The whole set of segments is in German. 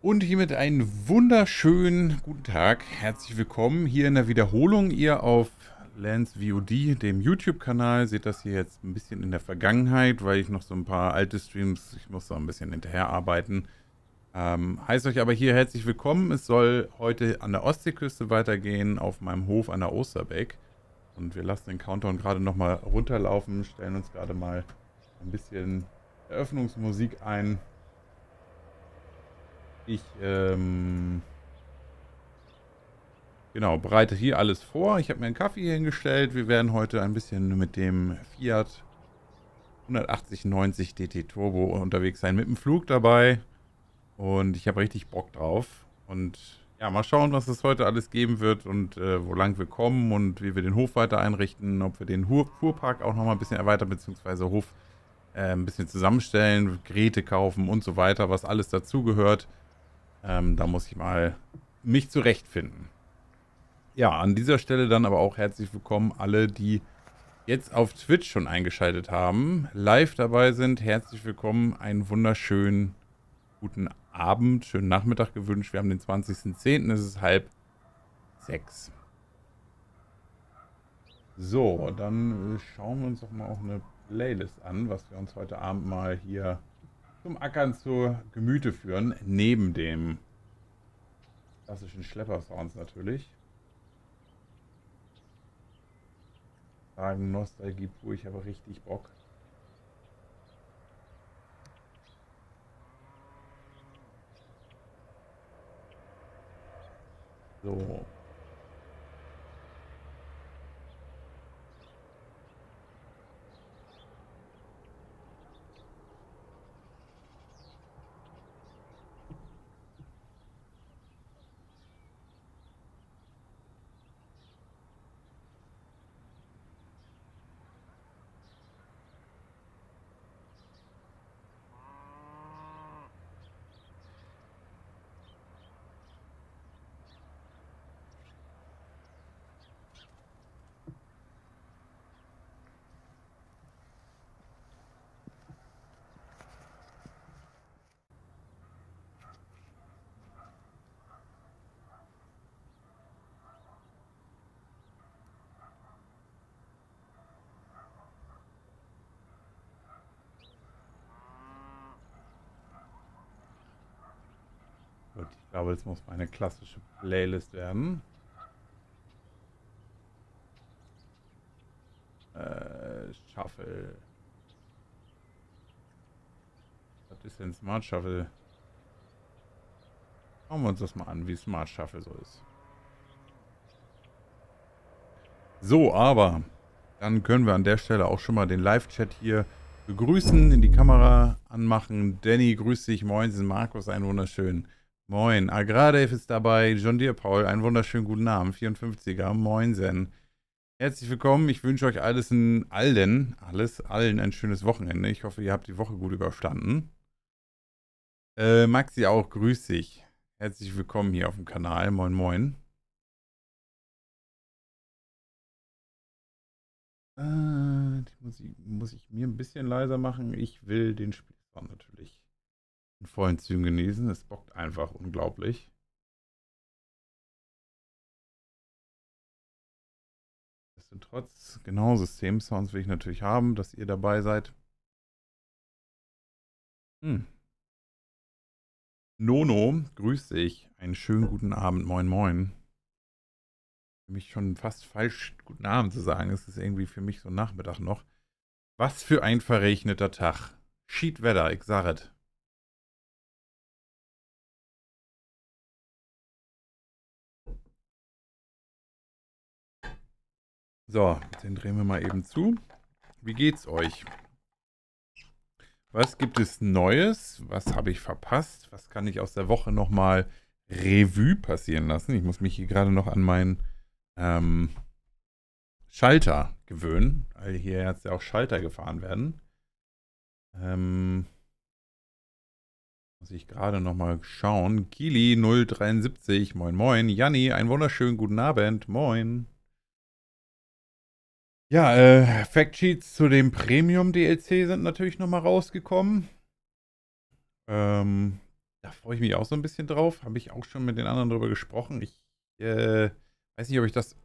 Und hiermit einen wunderschönen guten Tag. Herzlich willkommen hier in der Wiederholung. Ihr auf Lance VOD, dem YouTube-Kanal, seht das hier jetzt ein bisschen in der Vergangenheit, weil ich noch so ein paar alte Streams, ich muss da ein bisschen hinterher arbeiten. Ähm, heißt euch aber hier herzlich willkommen. Es soll heute an der Ostseeküste weitergehen, auf meinem Hof an der Osterbeck. Und wir lassen den Countdown gerade nochmal runterlaufen, stellen uns gerade mal ein bisschen Eröffnungsmusik ein. Ich, ähm, genau, bereite hier alles vor. Ich habe mir einen Kaffee hingestellt. Wir werden heute ein bisschen mit dem Fiat 18090 DT Turbo unterwegs sein, mit dem Flug dabei. Und ich habe richtig Bock drauf. Und ja, mal schauen, was es heute alles geben wird und äh, wo lang wir kommen und wie wir den Hof weiter einrichten, ob wir den Fuhrpark auch nochmal ein bisschen erweitern, beziehungsweise Hof äh, ein bisschen zusammenstellen, Geräte kaufen und so weiter, was alles dazugehört. Ähm, da muss ich mal mich zurechtfinden. Ja, an dieser Stelle dann aber auch herzlich willkommen alle, die jetzt auf Twitch schon eingeschaltet haben, live dabei sind. Herzlich willkommen, einen wunderschönen guten Abend, schönen Nachmittag gewünscht. Wir haben den 20.10., es ist halb sechs. So, dann äh, schauen wir uns doch mal auch eine Playlist an, was wir uns heute Abend mal hier zum Ackern zu Gemüte führen, neben dem klassischen Schlepper-Sounds natürlich. Sagen Nostalgie pur, ich habe richtig Bock. So. Gut, ich glaube, es muss meine klassische Playlist werden. Äh, Shuffle. Was ist denn Smart Shuffle? Schauen wir uns das mal an, wie Smart Shuffle so ist. So, aber dann können wir an der Stelle auch schon mal den Live-Chat hier begrüßen, in die Kamera anmachen. Danny, grüß dich. Moin, sind Markus, ein wunderschön. Moin, Agradave ist dabei, John Deere Paul, einen wunderschönen guten Abend, 54er, moinsen. Herzlich willkommen, ich wünsche euch alles in allen, alles, allen ein schönes Wochenende. Ich hoffe, ihr habt die Woche gut überstanden. Äh, Maxi auch, grüß dich. Herzlich willkommen hier auf dem Kanal, moin moin. Äh, die Musik muss ich mir ein bisschen leiser machen. Ich will den Spielsound natürlich in vollen Zügen genießen. Es bockt einfach unglaublich. Nichtsdestotrotz, genau, System-Sounds will ich natürlich haben, dass ihr dabei seid. Hm. Nono, grüß dich. Einen schönen guten Abend. Moin, moin. Für mich schon fast falsch, guten Abend zu sagen. Es ist irgendwie für mich so Nachmittag noch. Was für ein verregneter Tag. Schiedwetter, ich sag es. So, den drehen wir mal eben zu. Wie geht's euch? Was gibt es Neues? Was habe ich verpasst? Was kann ich aus der Woche nochmal Revue passieren lassen? Ich muss mich hier gerade noch an meinen ähm, Schalter gewöhnen, weil hier jetzt ja auch Schalter gefahren werden. Ähm, muss ich gerade nochmal schauen. Kili 073, moin moin. Janni, einen wunderschönen guten Abend, moin. Ja, äh, Factsheets zu dem Premium DLC sind natürlich nochmal rausgekommen. Ähm, da freue ich mich auch so ein bisschen drauf. Habe ich auch schon mit den anderen drüber gesprochen. Ich äh, weiß nicht, ob ich das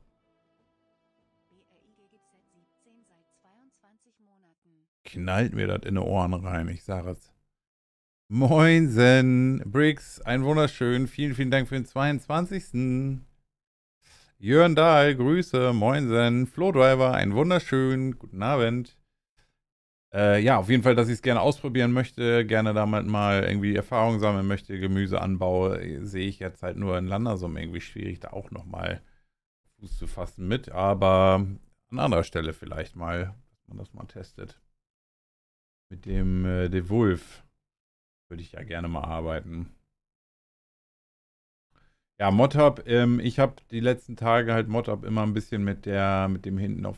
knallt mir das in die Ohren rein, ich sage es. Moinsen, Briggs, ein wunderschön, vielen, vielen Dank für den 22. Jörn Dahl, Grüße, Moinsen, Flowdriver, ein wunderschön, guten Abend. Äh, ja, auf jeden Fall, dass ich es gerne ausprobieren möchte, gerne damit mal irgendwie Erfahrung sammeln möchte, Gemüseanbau, sehe ich jetzt halt nur in Landersum irgendwie schwierig, da auch nochmal Fuß zu fassen mit, aber an anderer Stelle vielleicht mal, dass man das mal testet. Mit dem äh, De Wolf würde ich ja gerne mal arbeiten. Ja, Modhub, ähm, ich habe die letzten Tage halt Modhub immer ein bisschen mit der, mit dem hinten auf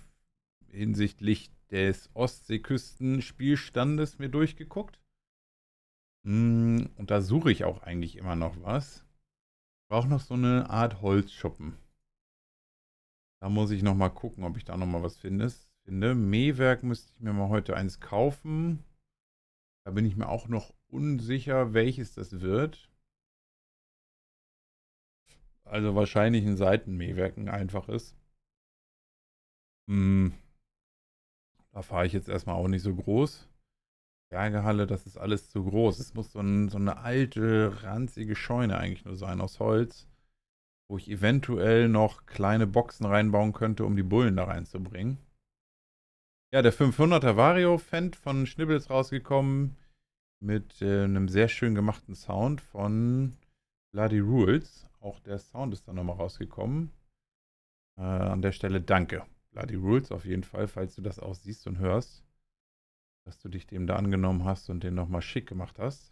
hinsichtlich des Ostseeküsten-Spielstandes mir durchgeguckt. Mm, und da suche ich auch eigentlich immer noch was. Ich brauche noch so eine Art Holzschuppen. Da muss ich noch mal gucken, ob ich da noch mal was finde finde. Mähwerk müsste ich mir mal heute eins kaufen. Da bin ich mir auch noch unsicher, welches das wird. Also wahrscheinlich ein Seitenmähwerk, ein einfaches. Hm. Da fahre ich jetzt erstmal auch nicht so groß. Bergehalle, das ist alles zu groß. Es muss so, ein, so eine alte, ranzige Scheune eigentlich nur sein aus Holz, wo ich eventuell noch kleine Boxen reinbauen könnte, um die Bullen da reinzubringen. Ja, der 500er Vario Fendt von Schnibbels rausgekommen mit äh, einem sehr schön gemachten Sound von Bloody Rules. Auch der Sound ist dann nochmal rausgekommen. Äh, an der Stelle danke. Bloody Rules auf jeden Fall, falls du das auch siehst und hörst, dass du dich dem da angenommen hast und den nochmal schick gemacht hast.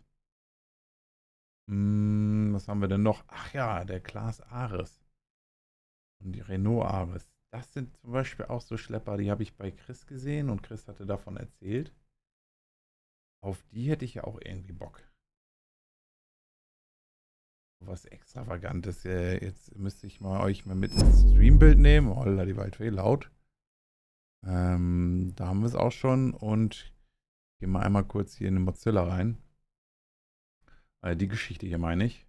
Hm, was haben wir denn noch? Ach ja, der Klaas Ares. Und die Renault Ares. Das sind zum Beispiel auch so Schlepper, die habe ich bei Chris gesehen und Chris hatte davon erzählt. Auf die hätte ich ja auch irgendwie Bock. Was extravagantes. Jetzt müsste ich mal euch mal mit ins Streambild nehmen. Oh, die Waldweh laut. Ähm, da haben wir es auch schon und gehen mal einmal kurz hier in den Mozilla rein. Äh, die Geschichte hier meine ich.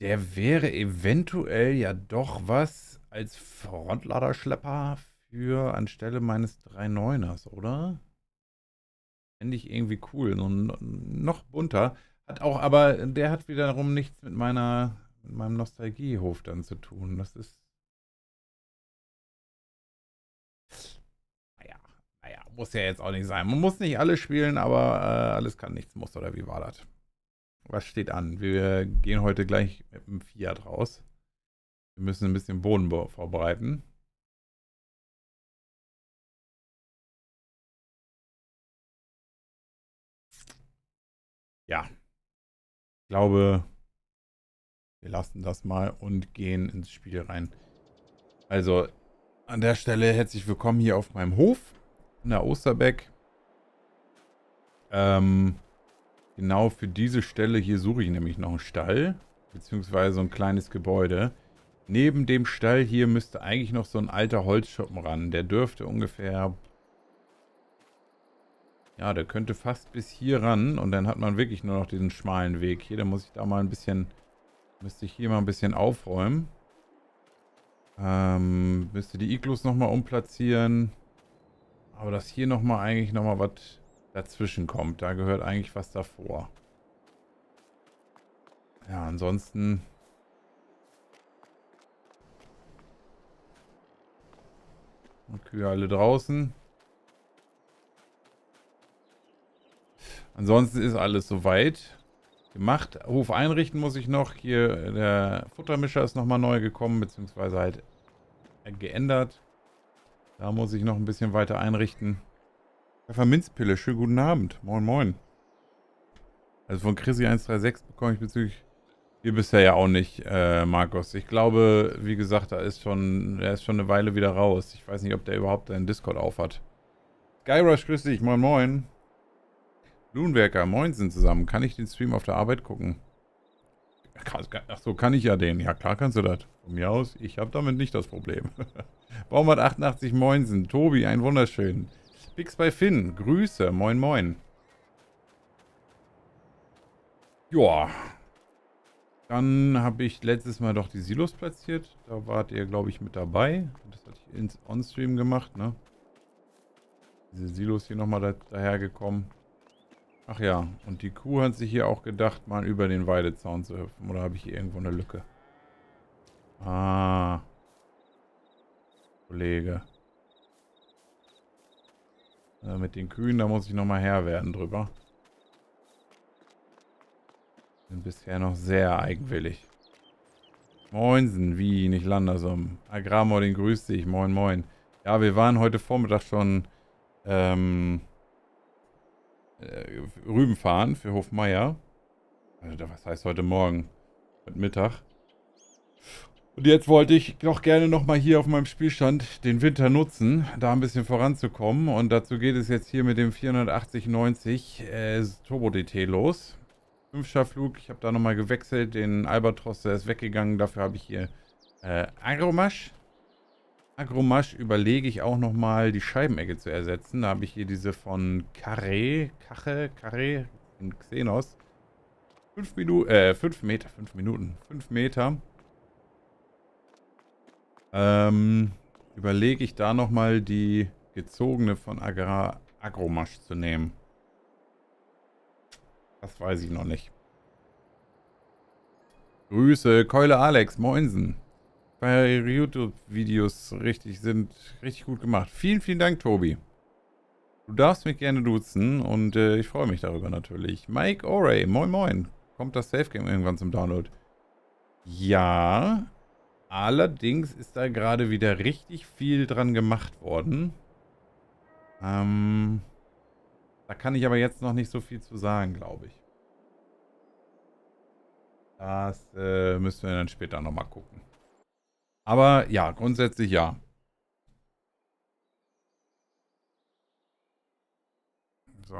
Der wäre eventuell ja doch was als Frontladerschlepper für anstelle meines 3.9ers, oder? Fände ich irgendwie cool. So noch bunter. Hat auch, aber der hat wiederum nichts mit meiner, mit meinem Nostalgiehof dann zu tun. Das ist. Naja, naja, muss ja jetzt auch nicht sein. Man muss nicht alles spielen, aber äh, alles kann, nichts muss, oder wie war das? Was steht an? Wir gehen heute gleich mit dem Fiat raus. Wir müssen ein bisschen Boden vorbereiten. Ich glaube, wir lassen das mal und gehen ins Spiel rein. Also, an der Stelle herzlich willkommen hier auf meinem Hof in der Osterbeck. Ähm, genau für diese Stelle hier suche ich nämlich noch einen Stall, beziehungsweise ein kleines Gebäude. Neben dem Stall hier müsste eigentlich noch so ein alter Holzschuppen ran. Der dürfte ungefähr... Ja, der könnte fast bis hier ran und dann hat man wirklich nur noch diesen schmalen Weg hier. Dann muss ich da mal ein bisschen... Müsste ich hier mal ein bisschen aufräumen. Ähm, müsste die Iglus nochmal umplatzieren. Aber dass hier nochmal eigentlich nochmal was dazwischen kommt. Da gehört eigentlich was davor. Ja, ansonsten Kühe alle draußen. Ansonsten ist alles soweit gemacht. Hof einrichten muss ich noch. Hier der Futtermischer ist nochmal neu gekommen, beziehungsweise halt geändert. Da muss ich noch ein bisschen weiter einrichten. Pfefferminzpille, schönen guten Abend. Moin, moin. Also von Chrissy136 bekomme ich bezüglich wir bisher ja auch nicht, äh, Markus. Ich glaube, wie gesagt, da ist schon, er ist schon eine Weile wieder raus. Ich weiß nicht, ob der überhaupt einen Discord aufhat. Skyrush, grüß dich, moin moin. Loonwerker, moin sind zusammen. Kann ich den Stream auf der Arbeit gucken? Achso, kann ich ja den. Ja, klar kannst du das. Von mir aus, ich habe damit nicht das Problem. Baumart 88 Moinsen. Tobi, ein wunderschön. Bix bei Finn, Grüße, moin moin. Ja. Dann habe ich letztes Mal doch die Silos platziert. Da wart ihr, glaube ich, mit dabei. Das hatte ich ins On-Stream gemacht, ne? Diese Silos hier nochmal da, dahergekommen. Ach ja, und die Kuh hat sich hier auch gedacht, mal über den Weidezaun zu hüpfen. Oder habe ich hier irgendwo eine Lücke? Ah. Kollege. Äh, mit den Kühen, da muss ich nochmal Herr werden drüber. Bin bisher noch sehr eigenwillig. Moinsen, wie, nicht Landersum. Agramo, den grüße ich. Moin, moin. Ja, wir waren heute Vormittag schon ähm, äh, Rüben fahren für Hofmeier. Also, was heißt heute Morgen? Heute Mittag. Und jetzt wollte ich doch gerne nochmal hier auf meinem Spielstand den Winter nutzen, da ein bisschen voranzukommen. Und dazu geht es jetzt hier mit dem 48090 äh, Turbo DT los. Fünfschafflug, ich habe da nochmal gewechselt. Den Albatros, der ist weggegangen. Dafür habe ich hier äh, Agromasch. Agromasch überlege ich auch nochmal die Scheibenecke zu ersetzen. Da habe ich hier diese von Carré, Kache, Carré in Xenos. 5 Minuten, äh, 5 Meter, 5 Minuten, 5 Meter. Ähm, überlege ich da nochmal die gezogene von Agra Agromasch zu nehmen. Das weiß ich noch nicht. Grüße, Keule Alex, Moinsen. Bei YouTube-Videos richtig sind richtig gut gemacht. Vielen, vielen Dank, Tobi. Du darfst mich gerne duzen und äh, ich freue mich darüber natürlich. Mike Oray, moin moin. Kommt das Safe Game irgendwann zum Download? Ja, Allerdings ist da gerade wieder richtig viel dran gemacht worden. Ähm, da kann ich aber jetzt noch nicht so viel zu sagen, glaube ich. Das äh, müssen wir dann später nochmal gucken. Aber ja, grundsätzlich ja. So.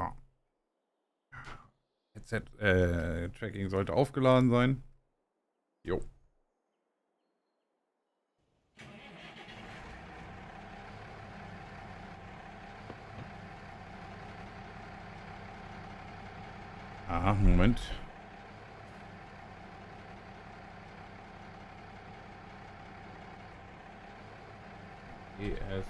Headset-Tracking äh, sollte aufgeladen sein. Jo. Aha, Moment. ES.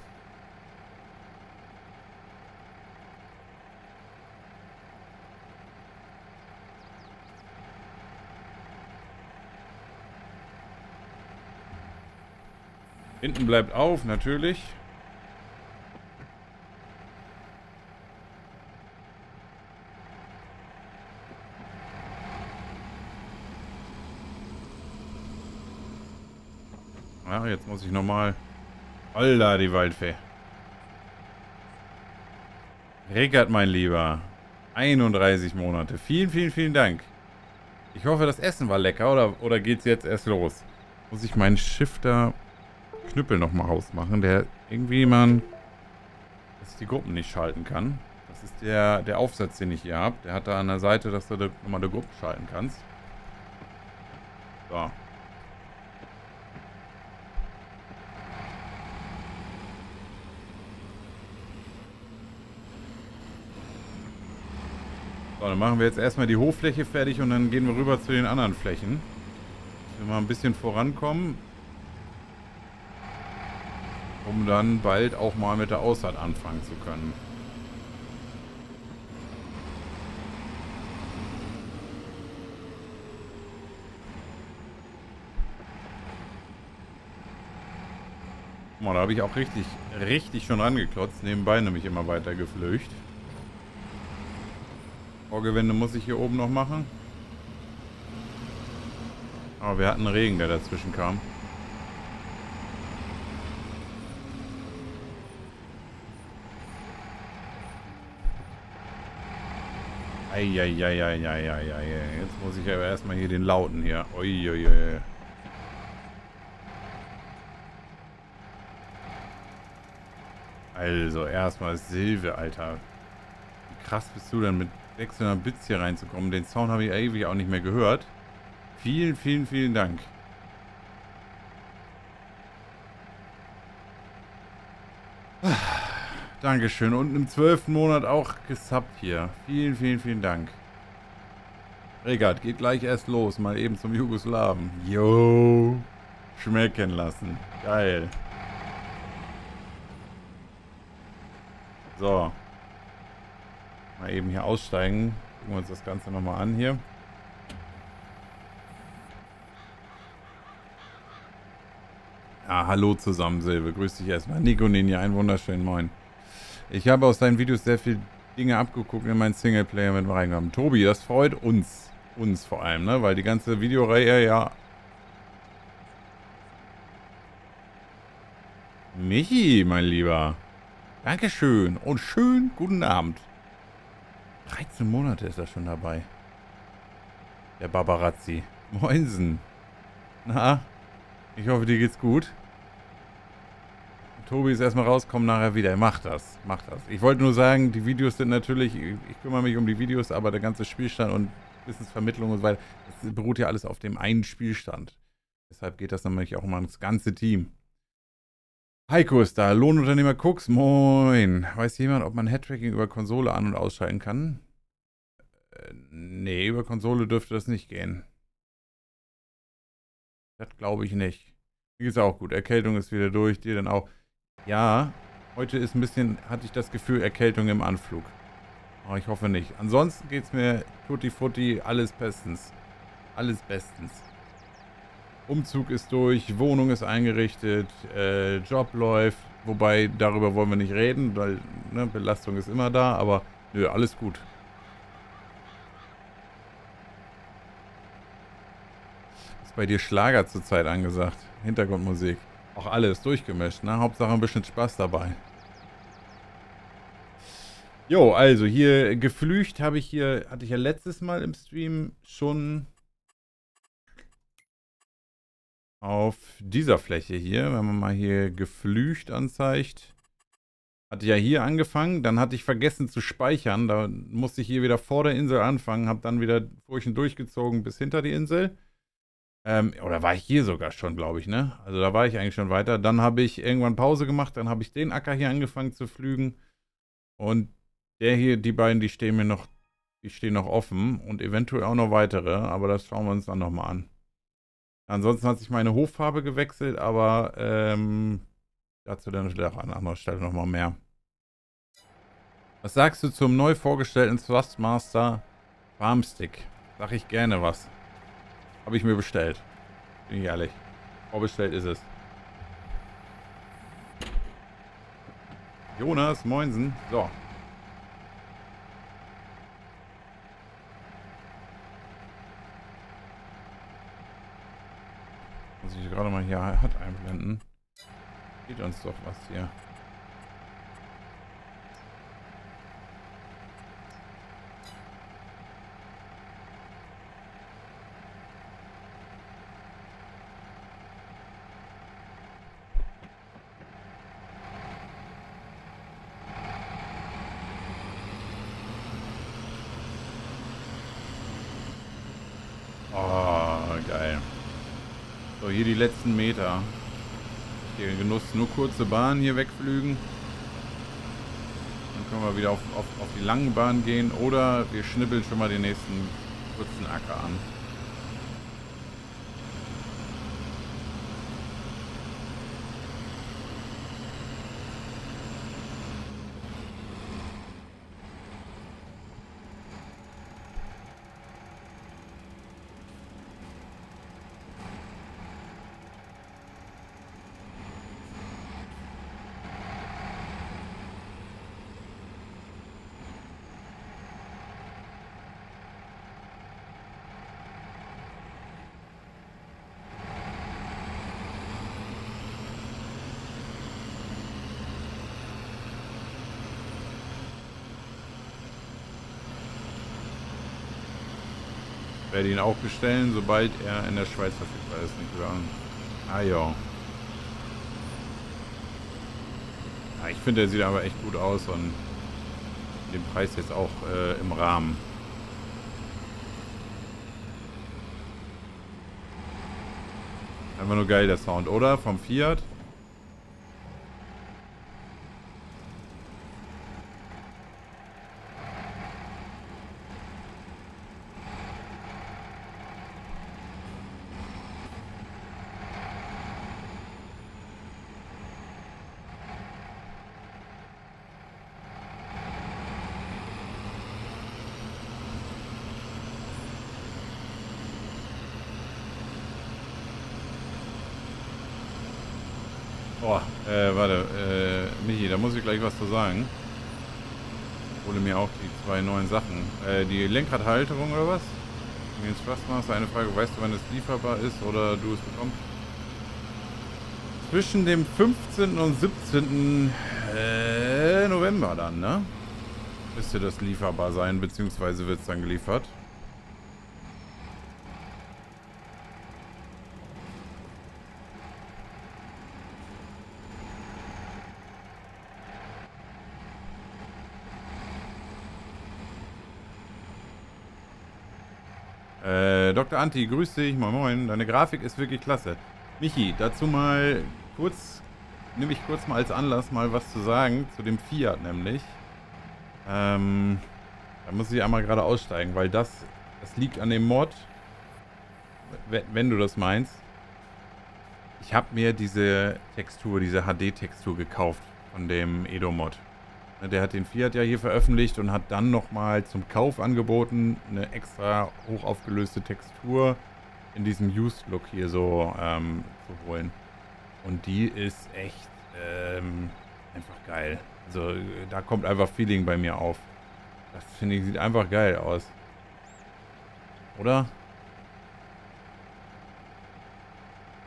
Hinten bleibt auf, natürlich. Ja, jetzt muss ich nochmal... Alter, die Waldfee. Rickert, mein Lieber. 31 Monate. Vielen, vielen, vielen Dank. Ich hoffe, das Essen war lecker, oder, oder es jetzt erst los? Muss ich meinen Shifter Knüppel nochmal ausmachen, der irgendwie man... dass ich die Gruppen nicht schalten kann. Das ist der, der Aufsatz, den ich hier habe. Der hat da an der Seite, dass du nochmal eine Gruppe schalten kannst. So. So, dann machen wir jetzt erstmal die Hochfläche fertig und dann gehen wir rüber zu den anderen Flächen. Dass wir mal ein bisschen vorankommen. Um dann bald auch mal mit der Aussaat anfangen zu können. Mal, da habe ich auch richtig, richtig schon rangeklotzt. Nebenbei nämlich immer weiter geflücht. Vorgewände muss ich hier oben noch machen. Aber wir hatten Regen, der dazwischen kam. Eieieiei. Jetzt muss ich aber erstmal hier den Lauten hier. Uiuiui. Also erstmal Silve, Alter. Wie krass bist du denn mit 600 Bits hier reinzukommen. Den Sound habe ich ewig auch nicht mehr gehört. Vielen, vielen, vielen Dank. Dankeschön. Und im zwölften Monat auch gesubbt hier. Vielen, vielen, vielen Dank. Regat, geht gleich erst los. Mal eben zum Jugoslawen. Jo. Schmecken lassen. Geil. So. Mal eben hier aussteigen. Gucken wir uns das Ganze nochmal an hier. Ja, hallo zusammen, Silve. Grüß dich erstmal. Nico Ninja, ein wunderschönen Moin. Ich habe aus deinen Videos sehr viele Dinge abgeguckt in meinen Singleplayer mit reingenommen. Tobi, das freut uns. Uns vor allem, ne? Weil die ganze Videoreihe ja... Michi, mein Lieber. Dankeschön und schönen guten Abend. 13 Monate ist er schon dabei. Der Barbarazzi. Moinsen. Na, ich hoffe, dir geht's gut. Tobi ist erstmal rauskommen, nachher wieder. Mach das, mach das. Ich wollte nur sagen, die Videos sind natürlich, ich kümmere mich um die Videos, aber der ganze Spielstand und Wissensvermittlung und so weiter, das beruht ja alles auf dem einen Spielstand. Deshalb geht das nämlich auch immer ins ganze Team. Heiko ist da, Lohnunternehmer Cooks, moin. Weiß jemand, ob man Headtracking über Konsole an- und ausschalten kann? Äh, nee, über Konsole dürfte das nicht gehen. Das glaube ich nicht. Mir geht's auch gut. Erkältung ist wieder durch, dir dann auch. Ja, heute ist ein bisschen, hatte ich das Gefühl, Erkältung im Anflug. Aber ich hoffe nicht. Ansonsten geht es mir tutti frutti, alles bestens. Alles bestens. Umzug ist durch, Wohnung ist eingerichtet, äh, Job läuft. Wobei, darüber wollen wir nicht reden, weil ne, Belastung ist immer da, aber nö, alles gut. Ist bei dir Schlager zurzeit angesagt? Hintergrundmusik. Auch alles durchgemischt, ne? Hauptsache ein bisschen Spaß dabei. Jo, also hier geflücht habe ich hier, hatte ich ja letztes Mal im Stream schon auf dieser Fläche hier, wenn man mal hier geflücht anzeigt. Hatte ja hier angefangen, dann hatte ich vergessen zu speichern, da musste ich hier wieder vor der Insel anfangen, habe dann wieder Furchen durchgezogen bis hinter die Insel. Ähm, oder war ich hier sogar schon, glaube ich, ne? Also da war ich eigentlich schon weiter. Dann habe ich irgendwann Pause gemacht, dann habe ich den Acker hier angefangen zu pflügen. Und der hier, die beiden, die stehen mir noch, die stehen noch offen und eventuell auch noch weitere, aber das schauen wir uns dann nochmal an. Ansonsten hat sich meine Hoffarbe gewechselt, aber ähm, dazu dann auch an anderer Stelle nochmal mehr. Was sagst du zum neu vorgestellten Thrustmaster Farmstick? Sag ich gerne was. Habe ich mir bestellt. Bin ich ehrlich. Vorbestellt ist es. Jonas, Moinsen. So. Gerade mal hier hat einblenden. Sieht uns doch was hier. hier die letzten Meter. Hier Genuss, nur kurze Bahnen hier wegflügen. Dann können wir wieder auf, auf, auf die langen Bahnen gehen oder wir schnippeln schon mal den nächsten kurzen Acker an. Werde ihn auch bestellen, sobald er in der Schweiz verfügbar ist, nicht wahr? Ah ja. ja ich finde, er sieht aber echt gut aus und den Preis jetzt auch äh, im Rahmen. Einfach nur geil der Sound, oder? Vom Fiat. Boah, äh, warte, äh, Michi, da muss ich gleich was zu sagen. Hole mir auch die zwei neuen Sachen. Äh, Lenkradhalterung oder was? Mir ins Spaß Eine Frage, weißt du, wann es lieferbar ist oder du es bekommst? Zwischen dem 15. und 17. Äh, November dann, ne? Müsste das lieferbar sein, beziehungsweise wird es dann geliefert. Äh, Dr. Anti, grüß dich, moin moin. Deine Grafik ist wirklich klasse. Michi, dazu mal kurz, nehme ich kurz mal als Anlass, mal was zu sagen, zu dem Fiat nämlich. Ähm, da muss ich einmal gerade aussteigen, weil das, das liegt an dem Mod, wenn du das meinst. Ich habe mir diese Textur, diese HD-Textur gekauft von dem Edo-Mod. Der hat den Fiat ja hier veröffentlicht und hat dann nochmal zum Kauf angeboten, eine extra hochaufgelöste Textur in diesem Used-Look hier so ähm, zu holen. Und die ist echt ähm, einfach geil. Also da kommt einfach Feeling bei mir auf. Das finde ich, sieht einfach geil aus. Oder?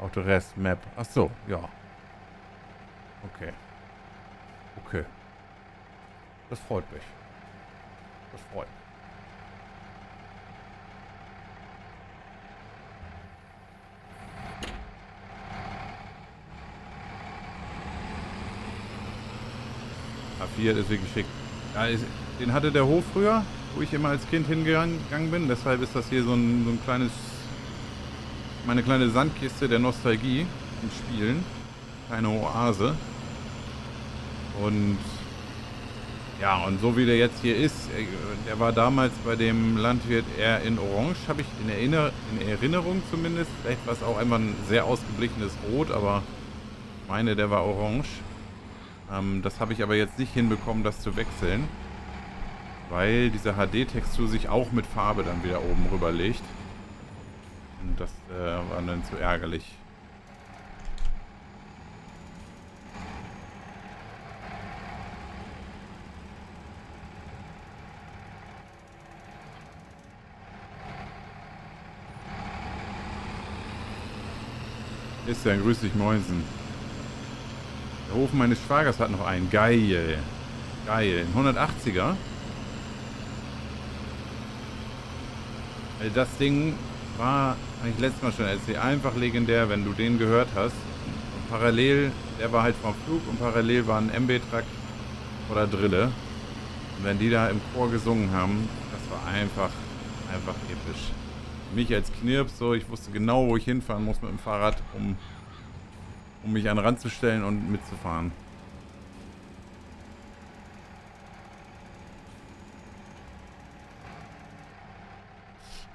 Auch der Rest Map. Ach so, ja. Okay. Okay. Das freut mich. Das freut mich. A4 ist wirklich schick. Ja, den hatte der Hof früher, wo ich immer als Kind hingegangen bin. Deshalb ist das hier so ein, so ein kleines, meine kleine Sandkiste der Nostalgie im Spielen. Kleine Oase. Und ja, und so wie der jetzt hier ist, äh, der war damals bei dem Landwirt eher in Orange, habe ich in, Erinner in Erinnerung zumindest. Vielleicht war es auch einmal ein sehr ausgeblichenes Rot, aber ich meine, der war orange. Ähm, das habe ich aber jetzt nicht hinbekommen, das zu wechseln. Weil diese HD-Textur sich auch mit Farbe dann wieder oben rüberlegt. Und das äh, war dann zu ärgerlich. Ist ja, grüß dich, Mäusen. Der Hof meines Schwagers hat noch einen. Geil. Geil. Ein 180er. Das Ding war, habe ich letztes Mal schon erzählt, einfach legendär, wenn du den gehört hast. Und parallel, der war halt vom Flug und parallel war ein MB-Truck oder Drille. Und wenn die da im Chor gesungen haben, das war einfach, einfach episch mich als Knirps so, ich wusste genau, wo ich hinfahren muss mit dem Fahrrad, um, um mich an den Rand zu stellen und mitzufahren.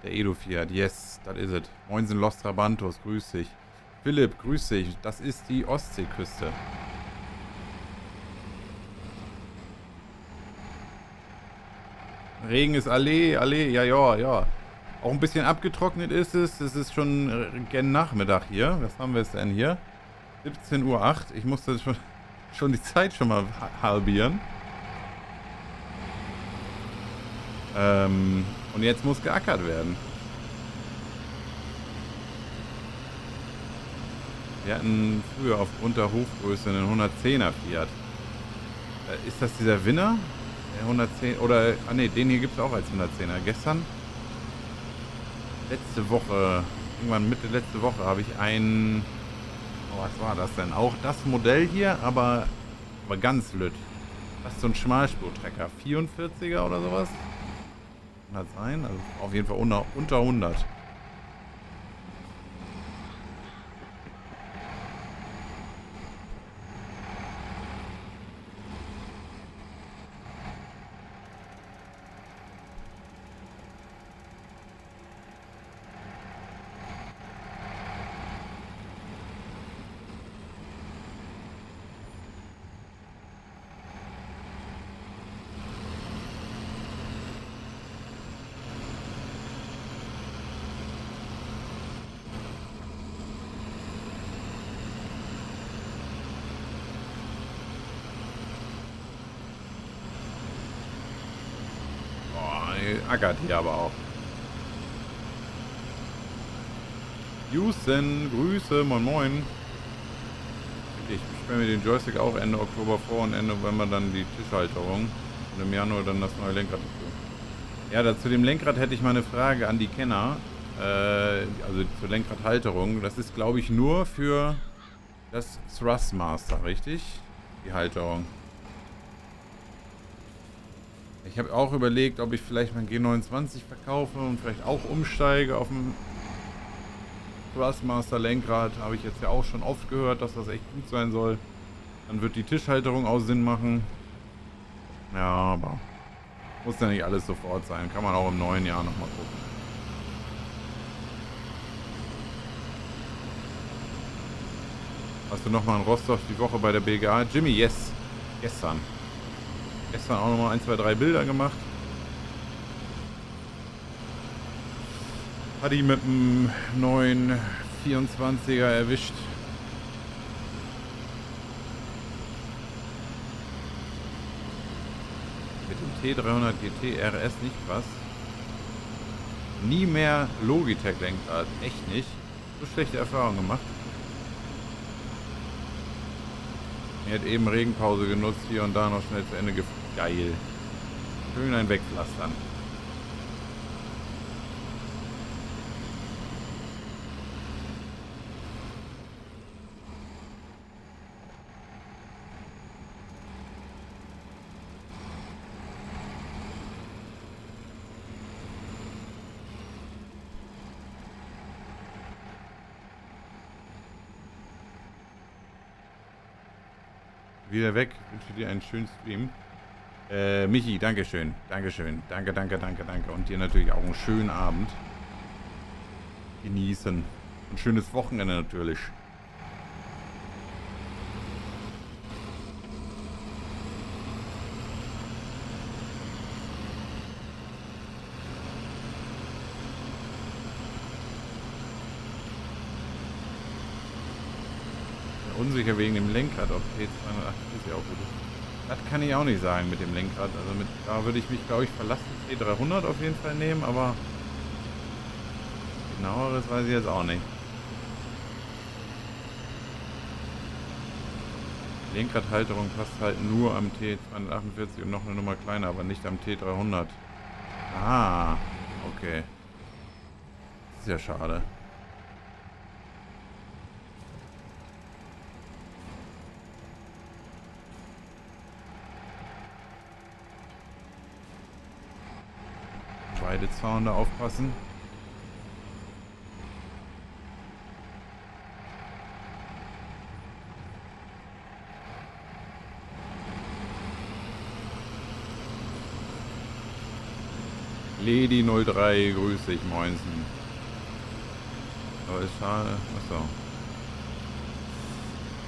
Der Edo Fiat, yes, das is it. Moinsen Los Trabantos, grüß dich. Philipp, grüß dich. Das ist die Ostseeküste. Regen ist Allee, Allee, ja, ja, ja. Auch ein bisschen abgetrocknet ist es. Es ist schon äh, gen Nachmittag hier. Was haben wir es denn hier? 17.08 Uhr. Ich musste schon, schon die Zeit schon mal halbieren. Ähm, und jetzt muss geackert werden. Wir hatten früher aufgrund der Hofgröße einen 110er Fiat. Äh, ist das dieser Winner? Der 110 oder ah ne, den hier gibt es auch als 110er. Gestern letzte Woche, irgendwann Mitte letzte Woche, habe ich ein, oh, was war das denn? Auch das Modell hier, aber, aber ganz lütt. Das ist so ein Schmalspurtrecker. 44er oder sowas? Kann das sein? Also auf jeden Fall unter, unter 100. ackert hier aber auch. Houston, Grüße, moin moin. Ich bestelle mir den Joystick auch Ende Oktober vor und Ende November dann die Tischhalterung. Und im Januar dann das neue Lenkrad dazu. Ja, da, zu dem Lenkrad hätte ich mal eine Frage an die Kenner. Äh, also zur Lenkradhalterung. Das ist, glaube ich, nur für das Thrustmaster, richtig? Die Halterung. Ich habe auch überlegt, ob ich vielleicht mein G29 verkaufe und vielleicht auch umsteige auf ein Thrustmaster Lenkrad. Habe ich jetzt ja auch schon oft gehört, dass das echt gut sein soll. Dann wird die Tischhalterung auch Sinn machen. Ja, aber muss ja nicht alles sofort sein. Kann man auch im neuen Jahr nochmal gucken. Hast du nochmal in Rostock die Woche bei der BGA? Jimmy, yes. Gestern. Gestern auch nochmal ein, zwei, drei Bilder gemacht. Hat die mit dem neuen 24er erwischt. Mit dem T300 GT RS nicht was. Nie mehr Logitech Lenkrad. Echt nicht. So schlechte Erfahrungen gemacht. Er hat eben Regenpause genutzt, hier und da noch schnell zu Ende geführt. Geil. Schön ein Wieder weg. Ich wünsche dir einen schönen Stream. Äh, Michi, Dankeschön. Dankeschön. Danke, danke, danke, danke. Und dir natürlich auch einen schönen Abend. Genießen. Ein schönes Wochenende natürlich. Unsicher wegen dem Lenkrad, ob T208 ist ja auch gut Das kann ich auch nicht sagen mit dem Lenkrad. Also mit, da würde ich mich, glaube ich, verlassen. T300 auf jeden Fall nehmen, aber genaueres weiß ich jetzt auch nicht. Lenkradhalterung passt halt nur am T248 und noch eine Nummer kleiner, aber nicht am T300. Ah, okay. Das ist ja schade. Da aufpassen. Lady 03, grüß dich, Moinsen. Aber ist schade. Achso.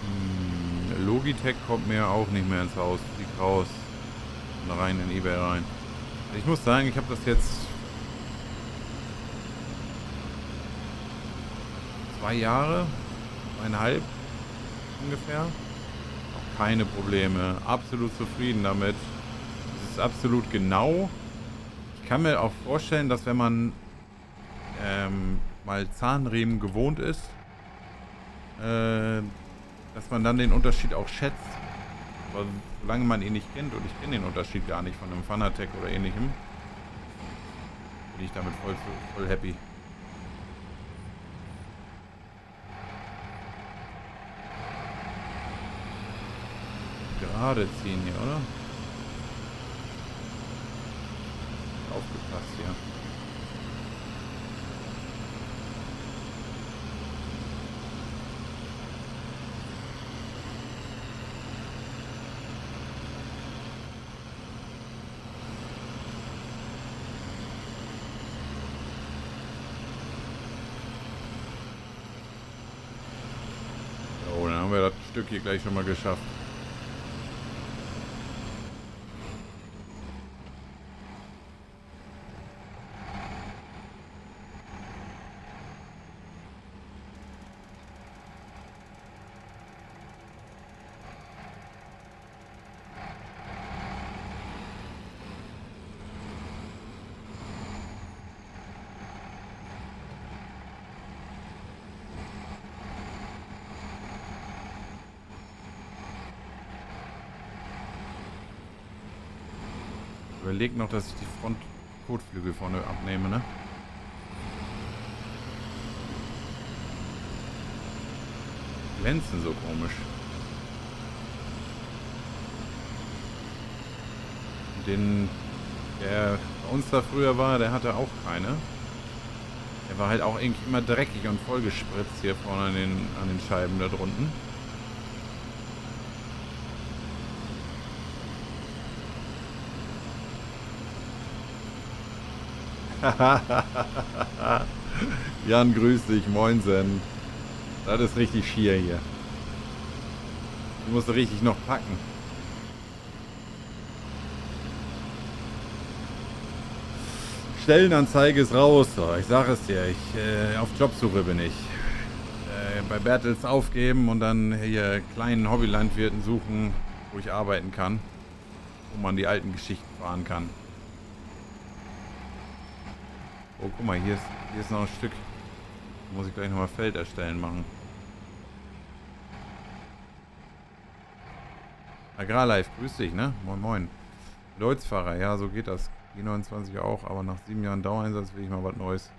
Hm, Logitech kommt mir auch nicht mehr ins Haus. Fliegt raus. Und rein in Ebay rein. Ich muss sagen, ich habe das jetzt zwei Jahre, eineinhalb ungefähr. Auch keine Probleme. Absolut zufrieden damit. Es ist absolut genau. Ich kann mir auch vorstellen, dass wenn man ähm, mal Zahnriemen gewohnt ist, äh, dass man dann den Unterschied auch schätzt. Aber solange man ihn nicht kennt, und ich kenne den Unterschied gar nicht von einem Fanatec oder ähnlichem, bin ich damit voll, voll happy. Gerade ziehen hier, oder? Aufgepasst hier. Dann haben wir das Stück hier gleich schon mal geschafft. Überlege noch, dass ich die Front-Kotflügel vorne abnehme, ne? Glänzen so komisch. Den, der bei uns da früher war, der hatte auch keine. Der war halt auch irgendwie immer dreckig und vollgespritzt hier vorne an den, an den Scheiben da drunten. Jan, grüß dich, moinsen. Das ist richtig schier hier. Du musst richtig noch packen. Stellenanzeige ist raus. Ich sage es dir, ich äh, auf Jobsuche bin ich. Äh, bei Bertels aufgeben und dann hier kleinen Hobbylandwirten suchen, wo ich arbeiten kann. Wo man die alten Geschichten fahren kann. Oh, guck mal, hier ist, hier ist noch ein Stück. Muss ich gleich nochmal Feld erstellen machen. Agrarlife, grüß dich, ne? Moin, moin. Leutsfahrer, ja, so geht das. G29 auch, aber nach sieben Jahren Dauereinsatz will ich mal was Neues.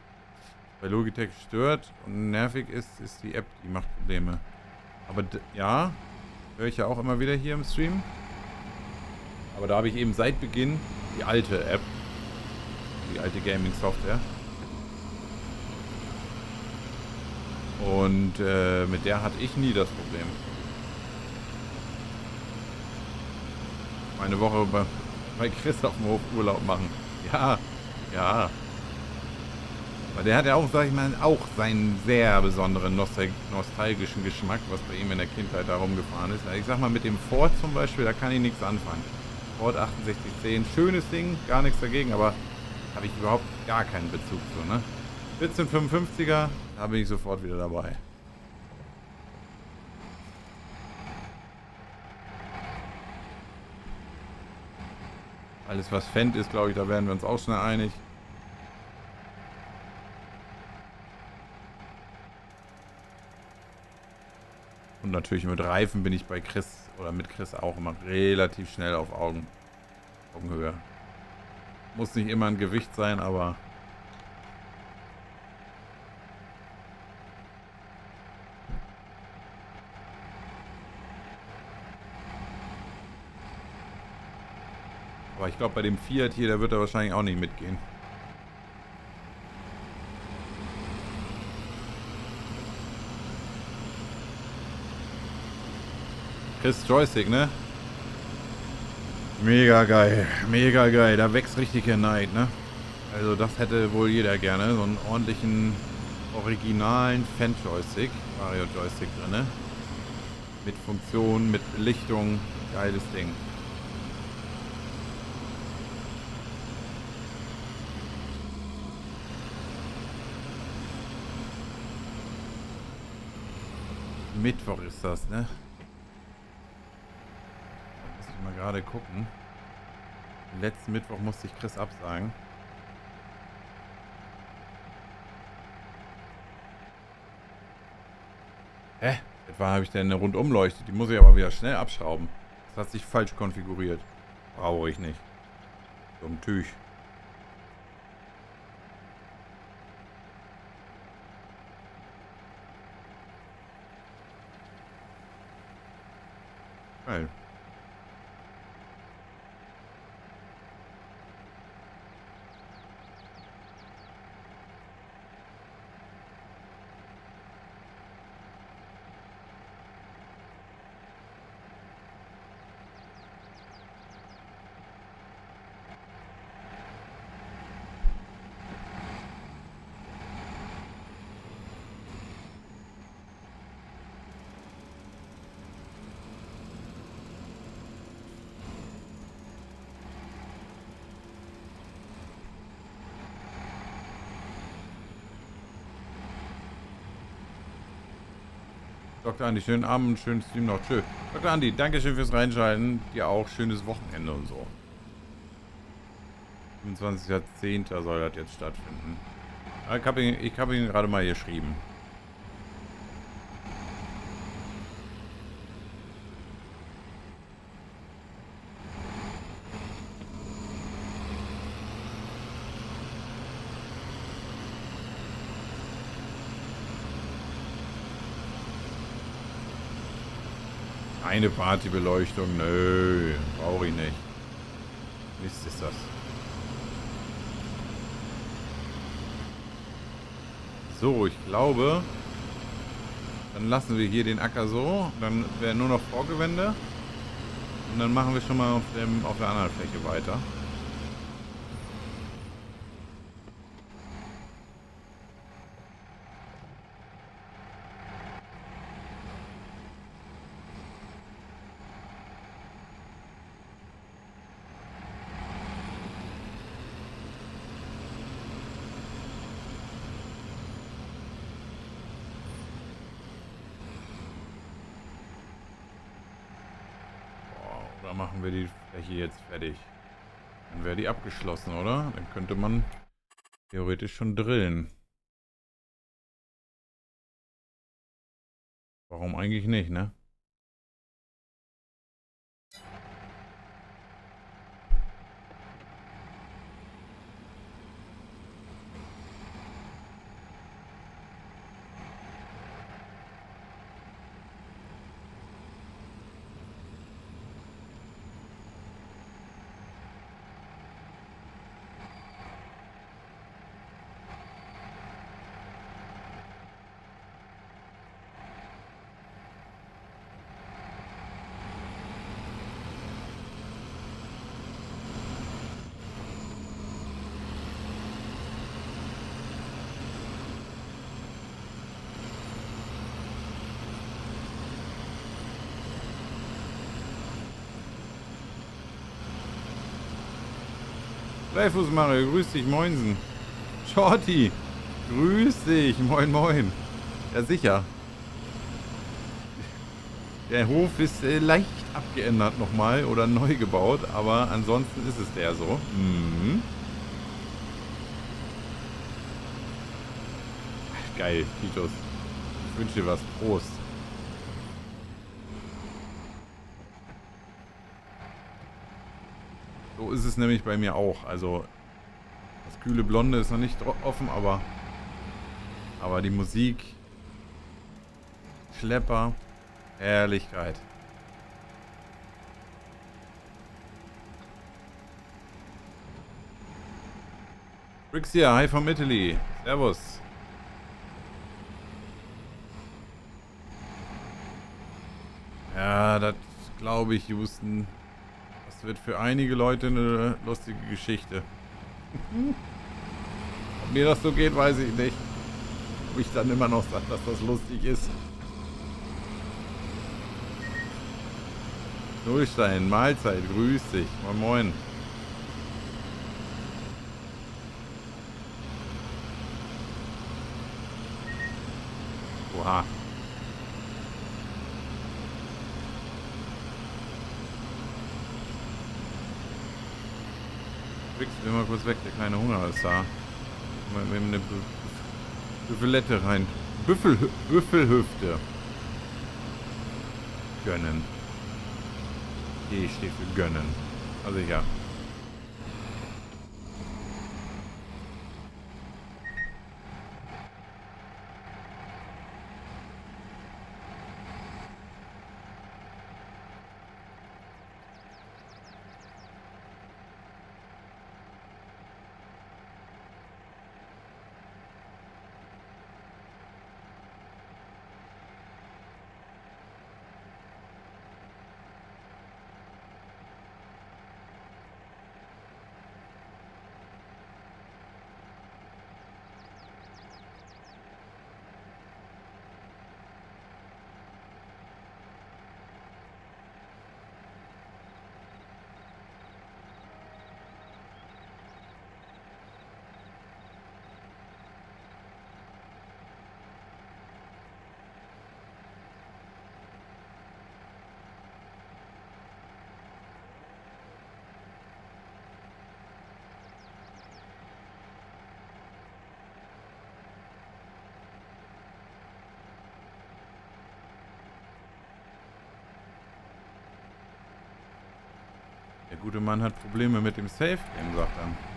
Bei Logitech stört und nervig ist, ist die App, die macht Probleme. Aber ja, höre ich ja auch immer wieder hier im Stream. Aber da habe ich eben seit Beginn die alte App die alte Gaming-Software. Und äh, mit der hatte ich nie das Problem. Meine Woche bei, bei Chris auf dem Hof Urlaub machen. Ja, ja. Aber der hat ja auch, sag ich mal, auch seinen sehr besonderen nostalgischen Geschmack, was bei ihm in der Kindheit da rumgefahren ist. Ich sag mal, mit dem Ford zum Beispiel, da kann ich nichts anfangen. Ford 6810, schönes Ding, gar nichts dagegen, aber habe ich überhaupt gar keinen Bezug zu, ne? 1455er, da bin ich sofort wieder dabei. Alles was Fendt ist, glaube ich, da werden wir uns auch schnell einig. Und natürlich mit Reifen bin ich bei Chris oder mit Chris auch immer relativ schnell auf Augen, Augenhöhe. Muss nicht immer ein Gewicht sein, aber... Aber ich glaube, bei dem Fiat hier, der wird er wahrscheinlich auch nicht mitgehen. Chris Joystick, ne? Mega geil, mega geil. Da wächst richtig der Neid, ne? Also das hätte wohl jeder gerne. So einen ordentlichen, originalen Fan-Joystick, Mario-Joystick drin, ne? Mit Funktion, mit Belichtung. Geiles Ding. Mittwoch ist das, ne? mal gerade gucken. Letzten Mittwoch musste ich Chris absagen. Hä? Etwa habe ich denn eine Rundumleuchte? Die muss ich aber wieder schnell abschrauben. Das hat sich falsch konfiguriert. Brauche ich nicht. So ein Tüch. Geil. Dr. Andi, schönen Abend, schönen Stream noch. Tschö. Dr. Andi, danke schön fürs Reinschalten. Dir auch schönes Wochenende und so. 25.10. soll das jetzt stattfinden. Ich habe ihn, hab ihn gerade mal geschrieben. Keine Partybeleuchtung, nö, brauche ich nicht. Mist ist das. So, ich glaube, dann lassen wir hier den Acker so. Dann wäre nur noch Vorgewände. Und dann machen wir schon mal auf, dem, auf der anderen Fläche weiter. Oder machen wir die Fläche jetzt fertig? Dann wäre die abgeschlossen, oder? Dann könnte man theoretisch schon drillen. Warum eigentlich nicht, ne? Dreifuß Mario, grüß dich, moinsen. Shorty, grüß dich, moin moin. Ja sicher. Der Hof ist äh, leicht abgeändert nochmal oder neu gebaut, aber ansonsten ist es der so. Mhm. Geil, Titus. Ich wünsche dir was. Prost. So ist es nämlich bei mir auch. Also das kühle Blonde ist noch nicht offen, aber aber die Musik Schlepper Herrlichkeit. Brix hier, hi from Italy. Servus. Ja, das glaube ich, Houston. Das wird für einige Leute eine lustige Geschichte. Ob mir das so geht, weiß ich nicht. Ob ich dann immer noch sage, dass das lustig ist. Nullstein, Mahlzeit, grüß dich. Moin moin. Oha. Wichs wir mal kurz weg, der kleine Hunger ist da. Mal eben eine Büffelette rein. Büffel, Büffelhüfte. Gönnen. G steht für gönnen. Also ja. Der gute Mann hat Probleme mit dem Safe Game, sagt er.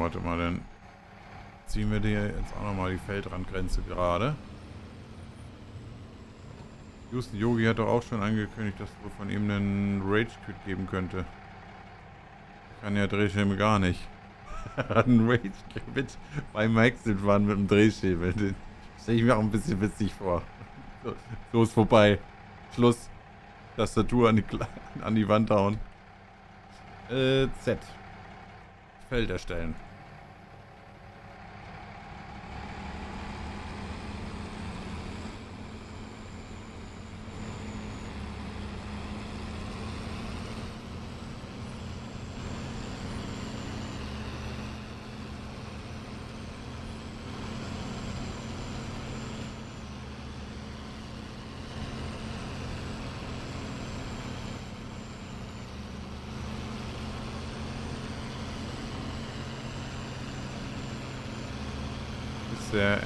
warte mal, dann ziehen wir dir jetzt auch nochmal die Feldrandgrenze gerade. Houston Yogi hat doch auch schon angekündigt, dass es von ihm einen Rage-Quit geben könnte. Kann ja Drehschirme gar nicht. ein Rage-Quit beim Exit waren mit dem Drehschirm. Den stelle ich mir auch ein bisschen witzig vor. So, ist vorbei. Schluss. Tastatur an die, an die Wand hauen. Äh, Z. Feld erstellen.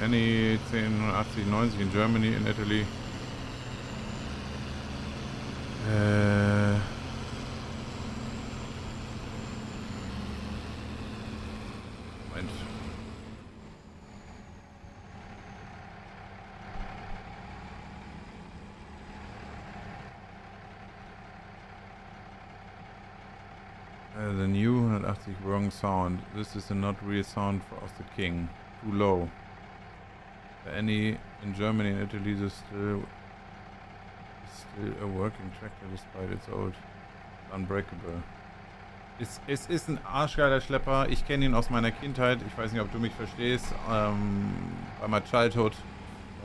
Any 1080, 90 in Germany, in Italy? Moment. Uh, the new 180 wrong sound. This is a not real sound of the king. Too low. Any in Germany and Italy is still still a working tractor despite its old unbreakable. Es, es ist ein arschgeiler Schlepper. Ich kenne ihn aus meiner Kindheit. Ich weiß nicht, ob du mich verstehst. Um, by my childhood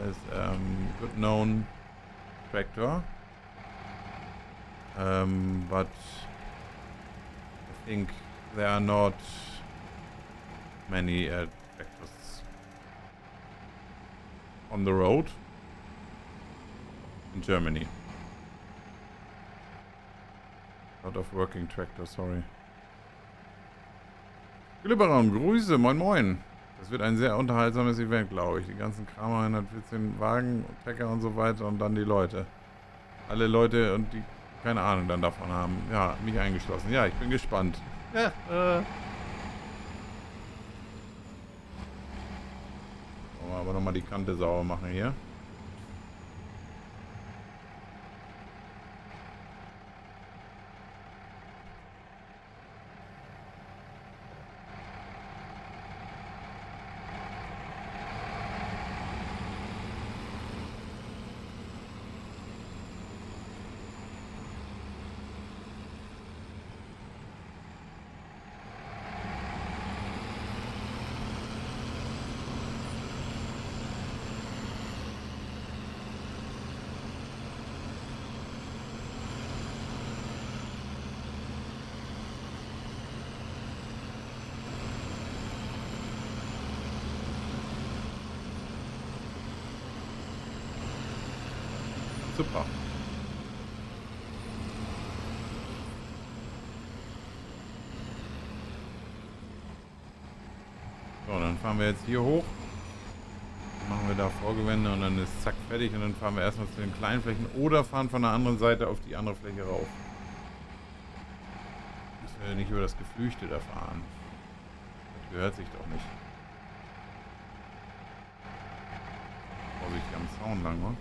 as um, good known tractor. Um, but I think there are not many uh, on the road in Germany. Out of working tractor, sorry. Glibberam, Grüße, moin moin. Das wird ein sehr unterhaltsames Event, glaube ich. Die ganzen Kramer, 114 Wagen, Trecker und so weiter und dann die Leute. Alle Leute und die keine Ahnung dann davon haben. Ja, mich eingeschlossen. Ja, ich bin gespannt. Ja, äh. Aber nochmal die Kante sauber machen hier. Super. So, dann fahren wir jetzt hier hoch. Machen wir da Vorgewände und dann ist zack fertig und dann fahren wir erstmal zu den kleinen Flächen oder fahren von der anderen Seite auf die andere Fläche rauf. Müssen wir nicht über das Geflüchte da fahren. Das gehört sich doch nicht. Vorsichtig am Zaun lang, oder?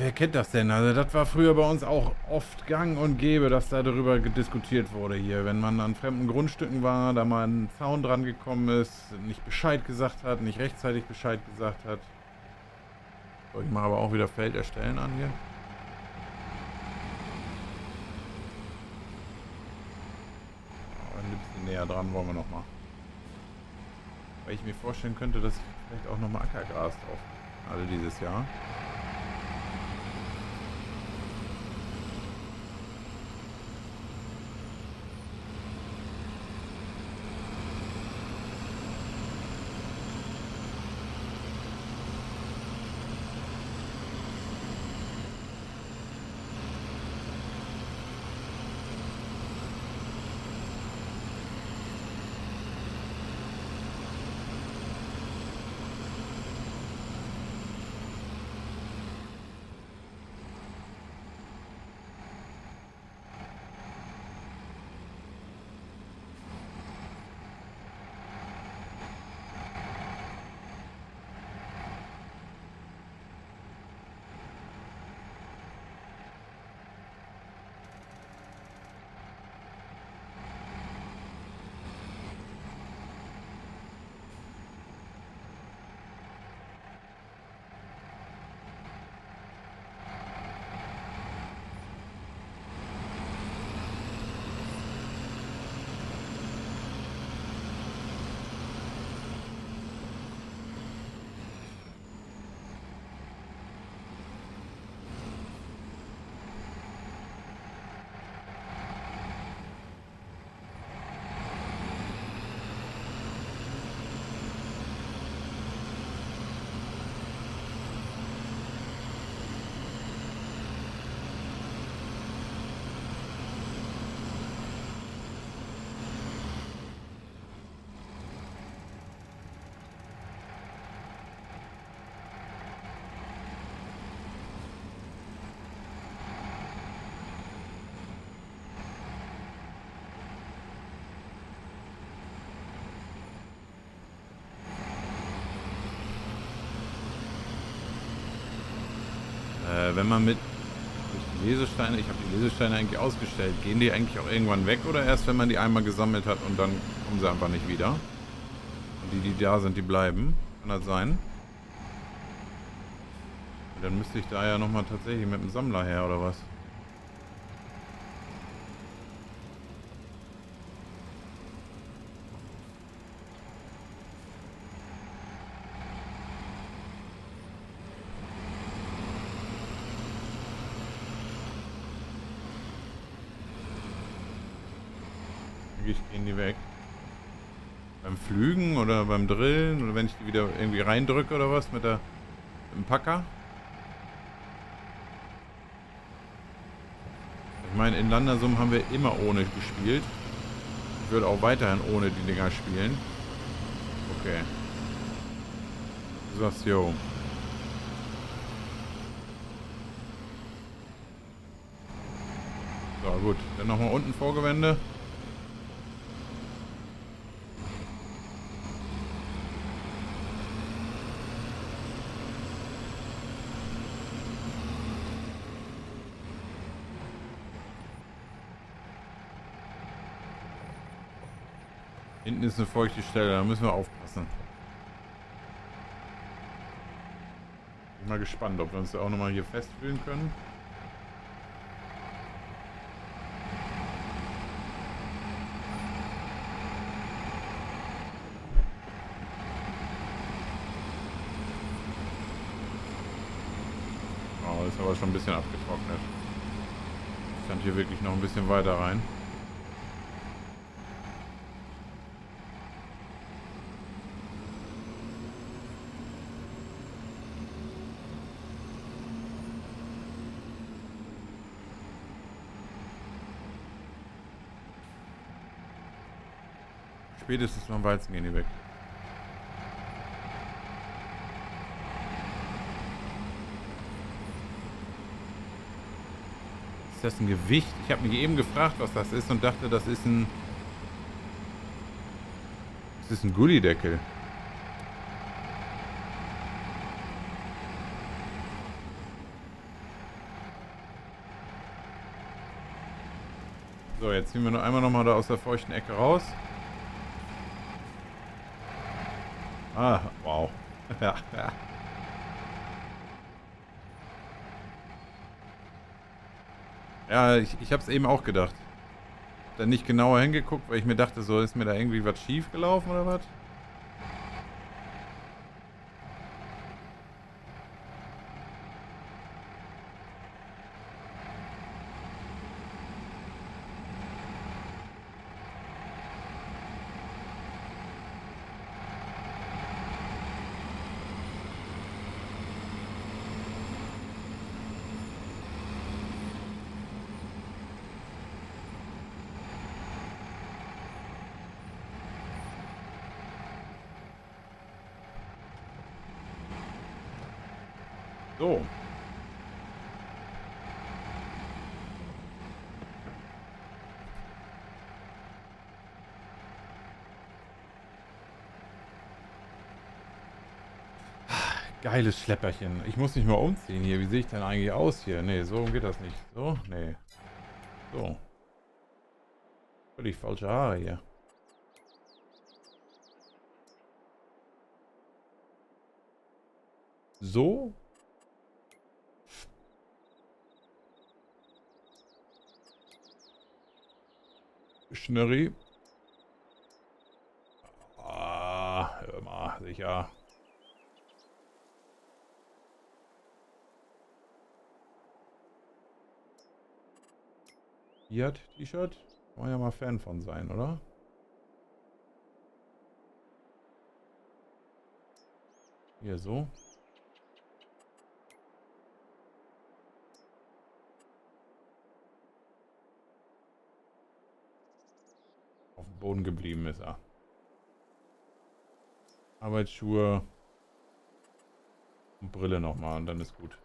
Wer kennt das denn? Also das war früher bei uns auch oft gang und gäbe, dass da darüber diskutiert wurde hier. Wenn man an fremden Grundstücken war, da mal ein Zaun dran gekommen ist, nicht Bescheid gesagt hat, nicht rechtzeitig Bescheid gesagt hat. So, ich mache aber auch wieder Feld erstellen an hier. ein bisschen näher dran wollen wir noch mal. Weil ich mir vorstellen könnte, dass ich vielleicht auch noch mal Ackergras drauf alle dieses Jahr. Äh, wenn man mit Lesesteine, ich habe die Lesesteine eigentlich ausgestellt, gehen die eigentlich auch irgendwann weg oder erst, wenn man die einmal gesammelt hat und dann kommen sie einfach nicht wieder? Und die, die da sind, die bleiben? Kann das sein? Dann müsste ich da ja nochmal tatsächlich mit dem Sammler her, oder was? gehen die weg. Beim Flügen oder beim Drillen oder wenn ich die wieder irgendwie reindrücke oder was mit, der, mit dem Packer. Ich meine, in Landersum haben wir immer ohne gespielt. Ich würde auch weiterhin ohne die Dinger spielen. Okay. Sagst, yo. So, gut. Dann nochmal unten Vorgewände. Hinten ist eine feuchte Stelle, da müssen wir aufpassen. Bin mal gespannt, ob wir uns da auch nochmal hier festfühlen können. Oh, ist aber schon ein bisschen abgetrocknet. Stand hier wirklich noch ein bisschen weiter rein. Spätestens beim Weizen gehen die weg. Ist das ein Gewicht? Ich habe mich eben gefragt, was das ist und dachte, das ist ein... Das ist ein Gullideckel. So, jetzt ziehen wir noch einmal noch mal da aus der feuchten Ecke raus. Ah, wow. ja, ja. Ja, ich, ich habe es eben auch gedacht. Dann nicht genauer hingeguckt, weil ich mir dachte, so ist mir da irgendwie was schief gelaufen oder was? So. Geiles Schlepperchen. Ich muss nicht mal umziehen hier. Wie sehe ich denn eigentlich aus hier? Nee, so geht das nicht. So? Nee. So. Völlig falsche Haare hier. So? Schnurri. Ah, hör mal, sicher. Fiat T-Shirt? Kann man ja mal Fan von sein, oder? Hier so. Boden geblieben ist er. Arbeitsschuhe und Brille nochmal und dann ist gut.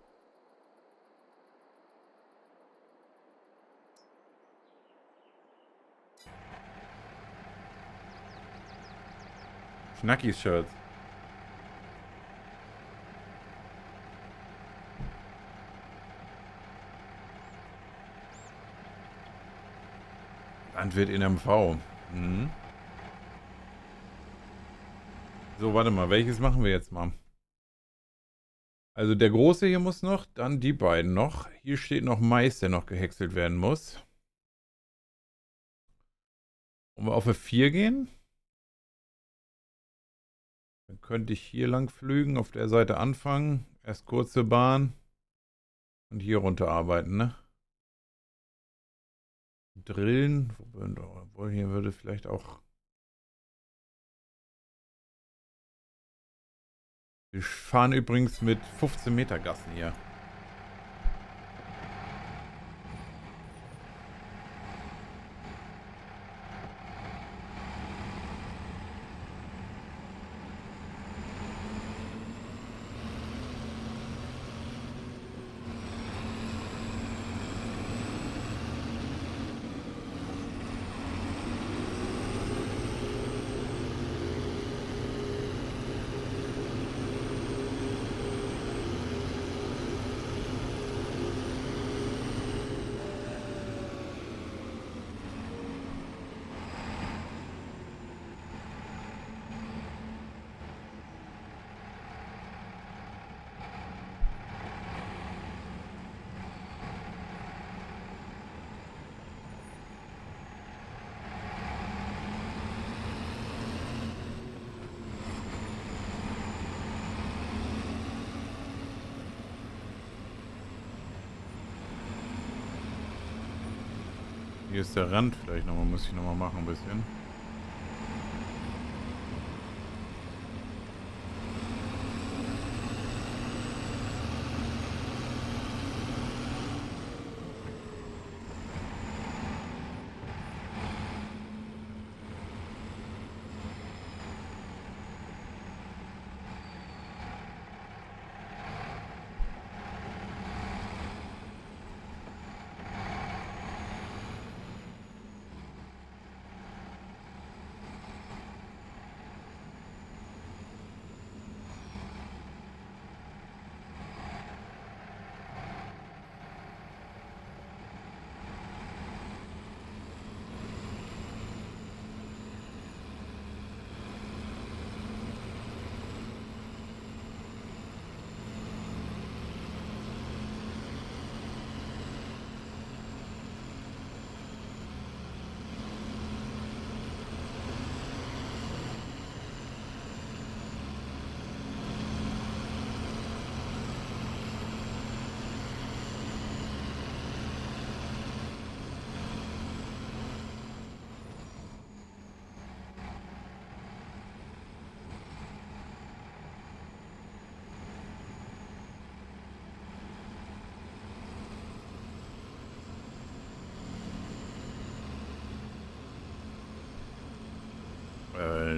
Schnackis Shirts. Landwirt in MV. Mhm. So, warte mal. Welches machen wir jetzt mal? Also der große hier muss noch, dann die beiden noch. Hier steht noch Mais, der noch gehäckselt werden muss. Wollen wir auf F4 gehen? Dann könnte ich hier lang flügen, auf der Seite anfangen. Erst kurze Bahn. Und hier runter arbeiten, ne? Drillen. Obwohl hier würde vielleicht auch Wir fahren übrigens mit 15 Meter Gassen hier. Der Rand vielleicht nochmal, muss ich nochmal machen ein bisschen.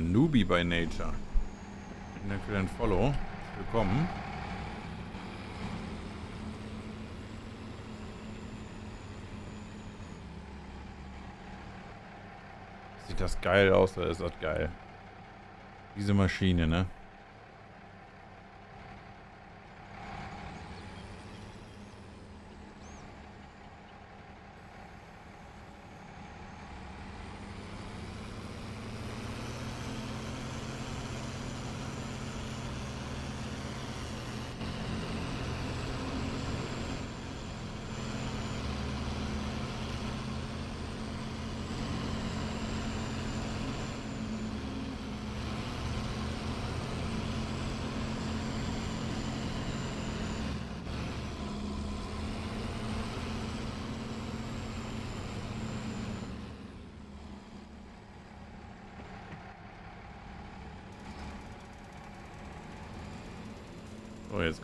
Newbie by Nature. Vielen Dank für dein Follow. Willkommen. Sieht das geil aus oder ist das geil? Diese Maschine, ne?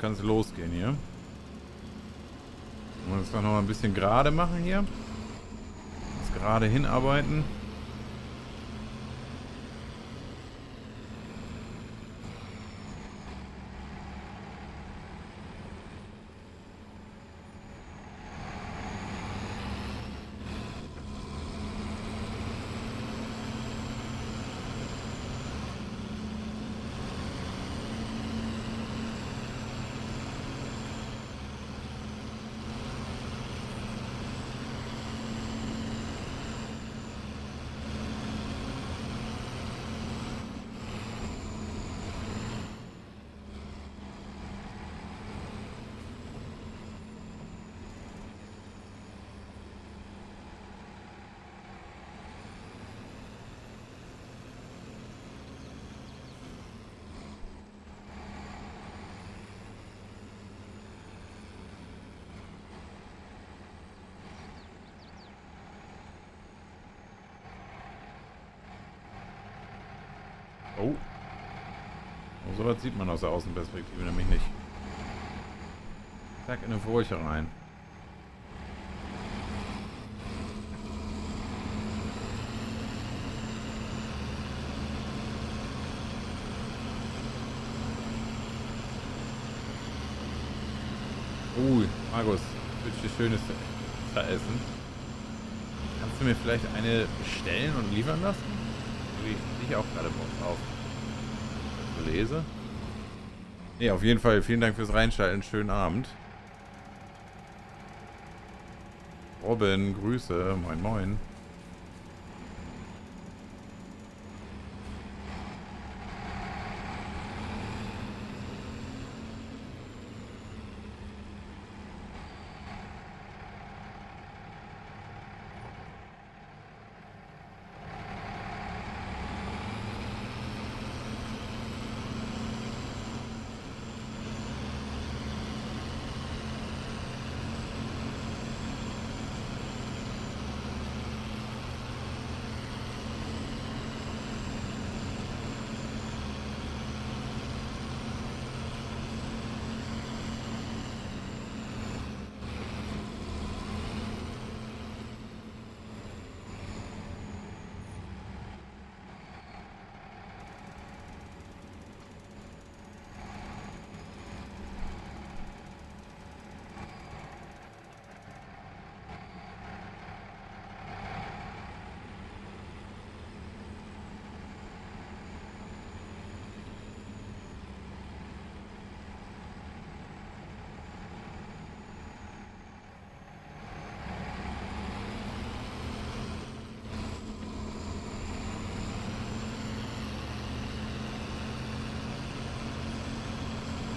Kann es losgehen hier. Und jetzt noch mal ein bisschen gerade machen hier. Jetzt gerade hinarbeiten. Was sieht man aus der Außenperspektive nämlich nicht. Zack, in eine Furche rein. Uh, Markus, dir schönes essen. Kannst du mir vielleicht eine bestellen und liefern lassen? Ich, ich auch gerade drauf. Ich lese. Ne, auf jeden Fall vielen Dank fürs Reinschalten. Schönen Abend. Robin, Grüße. Moin, moin.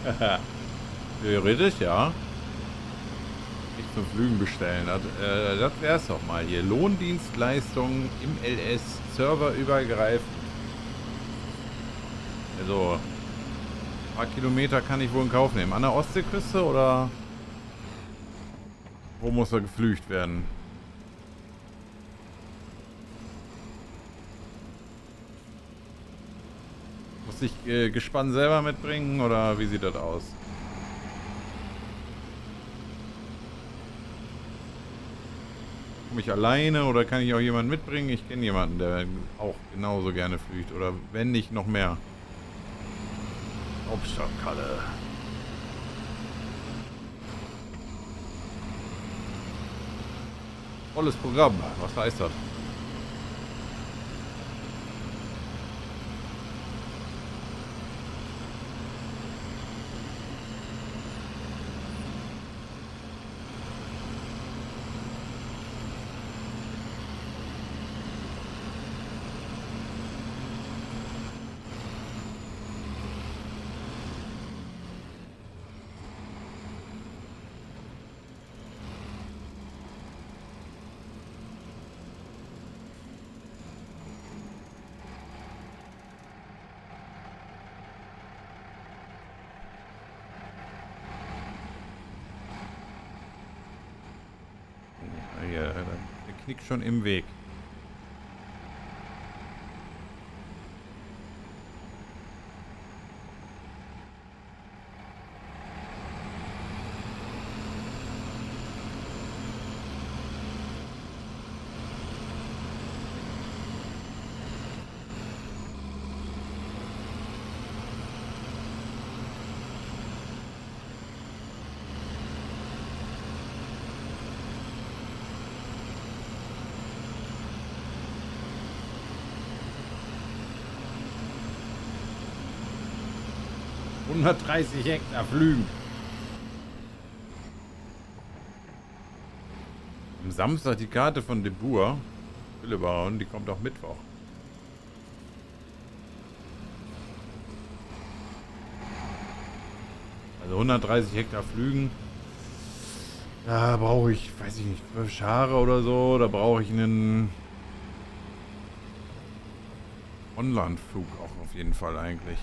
Theoretisch, ja. Nicht zum Flügen bestellen. Das, äh, das wär's doch mal hier. Lohndienstleistungen im LS serverübergreifend. Also, ein paar Kilometer kann ich wohl in Kauf nehmen. An der Ostseeküste oder wo muss er geflücht werden? Muss ich äh, Gespann selber mitbringen oder wie sieht das aus? Komme ich alleine oder kann ich auch jemanden mitbringen? Ich kenne jemanden, der auch genauso gerne flücht oder wenn nicht noch mehr. Hauptstadtkalle. Volles Programm. Was heißt das? Schon im Weg. 130 Hektar Flügen. Am Samstag die Karte von De Boer. Willebauen, die kommt auch Mittwoch. Also 130 Hektar Flügen. Da brauche ich, weiß ich nicht, 12 Schare oder so. Da brauche ich einen Online-Flug auch auf jeden Fall eigentlich.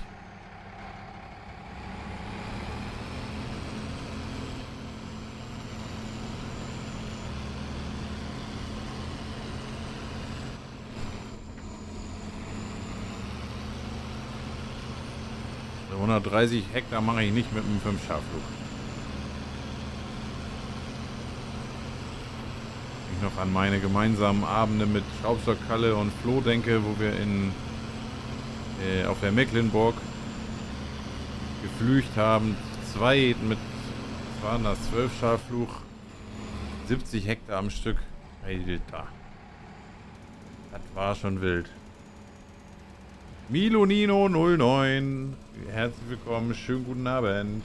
130 Hektar mache ich nicht mit einem 5 Scharflug. Ich noch an meine gemeinsamen Abende mit Schraubstockkalle und Flo denke, wo wir in äh, auf der Mecklenburg geflücht haben. Zwei mit, waren das, 12 Scharflug, 70 Hektar am Stück. Alter. Das war schon wild. Milo Nino 09. Herzlich willkommen, schönen guten Abend.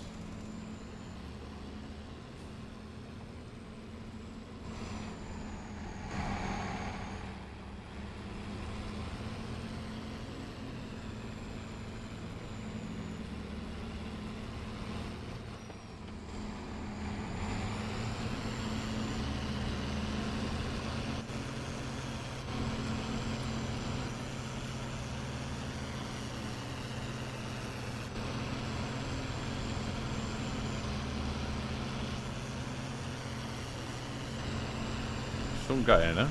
Schon geil, ne?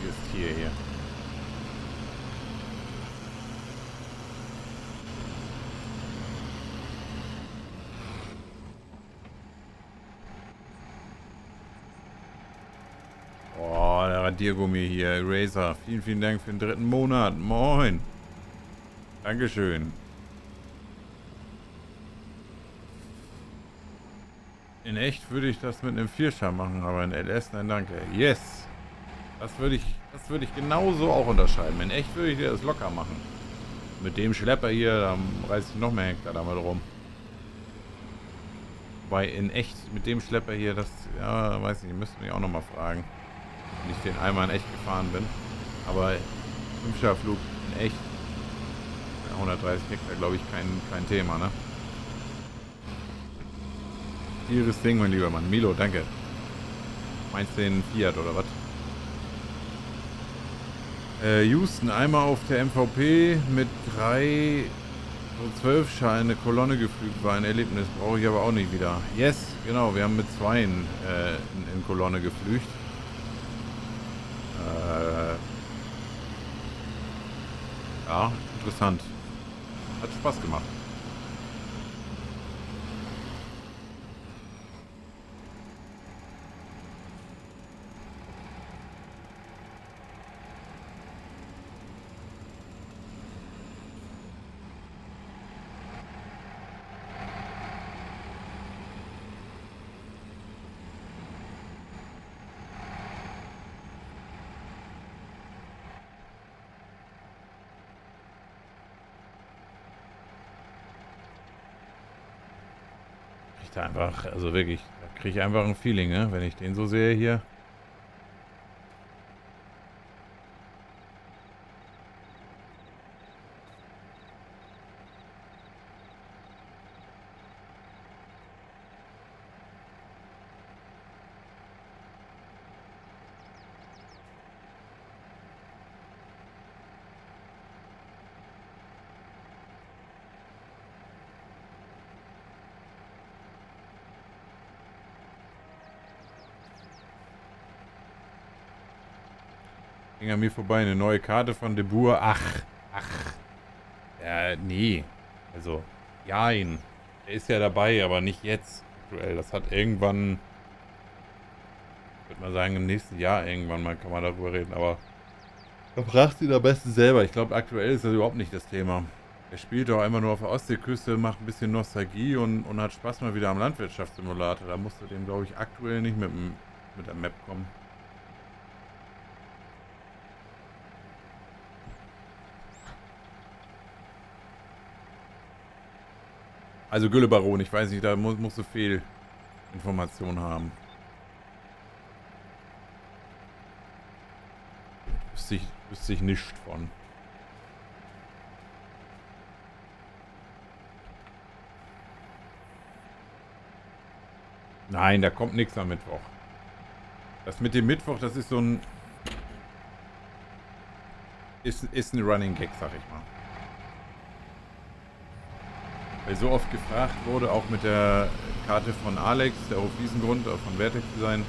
Hier ist Tier hier. Oh, der Radiergummi hier, Eraser. Vielen, vielen Dank für den dritten Monat. Moin. Dankeschön. In echt würde ich das mit einem Vierschar machen, aber in LS, nein danke. Yes! Das würde ich, das würde ich genauso auch unterscheiden. In echt würde ich dir das locker machen. Mit dem Schlepper hier, da reiß ich noch mehr Hektar damit rum. Weil in echt, mit dem Schlepper hier, das, ja, weiß nicht, müsste mich auch nochmal fragen. Wenn ich den einmal in echt gefahren bin. Aber 5 Flug in echt, 130 Hektar, glaube ich, kein, kein Thema, ne? Ihres Ding, mein lieber Mann. Milo, danke. Meinst du den Fiat oder was? Äh, Houston, einmal auf der MVP mit drei so zwölf Scheine Kolonne geflügt war ein Erlebnis, brauche ich aber auch nicht wieder. Yes, genau, wir haben mit zweien äh, in, in, Kolonne geflügt. Äh, ja, interessant. Hat Spaß gemacht. Da einfach, also wirklich, kriege ich einfach ein Feeling, ne? wenn ich den so sehe hier. Mir vorbei, eine neue Karte von De Boer. Ach, ach. Ja, nee. Also, jein. Er ist ja dabei, aber nicht jetzt aktuell. Das hat irgendwann, würde man sagen, im nächsten Jahr irgendwann mal kann man darüber reden, aber da fragt sie am besten selber. Ich glaube, aktuell ist das überhaupt nicht das Thema. Er spielt doch einfach nur auf der Ostseeküste, macht ein bisschen Nostalgie und, und hat Spaß mal wieder am Landwirtschaftssimulator. Da musst du dem, glaube ich, aktuell nicht mit, mit der Map kommen. Also Güllebaron, ich weiß nicht, da muss, musst du viel Information haben. Wüsste ich, wüsste ich nicht von. Nein, da kommt nichts am Mittwoch. Das mit dem Mittwoch, das ist so ein... Ist, ist ein Running Gag, sag ich mal. Weil so oft gefragt wurde, auch mit der Karte von Alex, der Hofwiesengrund von Vertex Design,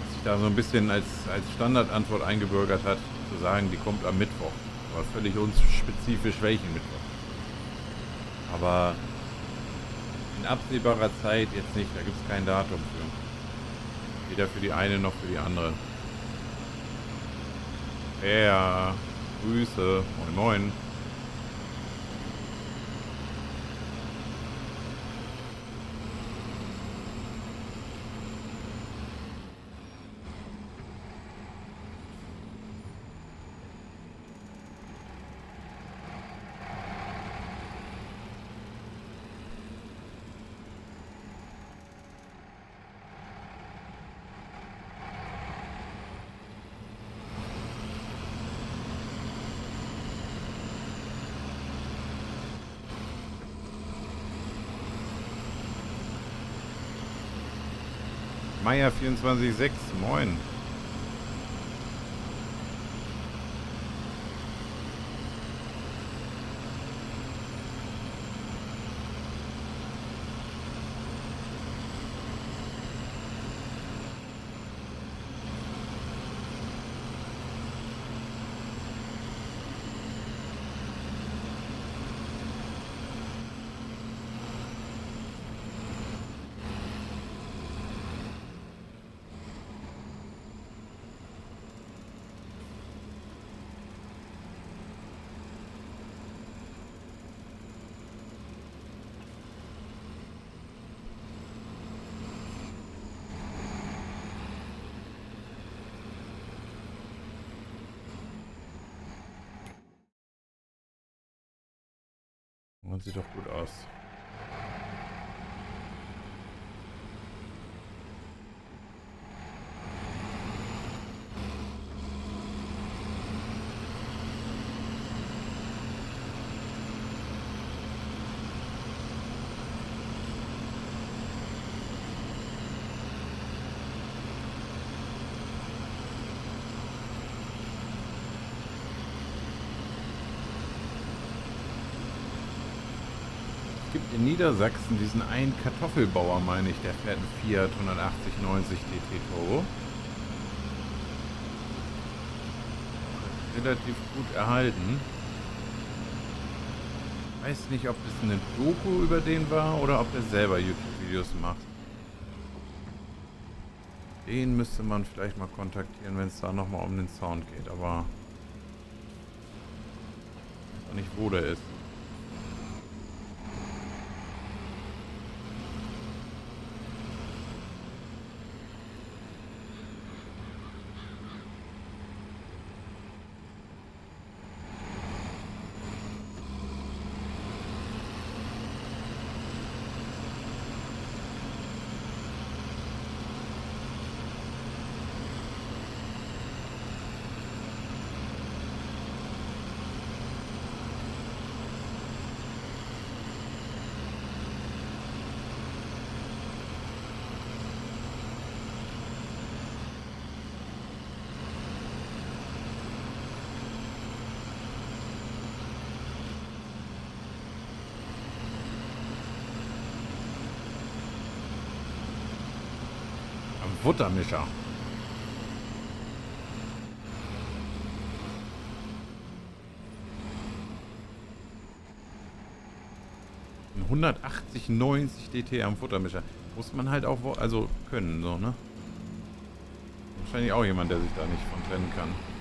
was sich da so ein bisschen als, als Standardantwort eingebürgert hat. zu sagen, die kommt am Mittwoch. Aber völlig unspezifisch welchen Mittwoch. Aber in absehbarer Zeit jetzt nicht, da gibt es kein Datum für. Weder für die eine noch für die andere. Ja, Grüße, moin moin. Meier 24.6, moin. Und sieht doch gut aus. gibt in Niedersachsen diesen einen Kartoffelbauer, meine ich, der fährt einen Fiat 18090 DT Toro. Relativ gut erhalten. Weiß nicht, ob das eine Doku über den war oder ob der selber YouTube-Videos macht. Den müsste man vielleicht mal kontaktieren, wenn es da nochmal um den Sound geht, aber ich weiß nicht, wo der ist. Futtermischer. Ein 180, 90 DT am Futtermischer. Muss man halt auch, also können, so, ne? Wahrscheinlich auch jemand, der sich da nicht von trennen kann.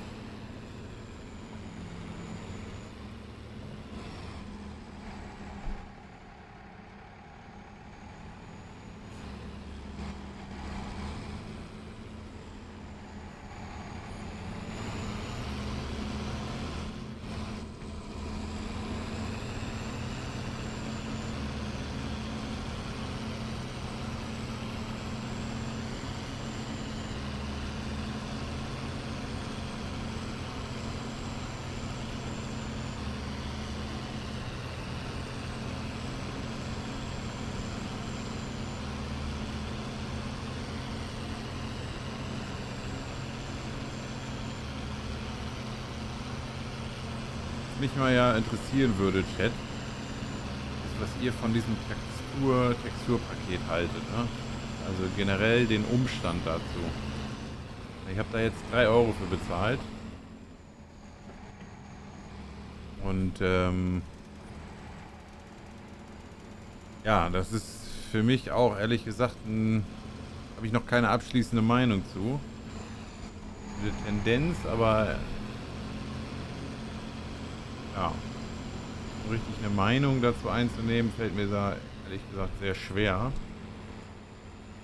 Mich mal ja interessieren würde, Chat, ist, was ihr von diesem Textur, Texturpaket haltet. Ne? Also generell den Umstand dazu. Ich habe da jetzt 3 Euro für bezahlt. Und ähm, ja, das ist für mich auch, ehrlich gesagt, habe ich noch keine abschließende Meinung zu. Eine Tendenz, aber ja, richtig eine Meinung dazu einzunehmen, fällt mir da ehrlich gesagt sehr schwer.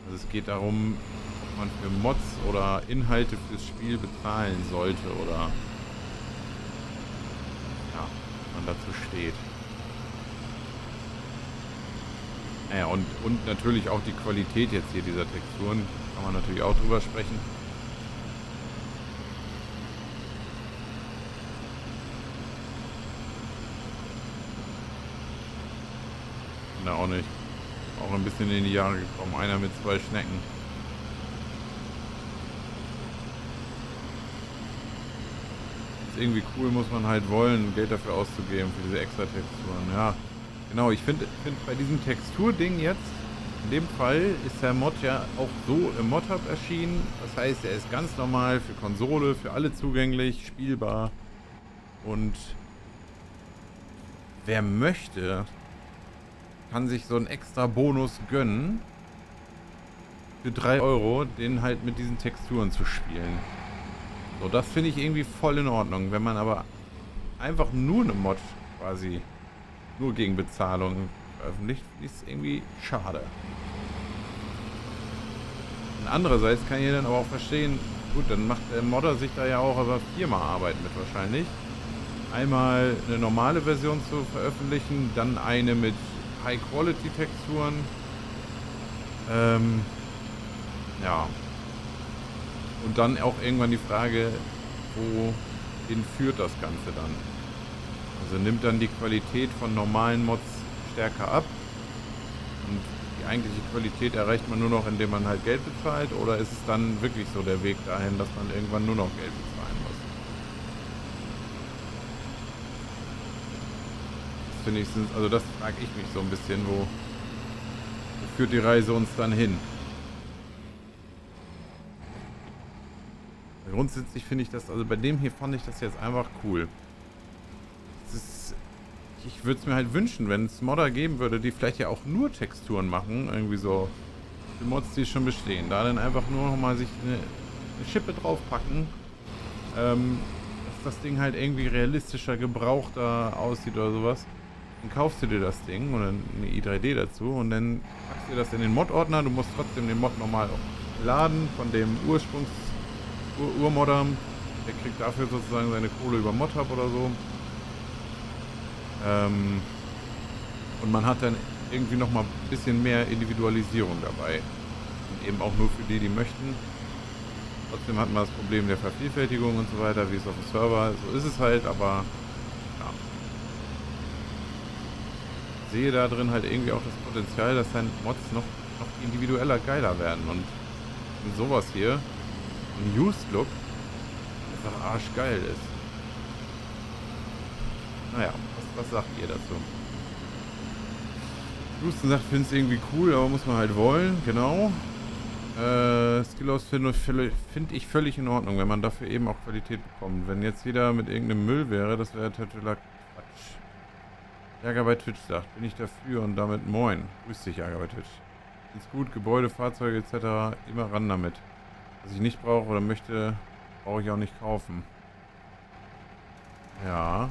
Also es geht darum, ob man für Mods oder Inhalte fürs Spiel bezahlen sollte oder ja, man dazu steht. Naja, und, und natürlich auch die Qualität jetzt hier dieser Texturen. Kann man natürlich auch drüber sprechen. Na, auch nicht. Auch ein bisschen in die Jahre gekommen. Einer mit zwei Schnecken. Ist irgendwie cool, muss man halt wollen, Geld dafür auszugeben, für diese extra Texturen. Ja, Genau, ich finde find bei diesem Texturding jetzt, in dem Fall ist der Mod ja auch so im Mod-Hub erschienen. Das heißt, er ist ganz normal für Konsole, für alle zugänglich, spielbar. Und wer möchte, kann sich so einen extra Bonus gönnen. Für 3 Euro, den halt mit diesen Texturen zu spielen. So, das finde ich irgendwie voll in Ordnung. Wenn man aber einfach nur eine Mod quasi nur gegen Bezahlung veröffentlicht, ist irgendwie schade. Und andererseits kann ich dann aber auch verstehen, gut, dann macht der Modder sich da ja auch aber viermal Arbeit mit wahrscheinlich. Einmal eine normale Version zu veröffentlichen, dann eine mit High-Quality-Texturen. Ähm, ja. Und dann auch irgendwann die Frage, wohin führt das Ganze dann? Also nimmt dann die Qualität von normalen Mods stärker ab. Und die eigentliche Qualität erreicht man nur noch, indem man halt Geld bezahlt. Oder ist es dann wirklich so der Weg dahin, dass man irgendwann nur noch Geld bezahlen muss? Ich, also das frage ich mich so ein bisschen, wo, führt die Reise uns dann hin? Grundsätzlich finde ich das, also bei dem hier fand ich das jetzt einfach cool ich würde es mir halt wünschen, wenn es Modder geben würde, die vielleicht ja auch nur Texturen machen, irgendwie so die Mods, die schon bestehen. Da dann einfach nur noch mal sich eine, eine Schippe draufpacken, ähm, dass das Ding halt irgendwie realistischer, gebrauchter aussieht oder sowas. Dann kaufst du dir das Ding oder eine i3D dazu und dann packst du das in den Mod-Ordner. Du musst trotzdem den Mod nochmal laden von dem Ursprungs Urmodder. Der kriegt dafür sozusagen seine Kohle über ModHub oder so. Ähm, und man hat dann irgendwie nochmal ein bisschen mehr Individualisierung dabei. Und eben auch nur für die, die möchten. Trotzdem hat man das Problem der Vervielfältigung und so weiter, wie es auf dem Server. So ist es halt, aber ja. Sehe da drin halt irgendwie auch das Potenzial, dass dann Mods noch, noch individueller geiler werden. Und, sowas hier, ein Used Look, einfach arschgeil ist. Naja, was sagt ihr dazu? Lusten sagt, finde es irgendwie cool, aber muss man halt wollen, genau. Äh, Skillos finde find ich völlig in Ordnung, wenn man dafür eben auch Qualität bekommt. Wenn jetzt jeder mit irgendeinem Müll wäre, das wäre. Jager bei Twitch sagt, bin ich dafür und damit moin. Grüß dich, Jager bei Twitch. Ist gut, Gebäude, Fahrzeuge etc. Immer ran damit. Was ich nicht brauche oder möchte, brauche ich auch nicht kaufen. Ja.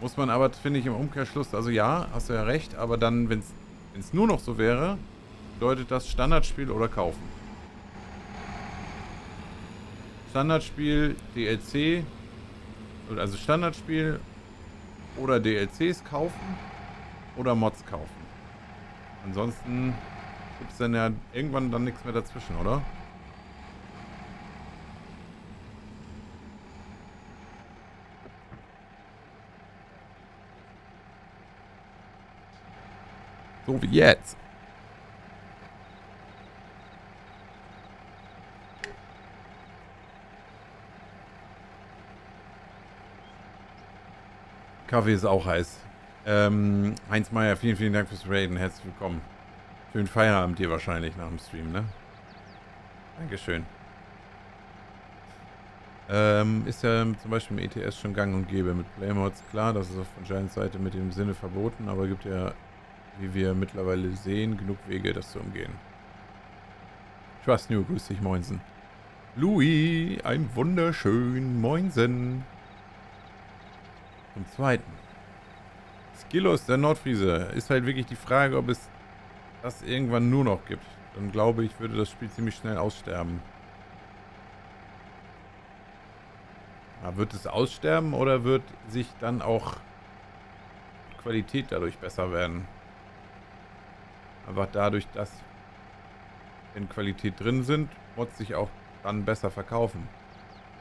Muss man aber, finde ich, im Umkehrschluss, also ja, hast du ja recht, aber dann, wenn es nur noch so wäre, bedeutet das Standardspiel oder kaufen. Standardspiel, DLC, also Standardspiel oder DLCs kaufen oder Mods kaufen. Ansonsten gibt es dann ja irgendwann dann nichts mehr dazwischen, oder? So wie jetzt. Kaffee ist auch heiß. Ähm, Heinz Meier, vielen, vielen Dank fürs Raiden. Herzlich willkommen. Schönen Feierabend dir wahrscheinlich nach dem Stream, ne? Dankeschön. Ähm, ist ja zum Beispiel im ETS schon gang und gäbe. Mit Playmods, klar, das ist auf Giants Seite mit dem Sinne verboten, aber gibt ja, wie wir mittlerweile sehen, genug Wege, das zu umgehen. Trust New, grüß dich, Moinsen. Louis, ein wunderschön Moinsen. Zum zweiten. Skillos, der Nordfriese. Ist halt wirklich die Frage, ob es das irgendwann nur noch gibt. Dann glaube ich, würde das Spiel ziemlich schnell aussterben. Ja, wird es aussterben oder wird sich dann auch Qualität dadurch besser werden? Einfach dadurch, dass wenn Qualität drin sind, Mods sich auch dann besser verkaufen.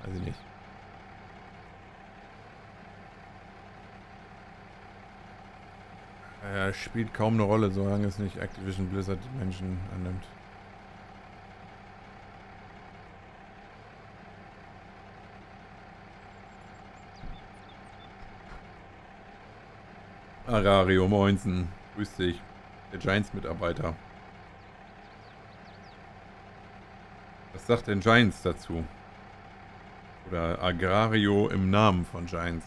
Weiß ich nicht. Ja, spielt kaum eine Rolle, solange es nicht Activision Blizzard die Menschen annimmt. Arario Moinsen, grüß dich. Der Giants-Mitarbeiter. Was sagt denn Giants dazu? Oder Agrario im Namen von Giants?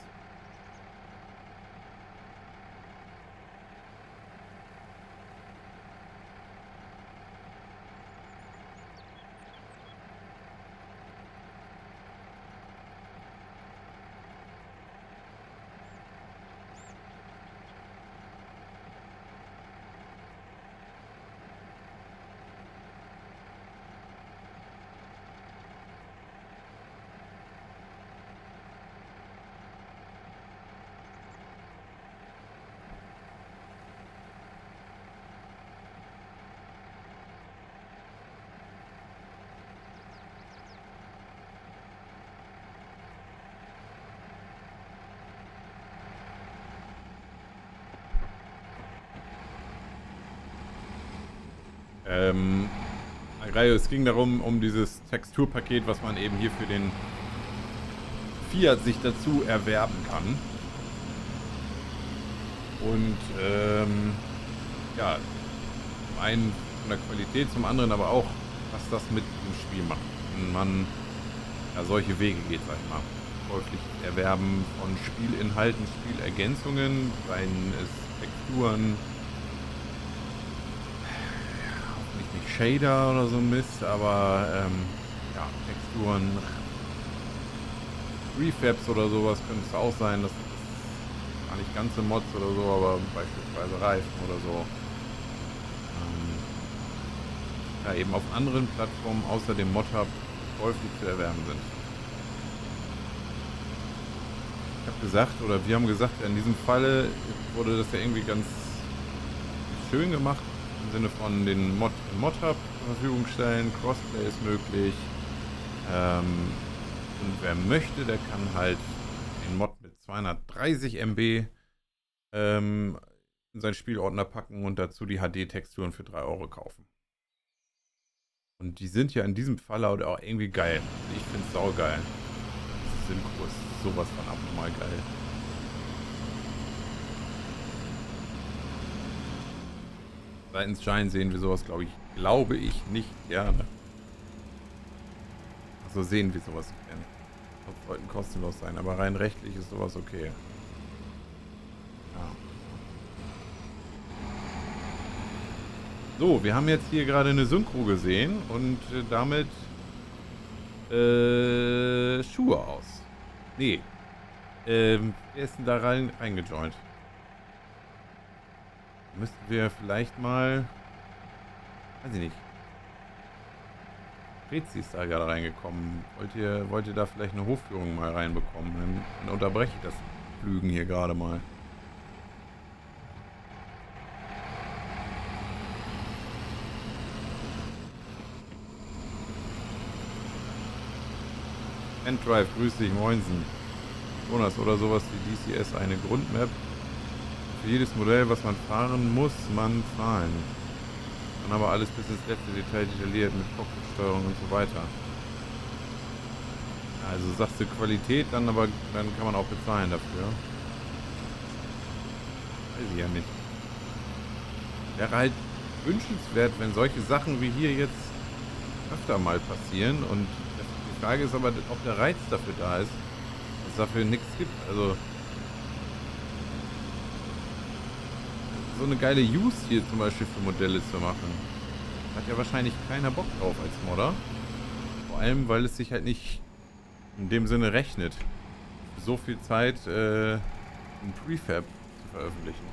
Ähm, es ging darum, um dieses Texturpaket, was man eben hier für den Fiat sich dazu erwerben kann. Und ähm, ja, zum einen von der Qualität, zum anderen aber auch, was das mit dem Spiel macht. Wenn man ja, solche Wege geht, sag ich mal. Käuflich Erwerben von Spielinhalten, Spielergänzungen, seien es Texturen, Shader oder so Mist, aber ähm, ja, Texturen, Refabs oder sowas könnte es auch sein. Das ist gar nicht ganze Mods oder so, aber beispielsweise Reifen oder so. Ähm, ja, eben auf anderen Plattformen außer dem Mod-Hub häufig zu erwerben sind. Ich habe gesagt, oder wir haben gesagt, in diesem Falle wurde das ja irgendwie ganz schön gemacht Sinne von den Mod Mod Hub zur Verfügung stellen. Crossplay ist möglich. Ähm, und wer möchte, der kann halt den Mod mit 230 MB ähm, in seinen Spielordner packen und dazu die HD-Texturen für 3 Euro kaufen. Und die sind ja in diesem Fall auch irgendwie geil. Ich finde es saugeil. Synchro ist sowas von abnormal geil. Seitens Shine sehen wir sowas, glaube ich, glaube ich, nicht gerne. Also sehen wir sowas gerne. Das sollten kostenlos sein, aber rein rechtlich ist sowas okay. Ja. So, wir haben jetzt hier gerade eine Synchro gesehen und äh, damit äh, Schuhe aus. Nee. Ähm, wer ist denn da rein reingejoint? Müssten wir vielleicht mal... Weiß ich nicht. Rezi ist da gerade reingekommen. Wollt ihr, wollt ihr da vielleicht eine Hofführung mal reinbekommen? Dann, dann unterbreche ich das Flügen hier gerade mal. Enddrive, grüß dich, Moinsen. Jonas, oder sowas wie DCS eine Grundmap für jedes Modell, was man fahren muss, man zahlen. Dann aber alles bis ins letzte Detail detailliert mit Cockpitsteuerung und so weiter. Also sagst du Qualität, dann aber dann kann man auch bezahlen dafür. Weiß ich ja nicht. Wäre halt wünschenswert, wenn solche Sachen wie hier jetzt öfter mal passieren und Frage ist aber, ob der Reiz dafür da ist, dass es dafür nichts gibt. Also so eine geile Use hier zum Beispiel für Modelle zu machen. Hat ja wahrscheinlich keiner Bock drauf als Modder. Vor allem, weil es sich halt nicht in dem Sinne rechnet, so viel Zeit äh, ein Prefab zu veröffentlichen.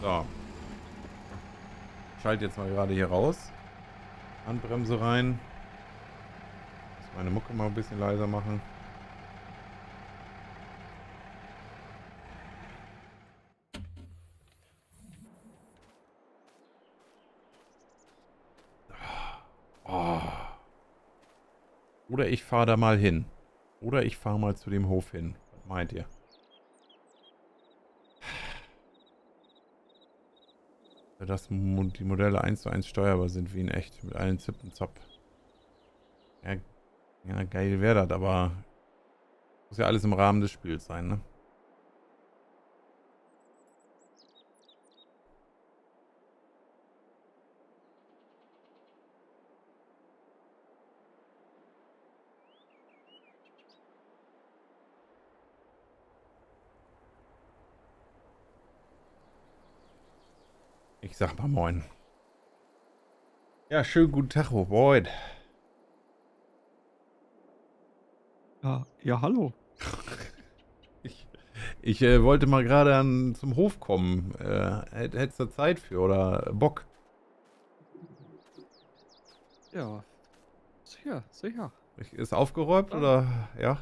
So. Schalte jetzt mal gerade hier raus. Handbremse rein. Muss meine Mucke mal ein bisschen leiser machen. Oder ich fahre da mal hin. Oder ich fahre mal zu dem Hof hin. Was meint ihr? Dass die Modelle 1 zu 1 steuerbar sind wie in echt. Mit allen Zip und Zap. Ja, ja geil wäre das, aber muss ja alles im Rahmen des Spiels sein, ne? Ich sag mal moin. Ja, schönen guten Tag, oh moin. Ja, ja hallo. ich ich äh, wollte mal gerade zum Hof kommen. Äh, hättest du Zeit für oder Bock? Ja, sicher, sicher. Ich, ist aufgeräumt ja. oder ja?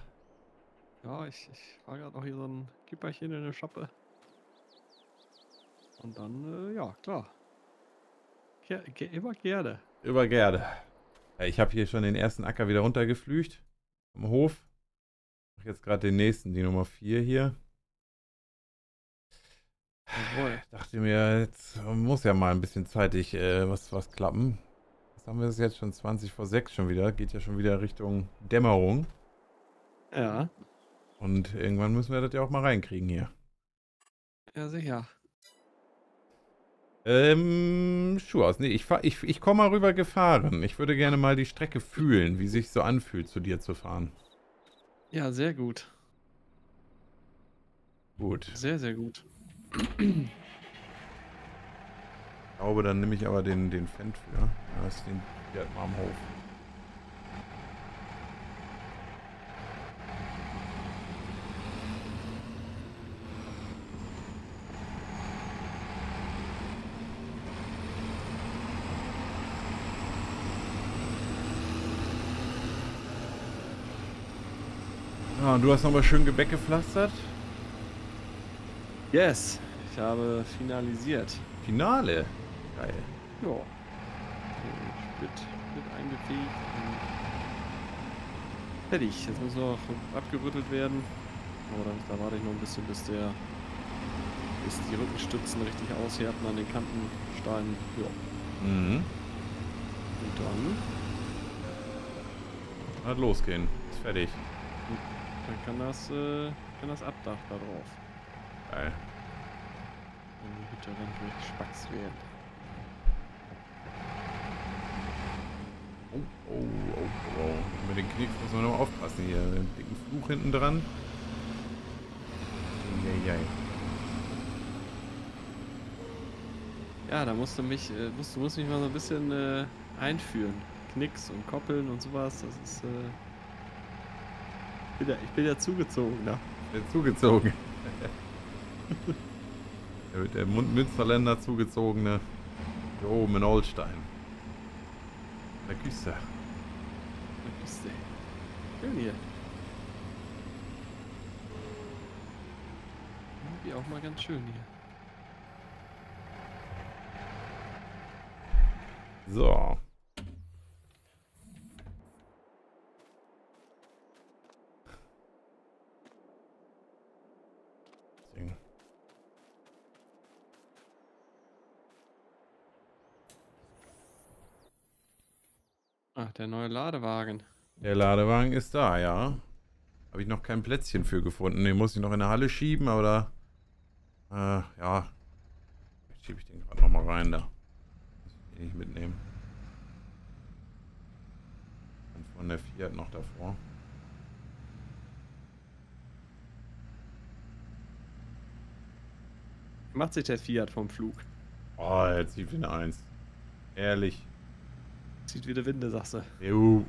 Ja, ich, ich war gerade noch hier so ein Kipperchen in der Schappe. Und dann, äh, ja, klar. Ger ge immer gerne. Immer gerne. Ich habe hier schon den ersten Acker wieder runtergeflücht. Am Hof. Ich jetzt gerade den nächsten, die Nummer 4 hier. Jawohl. Dachte mir, jetzt muss ja mal ein bisschen zeitig äh, was, was klappen. Was haben wir das jetzt schon 20 vor 6 schon wieder? Geht ja schon wieder Richtung Dämmerung. Ja. Und irgendwann müssen wir das ja auch mal reinkriegen hier. Ja, sicher. Ähm, Schuhe aus. Nee, ich, ich, ich komme mal rüber gefahren. Ich würde gerne mal die Strecke fühlen, wie sich so anfühlt, zu dir zu fahren. Ja, sehr gut. Gut. Sehr, sehr gut. Ich glaube, dann nehme ich aber den, den Fendt für. Ja, ist den hier mal am Hof. Ah, du hast nochmal schön Gebäck gepflastert? Yes, ich habe finalisiert. Finale? Geil. Ja. Split, Split eingefegt. Fertig. Jetzt muss noch abgerüttelt werden. Aber dann, da warte ich noch ein bisschen, bis der bis die Rückenstützen richtig aushärten an den Kantensteinen. Ja. Mhm. Und dann. Hat losgehen. Ist fertig. Dann kann das, äh, kann das Abdach da drauf. Geil. Wenn die Hütte dann durchspatzt werden. Oh, oh, oh, oh. Mit den Knicks muss man noch aufpassen hier. Den dicken Fluch hinten dran. Eieiei. Ja, da musst du mich, äh, musst, du musst mich mal so ein bisschen äh, einführen. Knicks und Koppeln und sowas, das ist, äh, bin ja, ich bin ja zugezogen, ne? Der zugezogen. der, der Münsterländer zugezogene. Hier oben in Olstein. Der Küste. Der Küste. Schön hier. Irgendwie auch mal ganz schön hier. So. Ach, der neue Ladewagen. Der Ladewagen ist da, ja. Habe ich noch kein Plätzchen für gefunden. Den muss ich noch in der Halle schieben, aber da... Äh, ja. Schiebe ich den gerade nochmal rein da. Muss ich den nicht mitnehmen. von der Fiat noch davor. Macht sich der Fiat vom Flug. Oh, jetzt sieht wieder eins. Ehrlich. Sieht wie der Winde, sagst du. Jo.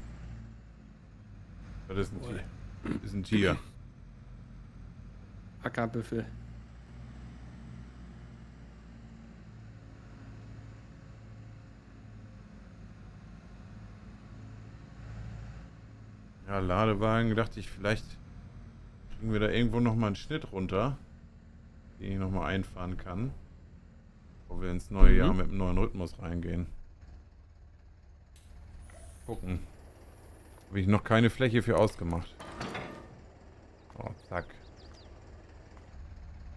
Das ist ein Tier. Das ist ein Tier. Ackerbüffel. Ja, Ladewagen, dachte ich, vielleicht kriegen wir da irgendwo nochmal einen Schnitt runter, den ich nochmal einfahren kann. Bevor wir ins neue Mhm. Jahr mit einem neuen Rhythmus reingehen. Gucken. Habe ich noch keine Fläche für ausgemacht. So, zack.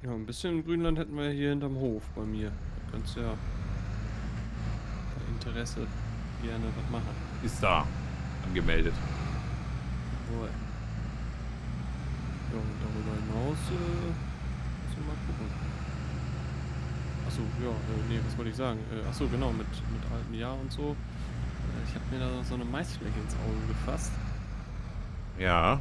Ja, ein bisschen Grünland hätten wir hier hinterm Hof bei mir. Da könntest du ja Interesse gerne was machen. Ist da. Angemeldet. Jawohl. Ja, und darüber hinaus äh, müssen wir mal gucken. Achso, ja, äh, nee, was wollte ich sagen? Äh, achso, genau, mit, mit altem Jahr und so. Ich habe mir da so eine Maisfläche ins Auge gefasst. Ja.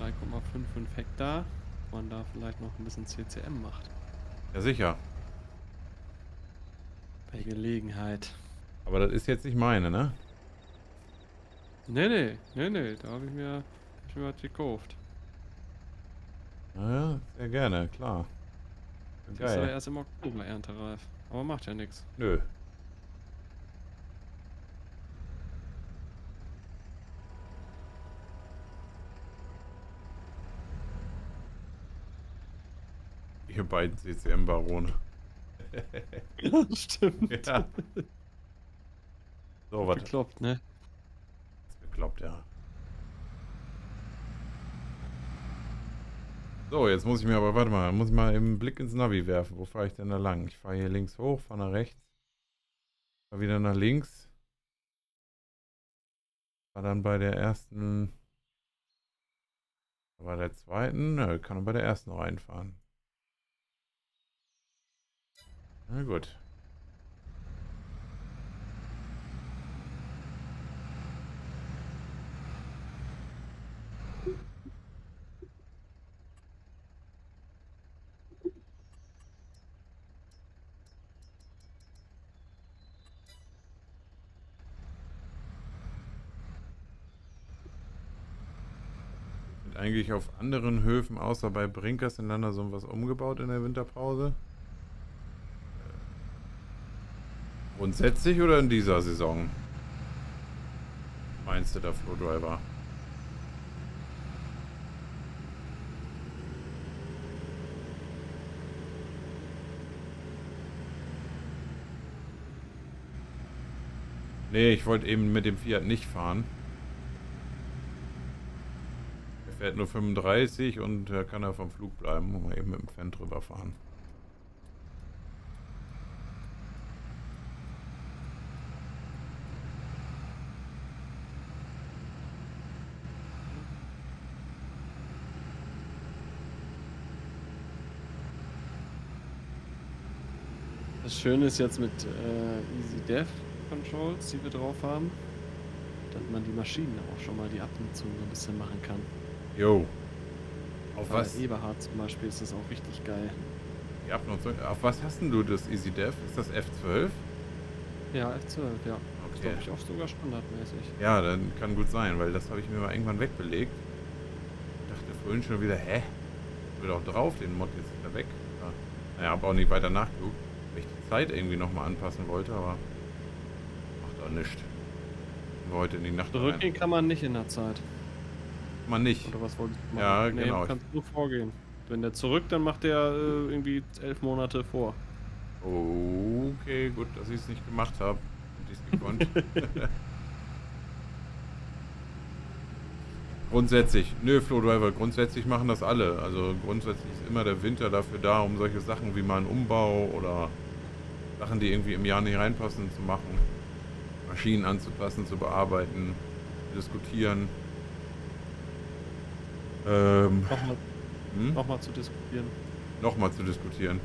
3,55 Hektar. Man da vielleicht noch ein bisschen CCM macht. Ja, sicher. Bei Gelegenheit. Aber das ist jetzt nicht meine, ne? Nee, nee, nee, nee, da habe ich mir, mir was gekauft. Ja, sehr gerne, klar. Die ist aber Geil. erst im Oktober erntereif. Aber macht ja nichts. Nö. Ihr beiden CCM-Barone. Ja, stimmt. Ja. So, was Bekloppt, ne? ist bekloppt, ja. So, jetzt muss ich mir aber, warte mal, muss ich mal einen Blick ins Navi werfen. Wo fahre ich denn da lang? Ich fahre hier links hoch, fahre nach rechts. Fahre wieder nach links. War dann bei der ersten. Bei der zweiten? Nö, kann er bei der ersten noch reinfahren. Na gut. Eigentlich auf anderen Höfen außer bei Brinkers in Landersum was umgebaut in der Winterpause? Grundsätzlich oder in dieser Saison? Meinst du der Flow Driver? Nee, ich wollte eben mit dem Fiat nicht fahren. Er fährt nur 35 und kann er vom Flug bleiben und mal eben mit dem Fan drüber fahren. Das Schöne ist jetzt mit äh, Easy Dev Controls, die wir drauf haben, dass man die Maschinen auch schon mal die Abnutzung so ein bisschen machen kann. Jo. Auf Bei was? Eberhard zum Beispiel ist das auch richtig geil. Die Abnutzung. Auf was hast denn du das EasyDev? Ist das F12? Ja, F12, ja. Das Okay. glaube ich auch sogar standardmäßig. Ja, dann kann gut sein, weil das habe ich mir mal irgendwann wegbelegt. Dachte vorhin schon wieder, hä? Wird auch drauf, den Mod jetzt wieder weg. Ja. Naja, habe auch nicht weiter nachgeguckt, Zeit irgendwie nochmal anpassen wollte, aber macht auch nichts. Wir heute in die Nacht rein. Zurückgehen kann man nicht in der Zeit. Man nicht. Oder was wolltest du Ja, nee, genau. Du kannst nur vorgehen. Wenn der zurück, dann macht der äh, irgendwie elf Monate vor. Okay, gut, dass ich es nicht gemacht habe. Hätte ich es gekonnt. grundsätzlich, nö, Flow Driver, grundsätzlich machen das alle. Also grundsätzlich ist immer der Winter dafür da, um solche Sachen wie mal einen Umbau oder Sachen, die irgendwie im Jahr nicht reinpassen, zu machen. Maschinen anzupassen, zu bearbeiten, zu diskutieren. Ähm, Nochmal hm? noch mal zu diskutieren. nochmal zu diskutieren.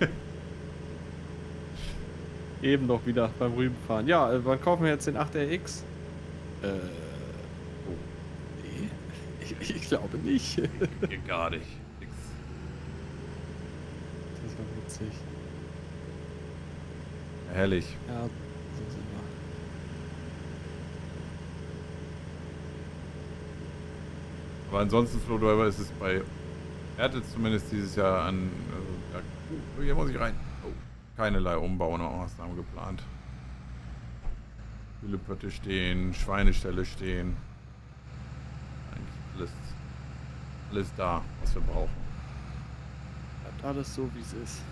Eben doch wieder beim Rübenfahren. Ja, äh, wann kaufen wir jetzt den 8RX? Äh, Ich, ich glaube nicht. Gar nicht. Nix. Das war witzig. Herrlich. Ja, so sind wir. Aber ansonsten, Flo Driver, ist es bei Erde zumindest dieses Jahr an. Oh, hier muss ich rein. Oh, keinerlei Umbaumaßnahmen geplant. Hühlepötte stehen, Schweineställe stehen. Eigentlich alles, alles da, was wir brauchen. Bleibt alles so, wie es ist.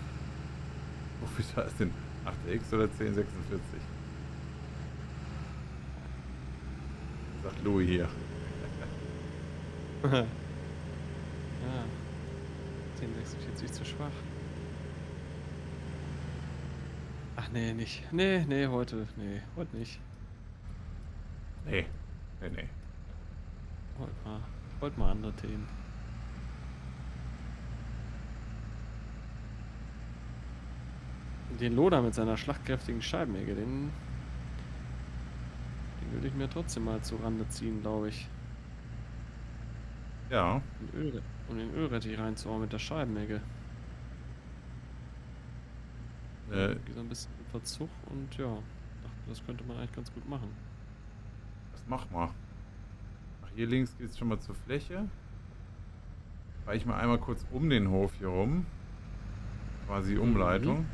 Wofür da ist denn 8X oder 1046? Sagt Louis hier. ja. 1046 zu schwach. Ach nee, nicht. Nee, nee, heute. Nee, heute nicht. Nee, nee, nee. Heute mal. Heute mal andere Themen. Den Loder mit seiner schlagkräftigen Scheibenecke, den. Den würde ich mir trotzdem mal zu Rande ziehen, glaube ich. Ja, Und, Öl, um den Ölrettich reinzuhauen mit der Scheibenecke. äh, Irgendwie so ein bisschen Verzug und ja, dachte, das könnte man eigentlich ganz gut machen. das mach mal. Ach, hier links geht es schon mal zur Fläche. Fahre ich mal einmal kurz um den Hof hier rum. Quasi Umleitung. Und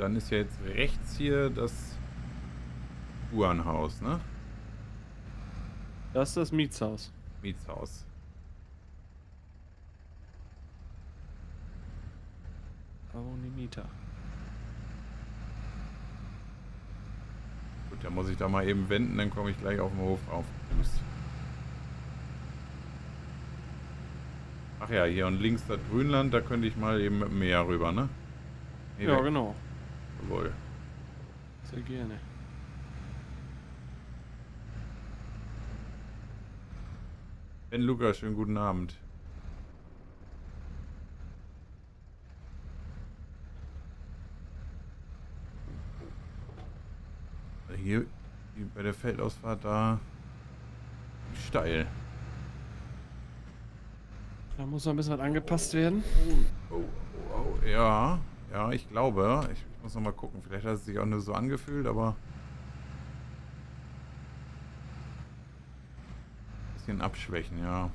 dann ist ja jetzt rechts hier das Uhrenhaus, ne? Das ist das Mietshaus. Mietshaus. Mieter. Gut, dann muss ich da mal eben wenden, dann komme ich gleich auf den Hof auf. Ach ja, hier und links das Grünland, da könnte ich mal eben mit dem Meer rüber, ne? Nee, Ja, weg. genau. Jawohl. Sehr gerne. Ben Luca, schönen guten Abend. Hier bei der Feldausfahrt da steil. Da muss noch ein bisschen was angepasst werden. Oh, oh, oh, ja, ja, ich glaube. Ich muss noch mal gucken. Vielleicht hat es sich auch nur so angefühlt, aber. Bisschen abschwächen, ja.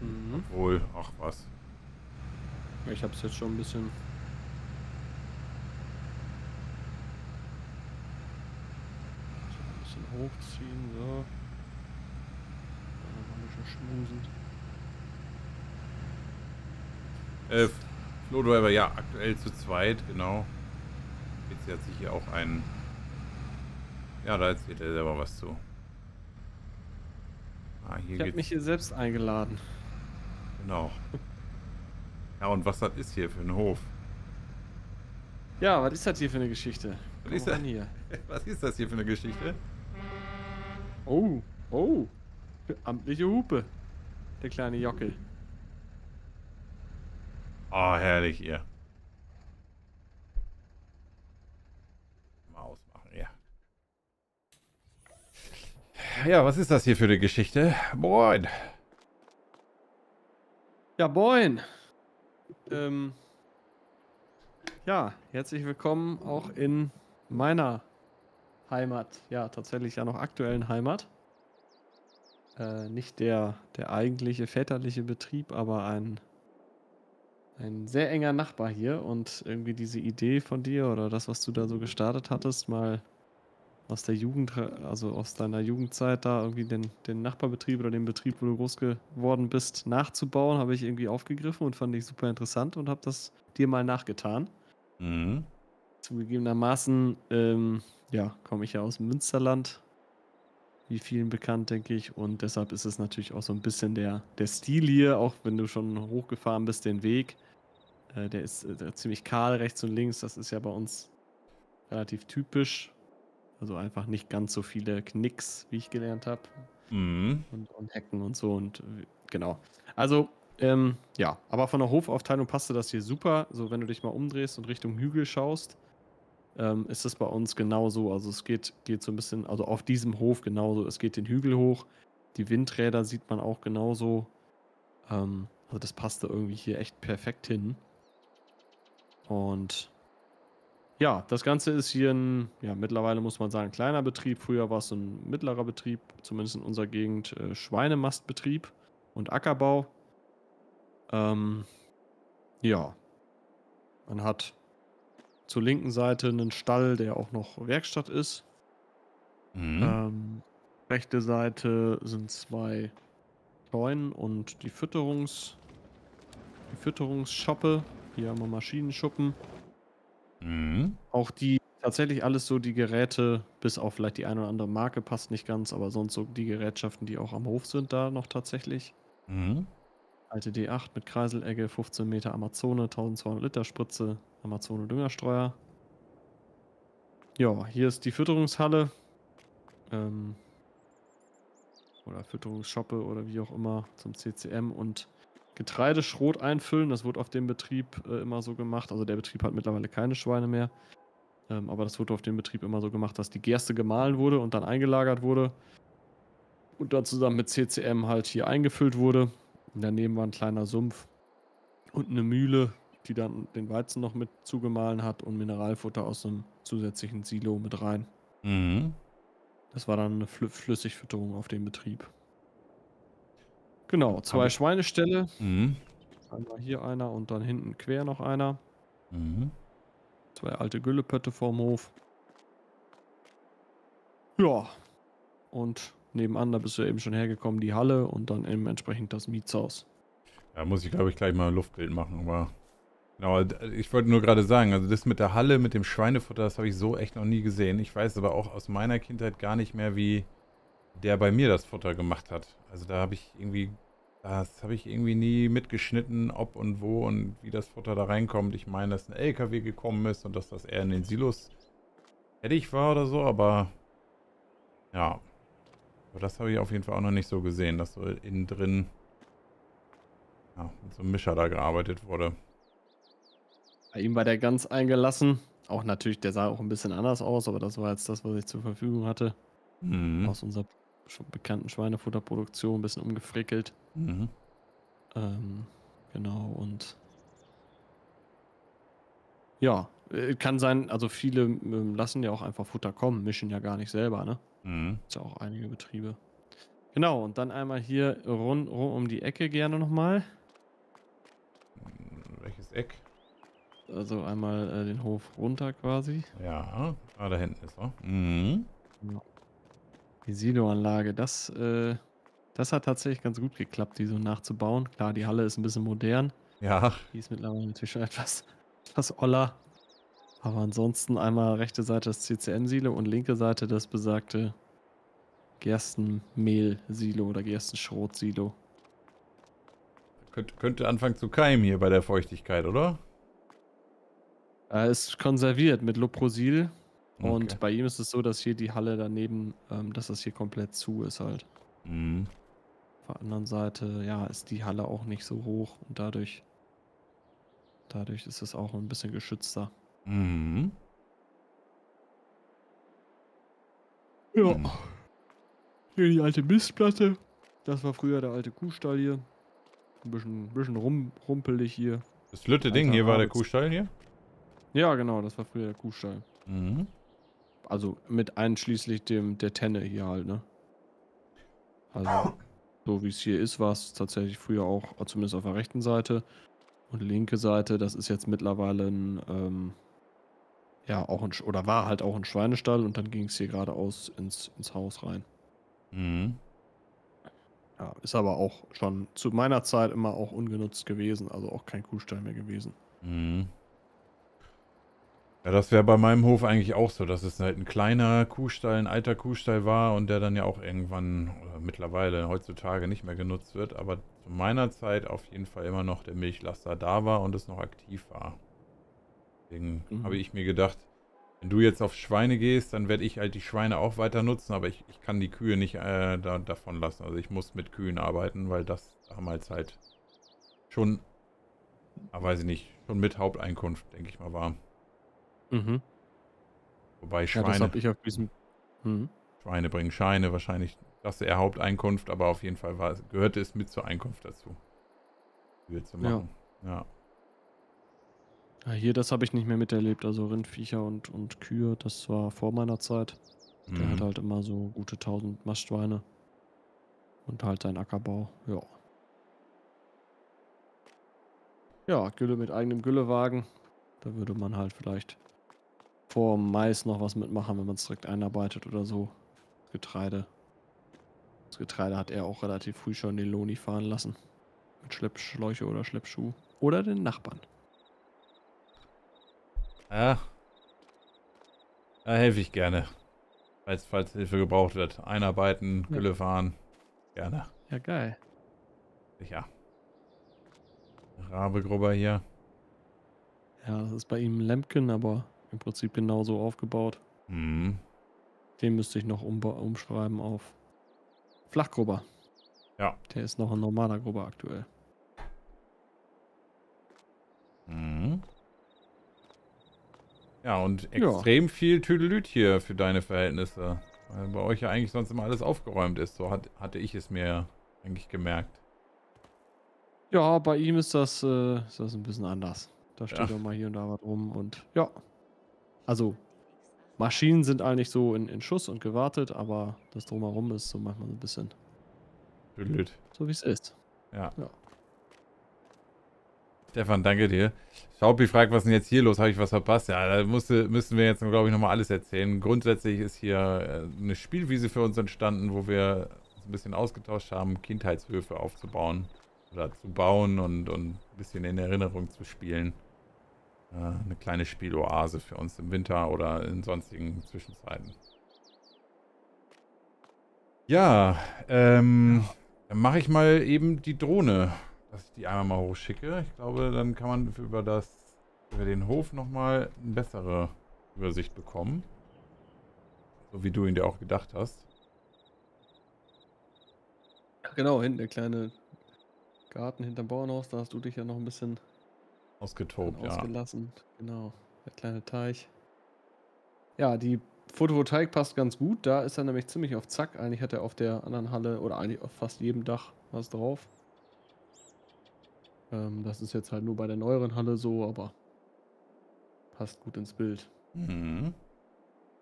Mhm. Wohl, ach was. Ich hab's jetzt schon ein bisschen. Ein bisschen hochziehen, so. Dann noch ein bisschen schmusen. Äh, Flo Driver, ja, aktuell zu zweit, genau. Jetzt hat sich hier auch ein. Ja, da erzählt er selber was zu. Ah, hier Ich hab geht's. mich hier selbst eingeladen. Genau. Ja, und was das ist hier für ein Hof? Ja, was ist das hier für eine Geschichte? Was ist das? hier. Was ist das hier für eine Geschichte? Oh, oh. Amtliche Hupe. Der kleine Jockel. Oh, herrlich, ihr. Mal ausmachen, ja. Ja, was ist das hier für eine Geschichte? Moin. Ja, moin. Ähm, ja, herzlich willkommen auch in meiner Heimat. Ja, tatsächlich ja noch aktuellen Heimat. Äh, nicht der, der eigentliche väterliche Betrieb, aber ein, ein sehr enger Nachbar hier. Und irgendwie diese Idee von dir oder das, was du da so gestartet hattest, mal aus der Jugend, also aus deiner Jugendzeit da irgendwie den, den Nachbarbetrieb oder den Betrieb, wo du groß geworden bist, nachzubauen, habe ich irgendwie aufgegriffen und fand ich super interessant und habe das dir mal nachgetan. Mhm. Zugegebenermaßen, ähm, ja, komme ich ja aus dem Münsterland, wie vielen bekannt, denke ich. Und deshalb ist es natürlich auch so ein bisschen der, der Stil hier, auch wenn du schon hochgefahren bist, den Weg. Äh, der ist äh, ziemlich kahl, rechts und links. Das ist ja bei uns relativ typisch. Also einfach nicht ganz so viele Knicks, wie ich gelernt habe. Mhm. und, und Hecken und so und genau. Also, ähm, ja, aber von der Hofaufteilung passte das hier super. So, wenn du dich mal umdrehst und Richtung Hügel schaust, ähm, ist es bei uns genauso. Also es geht, geht so ein bisschen, also auf diesem Hof genauso. Es geht den Hügel hoch. Die Windräder sieht man auch genauso. Ähm, also das passte irgendwie hier echt perfekt hin. Und ja, das Ganze ist hier ein, ja, mittlerweile muss man sagen, kleiner Betrieb. Früher war es ein mittlerer Betrieb, zumindest in unserer Gegend, äh, Schweinemastbetrieb und Ackerbau. Ähm, ja, man hat zur linken Seite einen Stall, der auch noch Werkstatt ist. Mhm. Ähm, rechte Seite sind zwei Scheunen und die Fütterungs die Fütterungsschoppe. Hier haben wir Maschinenschuppen. Mhm. Auch die tatsächlich alles so die Geräte, bis auf vielleicht die eine oder andere Marke passt nicht ganz, aber sonst so die Gerätschaften, die auch am Hof sind, da noch tatsächlich. Mhm. Alte D8 mit Kreiselegge, 15 Meter Amazone, 1200 Liter Spritze, Amazone Düngerstreuer. Ja, hier ist die Fütterungshalle. Ähm, oder Fütterungsschoppe oder wie auch immer zum CCM und Getreideschrot einfüllen. Das wurde auf dem Betrieb äh, immer so gemacht. Also der Betrieb hat mittlerweile keine Schweine mehr. Ähm, aber das wurde auf dem Betrieb immer so gemacht, dass die Gerste gemahlen wurde und dann eingelagert wurde. Und dann zusammen mit CCM halt hier eingefüllt wurde. Und daneben war ein kleiner Sumpf und eine Mühle, die dann den Weizen noch mit zugemahlen hat und Mineralfutter aus einem zusätzlichen Silo mit rein. Mhm. Das war dann eine Flü Flüssigfütterung auf dem Betrieb. Genau, zwei Aber- Schweineställe. Mhm. Einmal hier einer und dann hinten quer noch einer. Mhm. Zwei alte Güllepötte vorm Hof. Ja. Und nebenan, da bist du eben schon hergekommen, die Halle und dann eben entsprechend das Mietshaus. Da muss ich, glaube ich, gleich mal ein Luftbild machen, aber. Genau, ich wollte nur gerade sagen, also das mit der Halle, mit dem Schweinefutter, das habe ich so echt noch nie gesehen. Ich weiß aber auch aus meiner Kindheit gar nicht mehr, wie der bei mir das Futter gemacht hat. Also da habe ich irgendwie, das habe ich irgendwie nie mitgeschnitten, ob und wo und wie das Futter da reinkommt. Ich meine, dass ein LKW gekommen ist und dass das eher in den Silos fertig war oder so, aber ja. Aber das habe ich auf jeden Fall auch noch nicht so gesehen, dass so innen drin ja, mit so einem Mischer da gearbeitet wurde. Bei ihm war der ganz eingelassen. Auch natürlich, der sah auch ein bisschen anders aus, aber das war jetzt das, was ich zur Verfügung hatte. Mhm. Aus unserer schon bekannten Schweinefutterproduktion, ein bisschen umgefrickelt. Mhm. Ähm, genau, und ja, äh, kann sein, also viele ähm, lassen ja auch einfach Futter kommen, mischen ja gar nicht selber, ne? Mhm. Ist ja auch einige Betriebe. Genau, und dann einmal hier rund, rund um die Ecke gerne nochmal. Welches Eck? Also einmal äh, den Hof runter quasi. Ja, ah, da hinten ist er. Mhm. Die Siloanlage, das, äh, das hat tatsächlich ganz gut geklappt, die so nachzubauen. Klar, die Halle ist ein bisschen modern. Ja, Die ist mittlerweile natürlich schon etwas, etwas oller. Aber ansonsten einmal rechte Seite das CCM-Silo und linke Seite das besagte Gerstenmehl-Silo oder Gerstenschrot-Silo. könnte, könnte anfangen zu keimen hier bei der Feuchtigkeit, oder? Er ist konserviert mit Loprosil. Und Okay. bei ihm ist es so, dass hier die Halle daneben, ähm, dass das hier komplett zu ist halt. Mhm. Auf der anderen Seite, ja, ist die Halle auch nicht so hoch und dadurch, dadurch ist es auch ein bisschen geschützter. Mhm. Ja. Mhm. Hier die alte Mistplatte. Das war früher der alte Kuhstall hier. Ein bisschen, bisschen rum, rumpelig hier. Das lütte Ding Alter hier war der Kuhstall hier? Ja, genau, das war früher der Kuhstall. Mhm. Also mit einschließlich dem der Tenne hier halt, ne? Also, so wie es hier ist, war es tatsächlich früher auch, zumindest auf der rechten Seite. Und linke Seite, das ist jetzt mittlerweile ein, ähm, ja, auch ein, oder war halt auch ein Schweinestall und dann ging es hier geradeaus ins, ins Haus rein. Mhm. Ja, ist aber auch schon zu meiner Zeit immer auch ungenutzt gewesen, also auch kein Kuhstall mehr gewesen. Mhm. Ja, das wäre bei meinem Hof eigentlich auch so, dass es halt ein kleiner Kuhstall, ein alter Kuhstall war und der dann ja auch irgendwann oder mittlerweile heutzutage nicht mehr genutzt wird, aber zu meiner Zeit auf jeden Fall immer noch der Milchlaster da war und es noch aktiv war. Deswegen Mhm. habe ich mir gedacht, Wenn du jetzt auf Schweine gehst, dann werde ich halt die Schweine auch weiter nutzen, aber ich, ich kann die Kühe nicht äh, da, davon lassen. Also ich muss mit Kühen arbeiten, weil das damals halt schon, ah, weiß ich nicht, schon mit Haupteinkunft, denke ich mal, war. Mhm. Wobei Ja, das Schweine, habe ich auf diesem. Mhm. Schweine bringen Scheine, wahrscheinlich das eher Haupteinkunft, aber auf jeden Fall war, gehörte es mit zur Einkunft dazu. Kühe zu Ja. machen. Ja. Ja, hier, das habe ich nicht mehr miterlebt. Also Rindviecher und, und Kühe, das war vor meiner Zeit. Der Mhm. hat halt immer so gute 1000 Mastschweine. Und halt seinen Ackerbau. Ja. Ja, Gülle mit eigenem Güllewagen. Da würde man halt vielleicht vor Mais noch was mitmachen, wenn man es direkt einarbeitet oder so. Getreide. Das Getreide hat er auch relativ früh schon den Loni fahren lassen. Mit Schleppschläuche oder Schleppschuh. Oder den Nachbarn. Ja. Da helfe ich gerne. Falls, falls Hilfe gebraucht wird. Einarbeiten, Ja. Gülle fahren. Gerne. Ja, geil. Sicher. Rabe Grubber hier. Ja, das ist bei ihm Lemken, aber im Prinzip genauso aufgebaut. Mhm. Den müsste ich noch umschreiben auf Flachgrubber. Ja. Der ist noch ein normaler Grubber aktuell. Mhm. Ja, und Ja. extrem viel Tüdelüt hier für deine Verhältnisse. Weil bei euch ja eigentlich sonst immer alles aufgeräumt ist. So hat, hatte ich es mir eigentlich gemerkt. Ja, bei ihm ist das, äh, ist das ein bisschen anders. Da steht Ja. auch mal hier und da was rum und ja. Also, Maschinen sind eigentlich so in, in Schuss und gewartet, aber das Drumherum ist so manchmal so ein bisschen Tüdelüt. so, wie es ist. Ja. Ja. Stefan, danke dir. Schaupi fragt, was ist denn jetzt hier los? Habe ich was verpasst? Ja, da musste, müssen wir jetzt, glaube ich, nochmal alles erzählen. Grundsätzlich ist hier äh, eine Spielwiese für uns entstanden, wo wir uns ein bisschen ausgetauscht haben, Kindheitshöfe aufzubauen oder zu bauen und, und ein bisschen in Erinnerung zu spielen. Äh, eine kleine Spieloase für uns im Winter oder in sonstigen Zwischenzeiten. Ja, ähm, dann mache ich mal eben die Drohne, dass ich die einmal mal hochschicke. Ich glaube, dann kann man über das, über den Hof nochmal eine bessere Übersicht bekommen. So wie du ihn dir auch gedacht hast. Genau, hinten der kleine Garten hinterm Bauernhaus, da hast du dich ja noch ein bisschen Ausgetobt, ja. ausgelassen. Genau, der kleine Teich. Ja, die Photovoltaik passt ganz gut. Da ist er nämlich ziemlich auf Zack. Eigentlich hat er auf der anderen Halle oder eigentlich auf fast jedem Dach was drauf. Ähm, das ist jetzt halt nur bei der neueren Halle so, aber passt gut ins Bild. Mhm.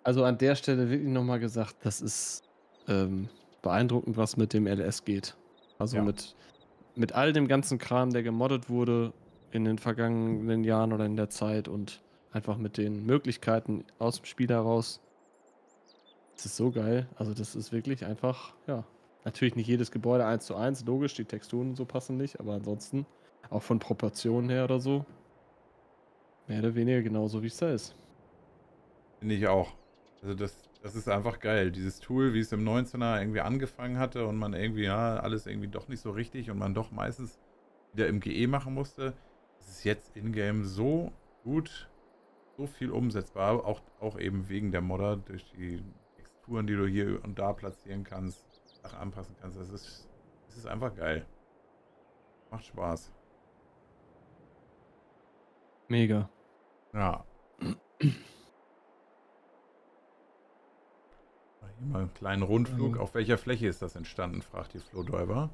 Also an der Stelle wirklich nochmal gesagt, das ist ähm, beeindruckend, was mit dem LS geht. Also Ja. mit, mit all dem ganzen Kram, der gemoddet wurde in den vergangenen Jahren oder in der Zeit und einfach mit den Möglichkeiten aus dem Spiel heraus. Das ist so geil. Also das ist wirklich einfach, ja. Natürlich nicht jedes Gebäude eins zu eins, logisch, die Texturen so passen nicht, aber ansonsten auch von Proportionen her oder so. Mehr oder weniger genauso, wie es da ist. Finde ich auch. Also das, das ist einfach geil. Dieses Tool, wie es im 19er irgendwie angefangen hatte und man irgendwie, ja, alles irgendwie doch nicht so richtig und man doch meistens wieder im GE machen musste, das ist jetzt in-game so gut, so viel umsetzbar, auch, auch eben wegen der Modder, durch die Texturen, die du hier und da platzieren kannst, Sachen anpassen kannst. Das ist, das ist einfach geil. Macht Spaß. Mega. Ja. Hier mal einen kleinen Rundflug. Ähm. Auf welcher Fläche ist das entstanden, fragt die Flowdriver.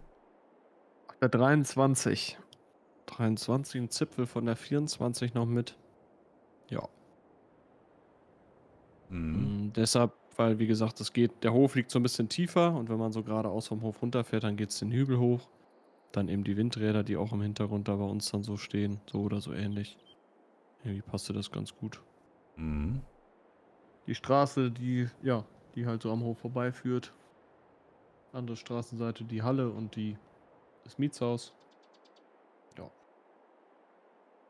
Der 23. 23, ein Zipfel von der 24 noch mit. Ja. Mhm. Mm, deshalb, weil wie gesagt, das geht, der Hof liegt so ein bisschen tiefer und wenn man so geradeaus vom Hof runterfährt, dann geht es den Hügel hoch. Dann eben die Windräder, die auch im Hintergrund da bei uns dann so stehen, so oder so ähnlich. Irgendwie passte das ganz gut. Mhm. Die Straße, die, ja, die halt so am Hof vorbeiführt. Andere Straßenseite, die Halle und die, das Mietshaus.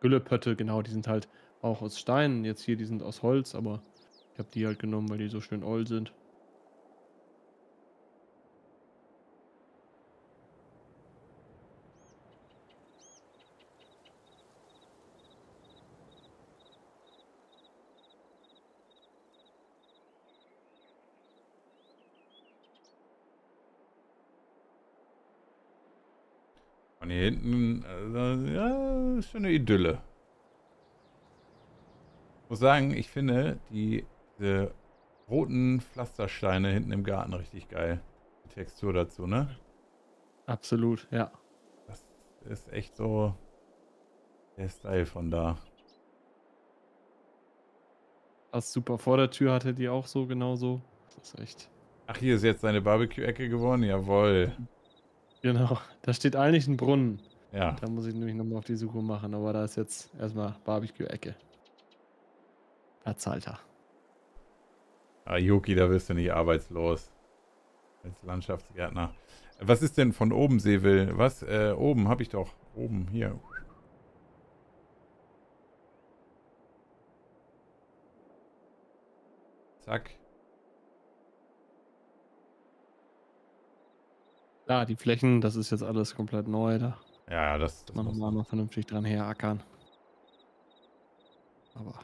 Güllepötte, genau, die sind halt auch aus Stein. Jetzt hier, die sind aus Holz, aber ich habe die halt genommen, weil die so schön oll sind. Hier hinten, also, ja, eine Idylle. Ich muss sagen, ich finde die diese roten Pflastersteine hinten im Garten richtig geil. Die Textur dazu, ne? Absolut, ja. Das ist echt so der Style von da. Das super. Vor der Tür hatte die auch so genauso. Das ist echt. Ach, hier ist jetzt eine Barbecue-Ecke geworden? Jawohl. Genau. Da steht eigentlich ein Brunnen. Ja. Da muss ich nämlich nochmal auf die Suche machen, aber da ist jetzt erstmal Barbecue-Ecke. Erzalter. Ah, Yuki, da wirst du nicht arbeitslos. Als Landschaftsgärtner. Was ist denn von oben, Seville? Was? Äh, oben habe ich doch. Oben, hier. Zack. Ja, die Flächen, das ist jetzt alles komplett neu. Da Ja, das, das man muss nochmal mal vernünftig dran herackern. Aber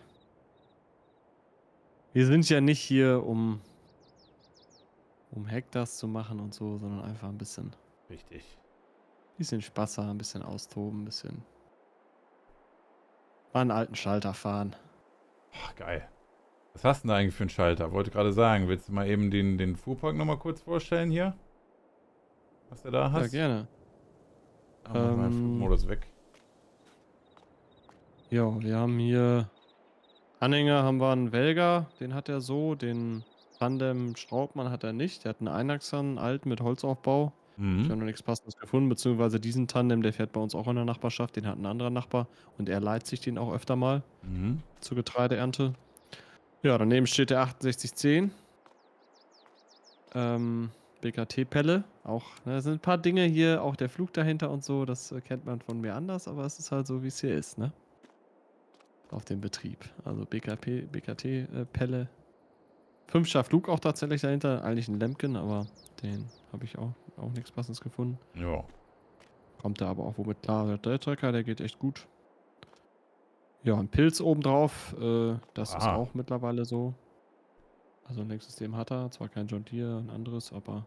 wir sind ja nicht hier, um, um Hektas zu machen und so, sondern einfach ein bisschen, richtig. bisschen Spaß haben, ein bisschen austoben, ein bisschen mal einen alten Schalter fahren. Ach, geil. Was hast du denn da eigentlich für einen Schalter? Wollte gerade sagen, willst du mal eben den, den Fuhrpark nochmal kurz vorstellen hier? Was du da Ja, hast? gerne. Ah, mach mal den Ähm, Flugmodus weg. Ja, wir haben hier Anhänger, haben wir einen Welger, den hat er so, den Tandem Straubmann hat er nicht. Der hat einen Einachser, einen alten mit Holzaufbau. Ich habe Mhm. noch nichts passendes gefunden, beziehungsweise diesen Tandem, der fährt bei uns auch in der Nachbarschaft, den hat ein anderer Nachbar und er leiht sich den auch öfter mal Mhm. zur Getreideernte. Ja, daneben steht der 6810. Ähm, BKT-Pelle, auch, ne, da sind ein paar Dinge hier, auch der Flug dahinter und so, das äh, kennt man von mir anders, aber es ist halt so, wie es hier ist, ne? Auf dem Betrieb. Also BKP, BKT-Pelle. Fünfscher Flug auch tatsächlich dahinter, eigentlich ein Lemken, aber den habe ich auch, auch nichts passendes gefunden. Ja. Kommt da aber auch womit klar. Der Drehtrecker, der geht echt gut. Ja, ein Pilz obendrauf, äh, das ist Aha. auch mittlerweile so. Also ein Lenksystem hat er, zwar kein John Deere, ein anderes, aber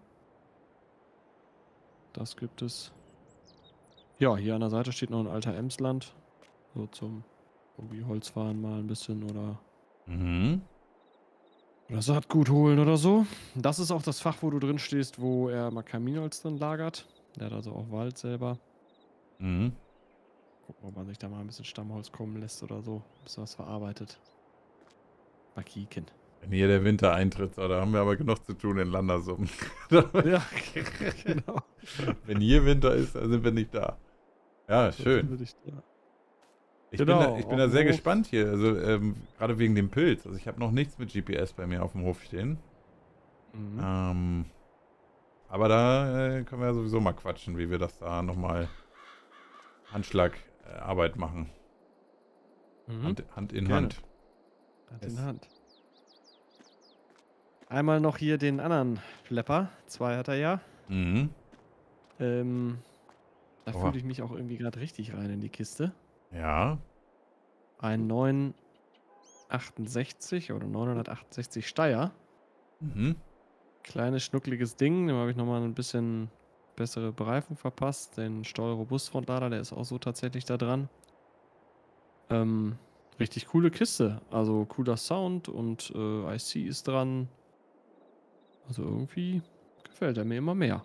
das gibt es. Ja, hier an der Seite steht noch ein alter Emsland. So zum irgendwie Holz fahren mal ein bisschen oder, Mhm. oder Saatgut holen oder so. Das ist auch das Fach, wo du drin stehst, wo er mal Kaminholz drin lagert. Der hat also auch Wald selber. Mhm. Gucken, ob man sich da mal ein bisschen Stammholz kommen lässt oder so. Bisschen was verarbeitet. Mal kieken. Wenn hier der Winter eintritt, so, da haben wir aber genug zu tun in Landersum. Ja, genau. Wenn hier Winter ist, dann sind wir nicht da. Ja, schön. Ich Genau, bin da, ich bin da dem sehr Hof. gespannt hier. Also ähm, gerade wegen dem Pilz. Also ich habe noch nichts mit GPS bei mir auf dem Hof stehen. Mhm. Ähm, aber da äh, können wir ja sowieso mal quatschen, wie wir das da nochmal Handschlagarbeit äh, machen. Mhm. Hand, Hand in Gerne. Hand. Hand in Hand. Einmal noch hier den anderen Flepper. Zwei hat er ja. Mhm. Ähm, da fühle ich mich auch irgendwie gerade richtig rein in die Kiste. Ja. Ein 968 oder 968 Steyr. Mhm. Kleines, schnuckliges Ding. Dem habe ich nochmal ein bisschen bessere Bereifung verpasst. Den Steuer-Robust-Frontlader, der ist auch so tatsächlich da dran. Ähm, richtig coole Kiste. Also cooler Sound und äh, IC ist dran. Also irgendwie gefällt er mir immer mehr.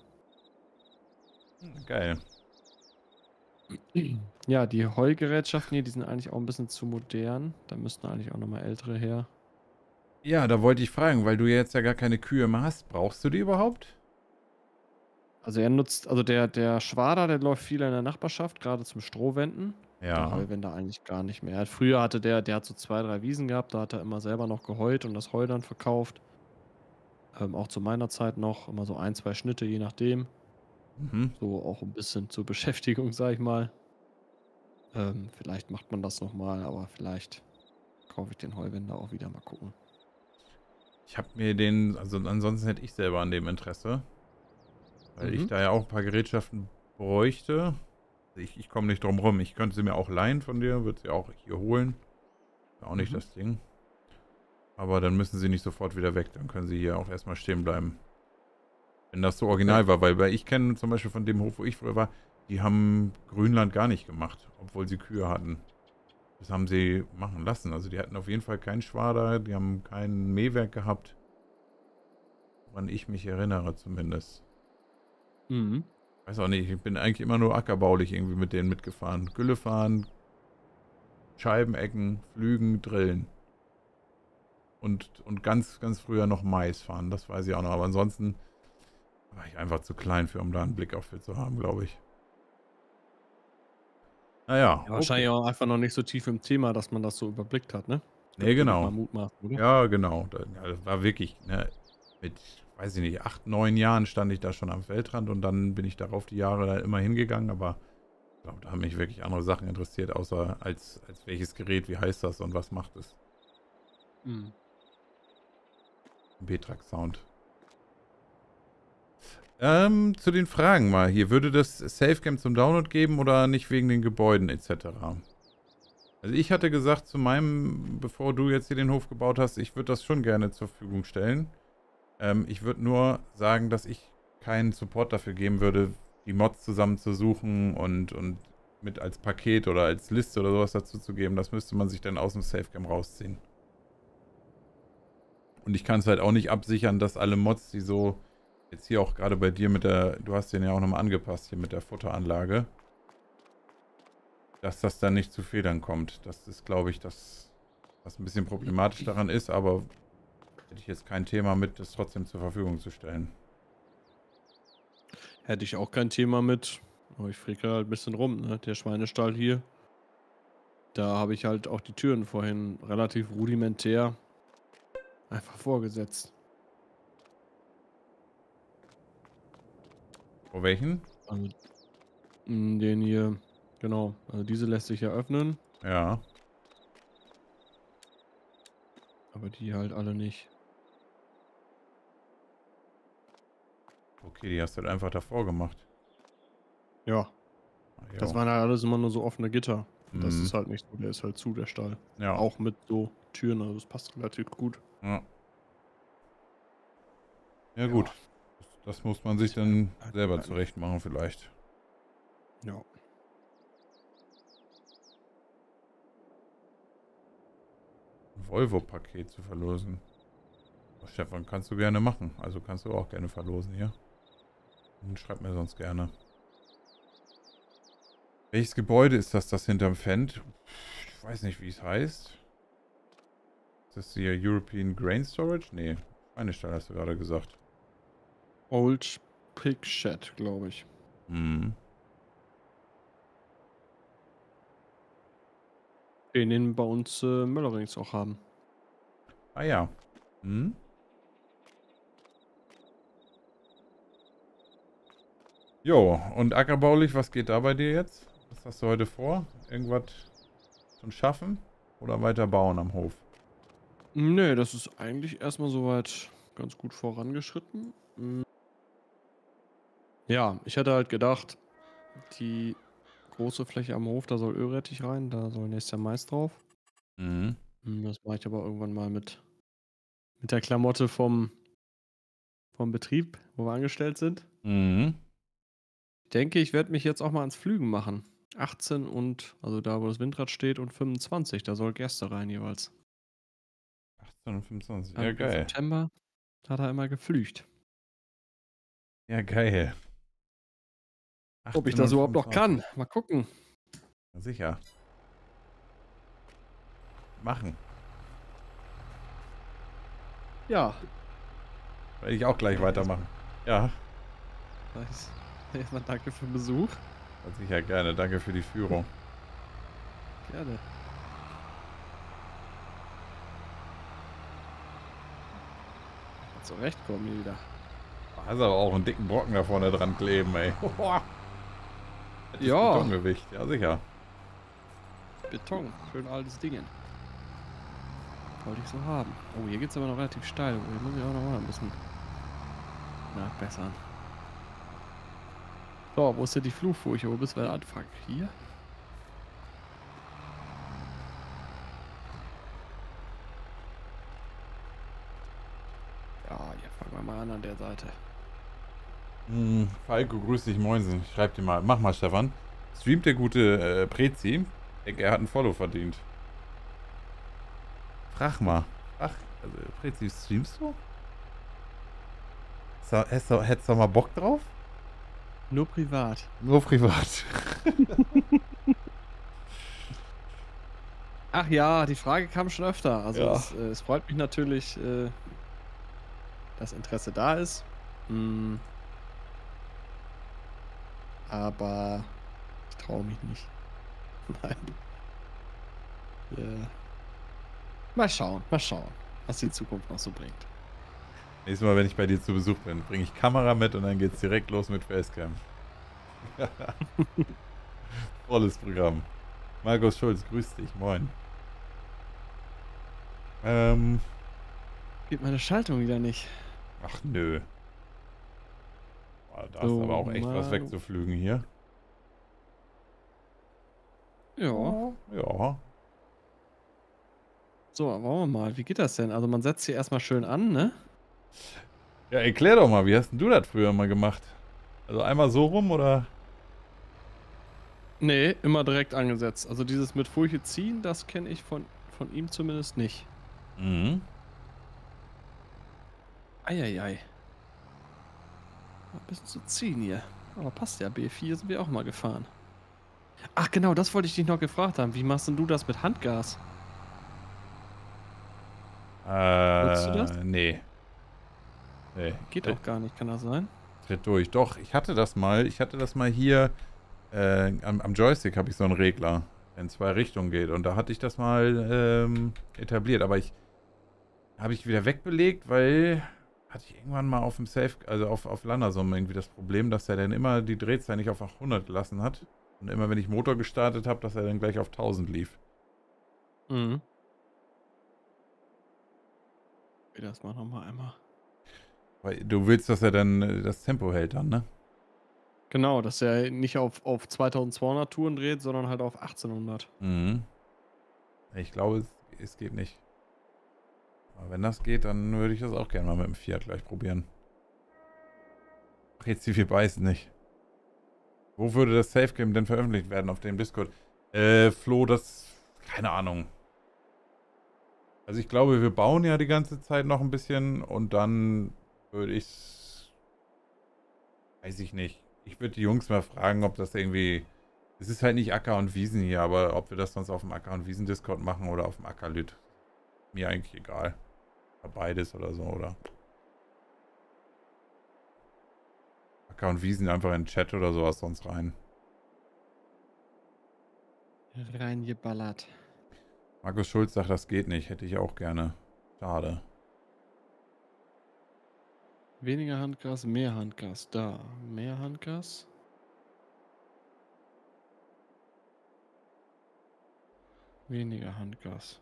Geil. Ja, die Heugerätschaften hier, die sind eigentlich auch ein bisschen zu modern. Da müssten eigentlich auch nochmal ältere her. Ja, da wollte ich fragen, weil du jetzt ja gar keine Kühe mehr hast. Brauchst du die überhaupt? Also er nutzt, also der, der Schwader, der läuft viel in der Nachbarschaft, gerade zum Strohwenden. Der Ja. Heuwender eigentlich gar nicht mehr. Früher hatte der, der hat so zwei, drei Wiesen gehabt, da hat er immer selber noch geheut und das Heu dann verkauft. Ähm, auch zu meiner Zeit noch, immer so ein, zwei Schnitte, je nachdem. Mhm. So auch ein bisschen zur Beschäftigung, sag ich mal. Ähm, vielleicht macht man das nochmal, aber vielleicht kaufe ich den Heuwender auch wieder mal gucken. Ich habe mir den, also ansonsten hätte ich selber an dem Interesse. Weil ich Mhm. da ja auch ein paar Gerätschaften bräuchte. Ich, ich komme nicht drum rum. Ich könnte sie mir auch leihen von dir, würde sie auch hier holen. Auch nicht Mhm. das Ding. Aber dann müssen sie nicht sofort wieder weg. Dann können sie hier auch erstmal stehen bleiben. Wenn das so original war, weil, weil ich kenne zum Beispiel von dem Hof, wo ich früher war, die haben Grünland gar nicht gemacht, obwohl sie Kühe hatten. Das haben sie machen lassen. Also die hatten auf jeden Fall keinen Schwader, die haben kein Mähwerk gehabt. Woran ich mich erinnere zumindest. Mhm. Weiß auch nicht, ich bin eigentlich immer nur ackerbaulich irgendwie mit denen mitgefahren. Gülle fahren, Scheibenecken, Flügen, Drillen. Und, und ganz, ganz früher noch Mais fahren, das weiß ich auch noch. Aber ansonsten war ich einfach zu klein für, um da einen Blick auf für zu haben, glaube ich. Naja. Ja, wahrscheinlich auch einfach noch nicht so tief im Thema, dass man das so überblickt hat, ne? Nee, Könnte genau. mal Mut machen, oder? Ja, genau. Das war wirklich, ne, mit, weiß ich nicht, acht, neun Jahren stand ich da schon am Feldrand und dann bin ich darauf die Jahre da immer hingegangen, aber ich glaube, da haben mich wirklich andere Sachen interessiert, außer als, als welches Gerät, wie heißt das und was macht es. Mhm. Betrax Sound. Ähm, zu den Fragen mal. Hier, würde das Safegame zum Download geben oder nicht wegen den Gebäuden etc.? Also ich hatte gesagt zu meinem, bevor du jetzt hier den Hof gebaut hast, ich würde das schon gerne zur Verfügung stellen. Ähm, ich würde nur sagen, dass ich keinen Support dafür geben würde, die Mods zusammenzusuchen und, und mit als Paket oder als Liste oder sowas dazu zu geben. Das müsste man sich dann aus dem Safegame rausziehen. Und ich kann es halt auch nicht absichern, dass alle Mods, die so jetzt hier auch gerade bei dir mit der, du hast den ja auch nochmal angepasst hier mit der Futteranlage, dass das dann nicht zu Federn kommt. Das ist, glaube ich, das, was ein bisschen problematisch daran ist, aber hätte ich jetzt kein Thema mit, das trotzdem zur Verfügung zu stellen. Hätte ich auch kein Thema mit. Aber ich fricke halt ein bisschen rum, ne? Der Schweinestall hier. Da habe ich halt auch die Türen vorhin relativ rudimentär einfach vorgesetzt. Vor welchen? Also mm, den hier, genau. Also diese lässt sich ja öffnen, Ja. aber die halt alle nicht. Okay, die hast du halt einfach davor gemacht. Ja, Ah, das waren halt alles immer nur so offene Gitter. Das Mhm. ist halt nicht so, der ist halt zu, der Stall. Ja. Auch mit so Türen, also das passt relativ gut. Ja. Ja, gut. Das, muss man sich dann selber zurecht machen, vielleicht. Ja. Ein Volvo-Paket zu verlosen. Oh, Stefan, kannst du gerne machen. Also kannst du auch gerne verlosen hier. Und schreib mir sonst gerne. Welches Gebäude ist das, das hinterm Fendt? Ich weiß nicht, wie es heißt. Ist das hier European Grain Storage? Nee, Schweinestall hast du gerade gesagt. Old Pig Shed, glaube ich. Hm. Den, bei uns äh, Möllerings auch haben. Ah ja. Hm? Jo, und ackerbaulich, was geht da bei dir jetzt? Was hast du heute vor? Irgendwas zum Schaffen? Oder weiter bauen am Hof? Nee, das ist eigentlich erstmal soweit ganz gut vorangeschritten. Mm. Ja, ich hätte halt gedacht, die große Fläche am Hof, da soll Ölrettich rein, da soll nächstes Jahr Mais drauf. Mhm. Mm, Das mache ich aber irgendwann mal mit, mit der Klamotte vom, vom Betrieb, wo wir angestellt sind. Mhm. Ich denke, ich werde mich jetzt auch mal ans Flügen machen. 18 und, also da, wo das Windrad steht, und 25, da soll Gerste rein jeweils. 18 und 25. Am- Ja, im geil. September hat er immer geflügt. Ja, geil. Ob ich 18 das überhaupt noch 25. kann. Mal gucken. Ja, Sicher. Machen. Ja. Werde ich auch gleich weitermachen. Ja, Nice. Erstmal danke für den Besuch. sicher gerne. Danke für die Führung. Gerne. Zurechtkommen hier wieder. Hast aber auch einen dicken Brocken da vorne dran kleben, ey. Ist Ja. Betongewicht, ja sicher. Beton. Schön altes Ding. Wollte ich so haben. Oh, hier geht's aber noch relativ steil. Hier muss ich auch noch mal ein bisschen nachbessern. So, wo ist denn die Flugfurche? Wo bist du bei der Anfang? Hier? Ja, hier fangen wir mal an an der Seite. Hm, Falco, grüß dich, moinsen. Schreib dir mal. Mach mal, Stefan. Streamt der gute äh, Prezi? Ich denke, er hat ein Follow verdient. Frag mal. Ach, also, Prezi, streamst du? So, hättest, du, hättest du mal Bock drauf? Nur privat. Nur privat. Ach ja, die Frage kam schon öfter. Also Ja. es, äh, es freut mich natürlich, äh, dass Interesse da ist. Mm. Aber ich traue mich nicht. Nein. Ja. Mal schauen, mal schauen, was die Zukunft noch so bringt. Nächstes Mal, wenn ich bei dir zu Besuch bin, bringe ich Kamera mit und dann geht's direkt los mit Facecam. Volles Programm. Markus Schulz, grüß dich, moin. Ähm, Geht meine Schaltung wieder nicht. Ach nö. Boah, da ist So, aber auch echt was mal- wegzuflügen hier. Ja. Ja. So, wollen wir mal. Wie geht das denn? Also man setzt hier erstmal schön an, ne? Ja, erklär doch mal, wie hast denn du das früher mal gemacht? Also einmal so rum oder? Nee, immer direkt angesetzt. Also dieses mit Furche ziehen, das kenne ich von, von ihm zumindest nicht. Mhm. Eieiei. Ein bisschen zu ziehen hier. Aber passt ja, B4 sind wir auch mal gefahren. Ach genau, das wollte ich dich noch gefragt haben. Wie machst denn du das mit Handgas? Nutzt du Äh, das? nee. Nee. Geht auch gar nicht, kann das sein? Tritt durch. Doch, ich hatte das mal. Ich hatte das mal hier äh, am, am Joystick habe ich so einen Regler, der in zwei Richtungen geht. Und da hatte ich das mal ähm, etabliert. Aber ich habe ich wieder wegbelegt, weil hatte ich irgendwann mal auf dem Safe, also auf, auf Landersum irgendwie das Problem, dass er dann immer die Drehzahl nicht auf 100 gelassen hat. Und immer wenn ich Motor gestartet habe, dass er dann gleich auf 1000 lief. Mhm. Okay, das mal nochmal einmal. Weil du willst, dass er dann äh, das Tempo hält dann, ne? Genau, dass er nicht auf, auf 2200 Touren dreht, sondern halt auf 1800. Mhm. Ich glaube, es, es geht nicht. Aber wenn das geht, dann würde ich das auch gerne mal mit dem Fiat gleich probieren. Ach, jetzt die vier beißen nicht. Wo würde das Safe Game denn veröffentlicht werden auf dem Discord? Äh, Flo, das. Keine Ahnung. Also ich glaube, wir bauen ja die ganze Zeit noch ein bisschen und dann würde ich. Weiß ich nicht. Ich würde die Jungs mal fragen, ob das irgendwie. Es ist halt nicht Acker und Wiesen hier, aber ob wir das sonst auf dem Acker und Wiesen Discord machen oder auf dem Ackerlüt. Mir eigentlich egal. Beides oder so, oder? Acker und Wiesen einfach in den Chat oder sowas sonst rein. Reingeballert. Markus Schulz sagt, das geht nicht. Hätte ich auch gerne. Schade. Weniger Handgas, mehr Handgas. Da. Mehr Handgas. Weniger Handgas.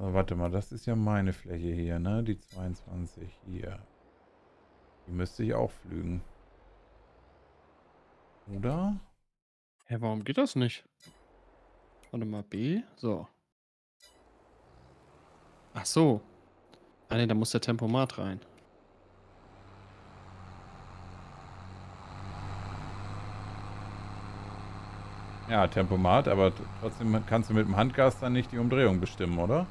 Aber warte mal, das ist ja meine Fläche hier, ne? Die 22 hier. Die müsste ich auch flügen. Oder? Hä, warum geht das nicht? Warte mal, B. So. Ach so. Ah ne, da muss der Tempomat rein. Ja, Tempomat, aber trotzdem kannst du mit dem Handgas dann nicht die Umdrehung bestimmen, oder?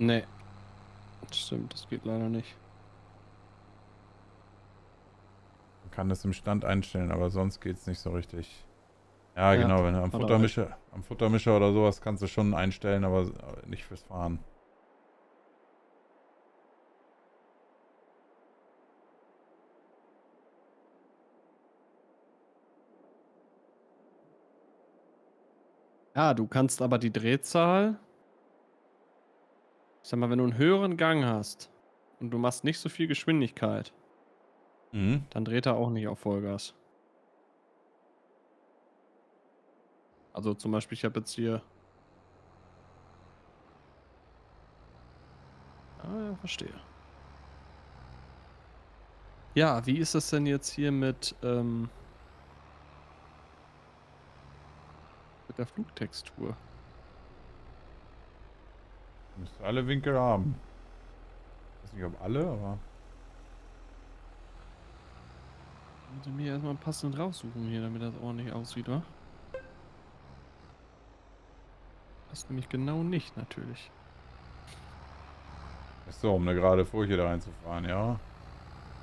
Nee. Stimmt, das geht leider nicht. Man kann das im Stand einstellen, aber sonst geht es nicht so richtig. Ja, Ja, genau, wenn du am er Futtermischer, am Futtermischer oder sowas kannst du schon einstellen, aber nicht fürs Fahren. Ja, du kannst aber die Drehzahl. Ich sag mal, wenn du einen höheren Gang hast und du machst nicht so viel Geschwindigkeit, Mhm. dann dreht er auch nicht auf Vollgas. Also zum Beispiel, ich habe jetzt hier. Ah, ja, verstehe. Ja, wie ist das denn jetzt hier mit, ähm, mit der Flugtextur? Müsste alle Winkel haben. Ich weiß nicht, ob alle, aber. Muss ich mir erstmal passend raussuchen hier, damit das ordentlich aussieht, wa? Das nämlich genau nicht, natürlich. Ist so, um eine gerade Furche da reinzufahren, ja.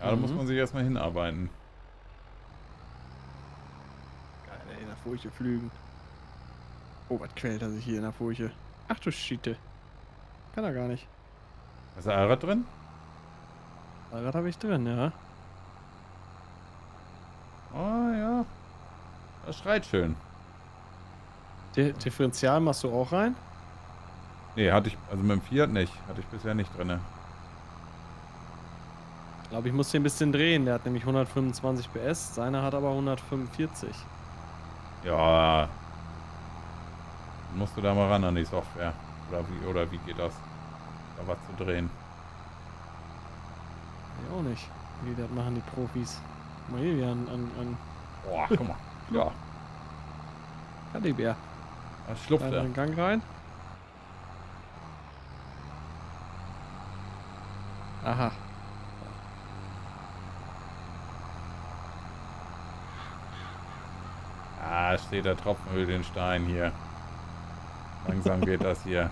Ja, da muss Mhm. man sich erstmal hinarbeiten. Geil, ey, in der Furche flügen. Oh, was quält er sich hier in der Furche? Ach du Schiete. Kann er gar nicht. Ist Allrad drin? Fahrrad habe ich drin, ja. Oh ja. Das schreit schön. Di Differential machst du auch rein? Nee, hatte ich, also mit dem Fiat nicht. Hatte ich bisher nicht drin. Ich glaube, ich muss den ein bisschen drehen. Der hat nämlich 125 PS, seiner hat aber 145. Ja. Musst du da mal ran an die Software. Oder wie, oder wie geht das? Da was zu drehen. Ich auch nicht. Wie das machen die Profis. Mal hier, wie an, an, an Boah, guck mal. Ja, Kadibär. da schlupft er. einen Gang rein. Aha. Ah, steht der Tropfen über den Stein hier. Langsam geht das hier.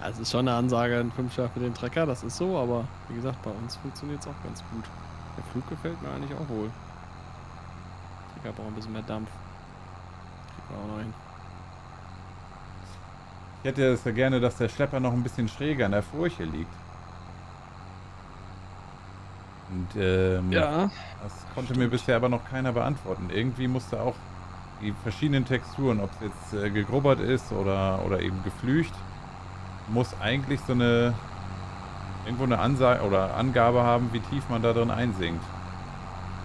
Also ist schon eine Ansage, ein Fünfscher für den Trecker, das ist so, aber wie gesagt, bei uns funktioniert es auch ganz gut. Der Flug gefällt mir eigentlich auch wohl. Trecker braucht ein bisschen mehr Dampf. Kriegen wir auch noch hin. Ich hätte es ja gerne, dass der Schlepper noch ein bisschen schräger an der Furche liegt. Und ähm, Ja, das konnte mir stimmt. bisher aber noch keiner beantworten. Irgendwie musste auch die verschiedenen Texturen, ob es jetzt äh, gegrubbert ist oder, oder eben geflücht, muss eigentlich so eine irgendwo eine Ansage oder Angabe haben, wie tief man da drin einsinkt.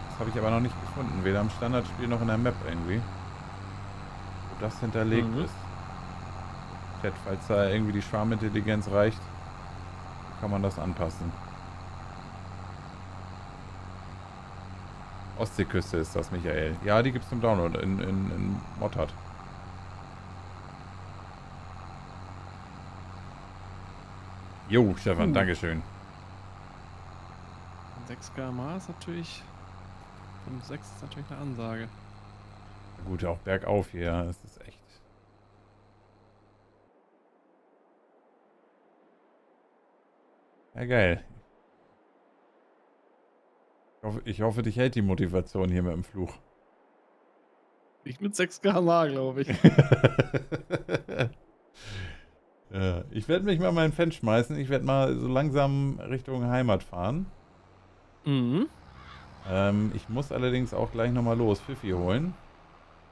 Das habe ich aber noch nicht gefunden, weder im Standardspiel noch in der Map irgendwie. Wo das hinterlegt Mhm. ist. Chat, falls da irgendwie die Schwarmintelligenz reicht, kann man das anpassen. Ostseeküste ist das, Michael. Ja, die gibt's zum Download in, in, in Moddart. Jo, Stefan, Cool. Dankeschön. 6 km/h ist natürlich. 5, 6 ist natürlich eine Ansage. Gut, auch bergauf hier. Das ist echt. Ja, geil. Ich hoffe, ich hoffe, dich hält die Motivation hier mit dem Fluch. Ich mit 6 km/h, glaube ich. ja, ich werde mich mal in meinen Fan schmeißen. Ich werde mal so langsam Richtung Heimat fahren. mhm. Ähm, ich muss allerdings auch gleich nochmal los, Pfiffi holen.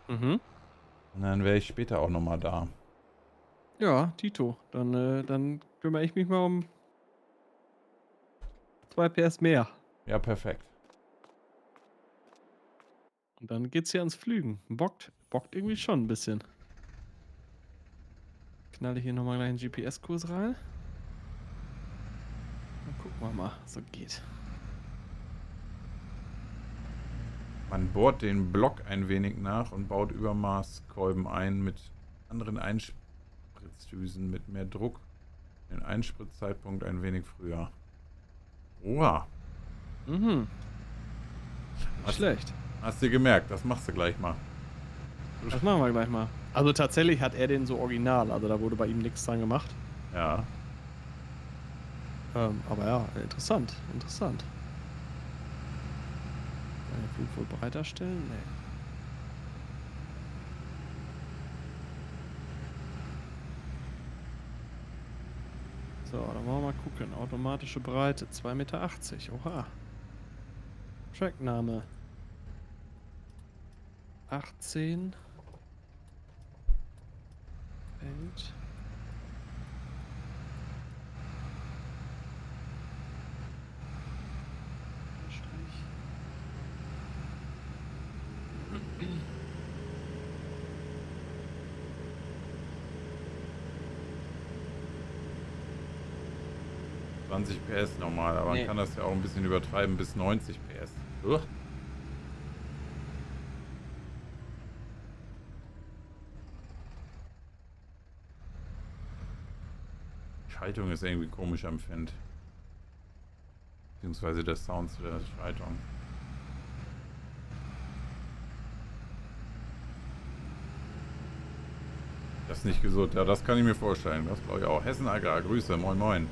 Mhm. Und dann wäre ich später auch nochmal da. Ja, Tito. Dann, äh, dann kümmere ich mich mal um 2 PS mehr. Ja, perfekt. Und dann geht's hier ans Flügen. Bockt, bockt irgendwie schon ein bisschen. Knalle hier nochmal gleich einen GPS-Kurs rein. Dann gucken wir mal, so geht. Man bohrt den Block ein wenig nach und baut Übermaßkolben ein mit anderen Einspritzdüsen mit mehr Druck. Den Einspritzzeitpunkt ein wenig früher. Oha, Mhm. Was? schlecht. hast du gemerkt, das machst du gleich mal. Das machen wir gleich mal. Also tatsächlich hat er den so original, also da wurde bei ihm nichts dran gemacht. Ja, Ähm, aber ja, interessant, interessant. Kann den Flug wohl breiter stellen? Nee. So, dann wollen wir mal gucken. Automatische Breite 2,80 Meter. Oha. Trackname 18. 20 PS normal, aber Nee. man kann das ja auch ein bisschen übertreiben bis 90 PS. Uch. Schaltung ist irgendwie komisch am Fendt. Beziehungsweise der Sound zu der Schaltung. Das ist nicht gesund. Ja, das kann ich mir vorstellen. Das glaube ich auch. Hessen Agrar, Grüße. Moin, moin.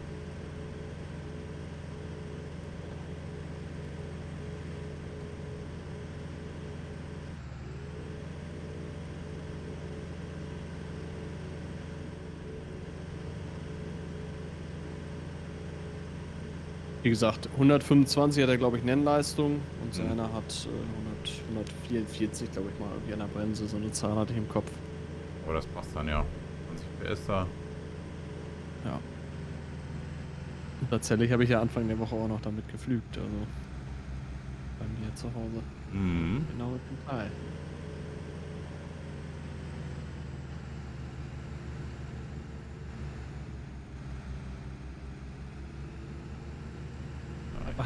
Gesagt, 125 hat er, glaube ich, Nennleistung und Mhm. seiner hat äh, 100, 144, glaube ich mal, irgendwie an der Bremse. So eine Zahl hatte ich im Kopf. Aber das passt dann ja. 20 PS da. Ja. Und tatsächlich habe ich ja Anfang der Woche auch noch damit geflügt, also bei mir zu Hause. Mhm. Genau mit dem Teil.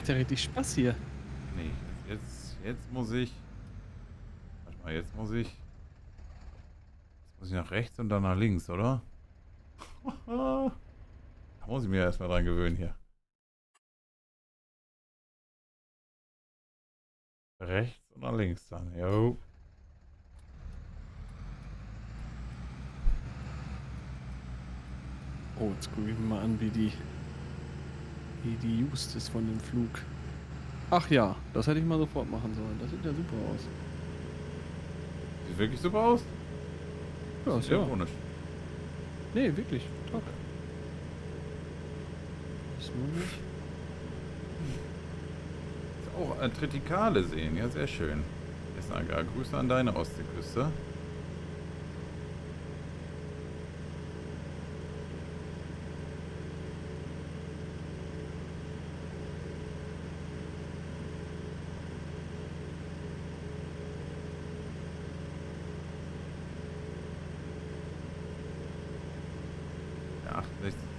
Macht ja richtig Spaß hier. Nee, jetzt, jetzt muss ich. Warte mal, jetzt muss ich. Jetzt muss ich nach rechts und dann nach links, oder? da muss ich mir erstmal dran gewöhnen hier. Rechts und nach links dann. Jo. Oh, jetzt gucke ich mir mal an, wie die, die Just ist von dem Flug. Ach ja, das hätte ich mal sofort machen sollen. Das sieht ja super aus. Sieht wirklich super aus? Ja, ist ja. ironisch. Nee, wirklich. Top. Ist nur nicht. Ist auch Tritikale sehen, ja, sehr schön. Agrar, Grüße an deine Ostseeküste.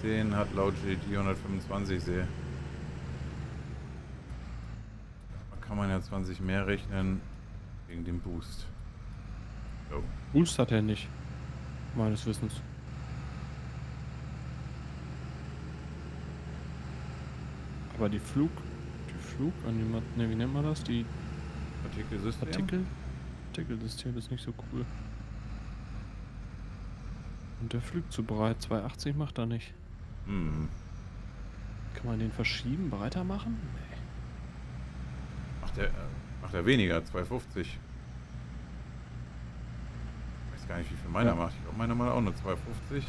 Der 6810 hat laut GT 125 sehe. Da kann man ja 20 mehr rechnen wegen dem Boost. So. Boost hat er nicht. Meines Wissens. Aber die Flug. Die Fluganimat. Ne, wie nennt man das? Die Partikelsystem. Partikel. Partikelsystem ist nicht so cool. Und der Flug zu breit. 280 macht er nicht. Hm. Kann man den verschieben? Breiter machen? Nee. Macht er, äh, macht er weniger, 250. Ich weiß gar nicht, wie viel meiner Ja. macht. Ich glaube, meiner macht auch nur 250.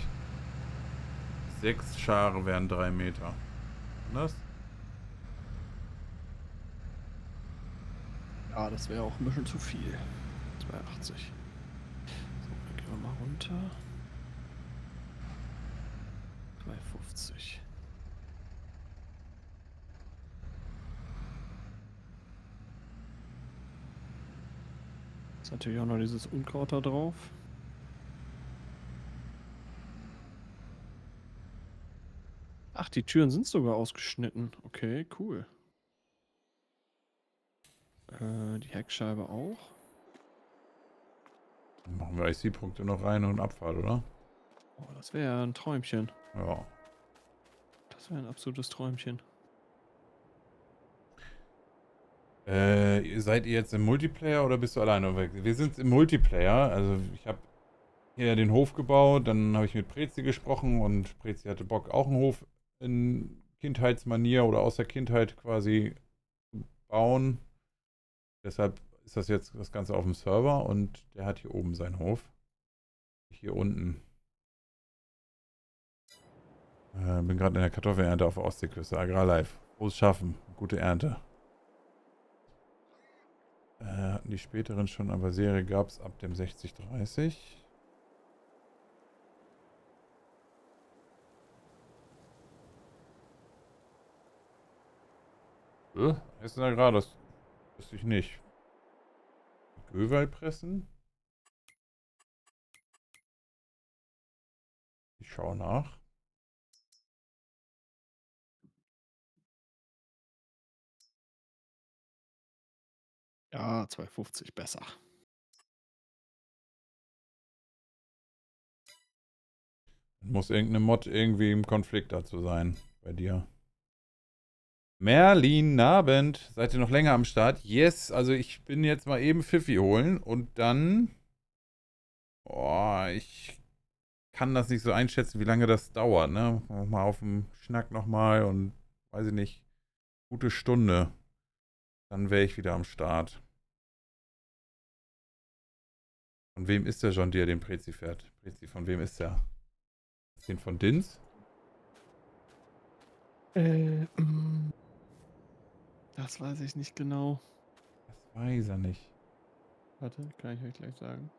Sechs Schare wären drei Meter. Und das? Ja, das wäre auch ein bisschen zu viel. 280. So, dann gehen wir mal runter. 250. Ist natürlich auch noch dieses Unkraut da drauf. Ach, die Türen sind sogar ausgeschnitten. Okay, cool. Äh, die Heckscheibe auch. Dann machen wir IC-Punkte noch rein und Abfahrt, oder? Oh, das wäre ein Träumchen. Ja. Das wäre ein absolutes Träumchen. Äh, seid ihr jetzt im Multiplayer oder bist du alleine weg? Wir sind im Multiplayer. Also ich habe hier den Hof gebaut, dann habe ich mit Prezi gesprochen und Prezi hatte Bock, auch einen Hof in Kindheitsmanier oder aus der Kindheit quasi zu bauen. Deshalb ist das jetzt das Ganze auf dem Server und der hat hier oben seinen Hof. Ich hier unten. Äh, bin gerade in der Kartoffelernte auf der Ostseeküste. Agrarlife. Frohes Schaffen. Gute Ernte. Äh, hatten die späteren schon, aber Serie gab es ab dem 6030. Äh, da gerade, das wüsste ich nicht. Göwal pressen? Ich schaue nach. Ja, 250 besser. Muss irgendeine Mod irgendwie im Konflikt dazu sein bei dir. Merlin Abend. Seid ihr noch länger am Start? Yes, also ich bin jetzt mal eben Pfiffi holen und dann. Boah, ich kann das nicht so einschätzen, wie lange das dauert, ne? Mal auf dem Schnack nochmal und weiß ich nicht, gute Stunde. Dann wäre ich wieder am Start. Von wem ist der John Deere, den Prezi fährt? Prezi, von wem ist der? Ist den von Dins? Äh, mm. das weiß ich nicht genau. Das weiß er nicht. Warte, kann ich euch gleich sagen.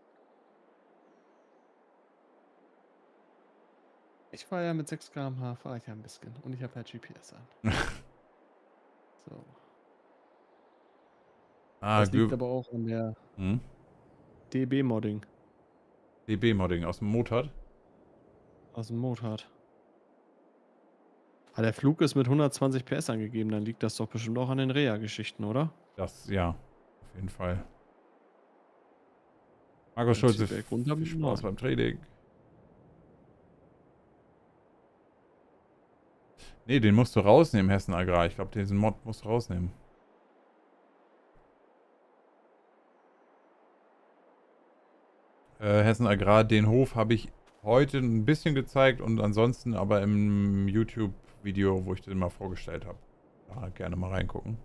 Ich fahre ja mit 6 km/h, fahre ich ja ein bisschen. Und ich habe ja GPS an. so. Ah, das liegt aber auch an der hm? DB-Modding DB-Modding aus dem Motard. aus dem Motard. Ah, der Flug ist mit 120 PS angegeben, dann liegt das doch bestimmt auch an den Rea-Geschichten, oder? Das, ja, auf jeden Fall. Markus Schulze, viel Spaß beim Trading. Nee, den musst du rausnehmen, Hessen Agrar. Ich glaube, diesen Mod musst du rausnehmen. Äh, Hessen Agrar, den Hof habe ich heute ein bisschen gezeigt und ansonsten aber im YouTube-Video, wo ich den mal vorgestellt habe. Da gerne mal reingucken.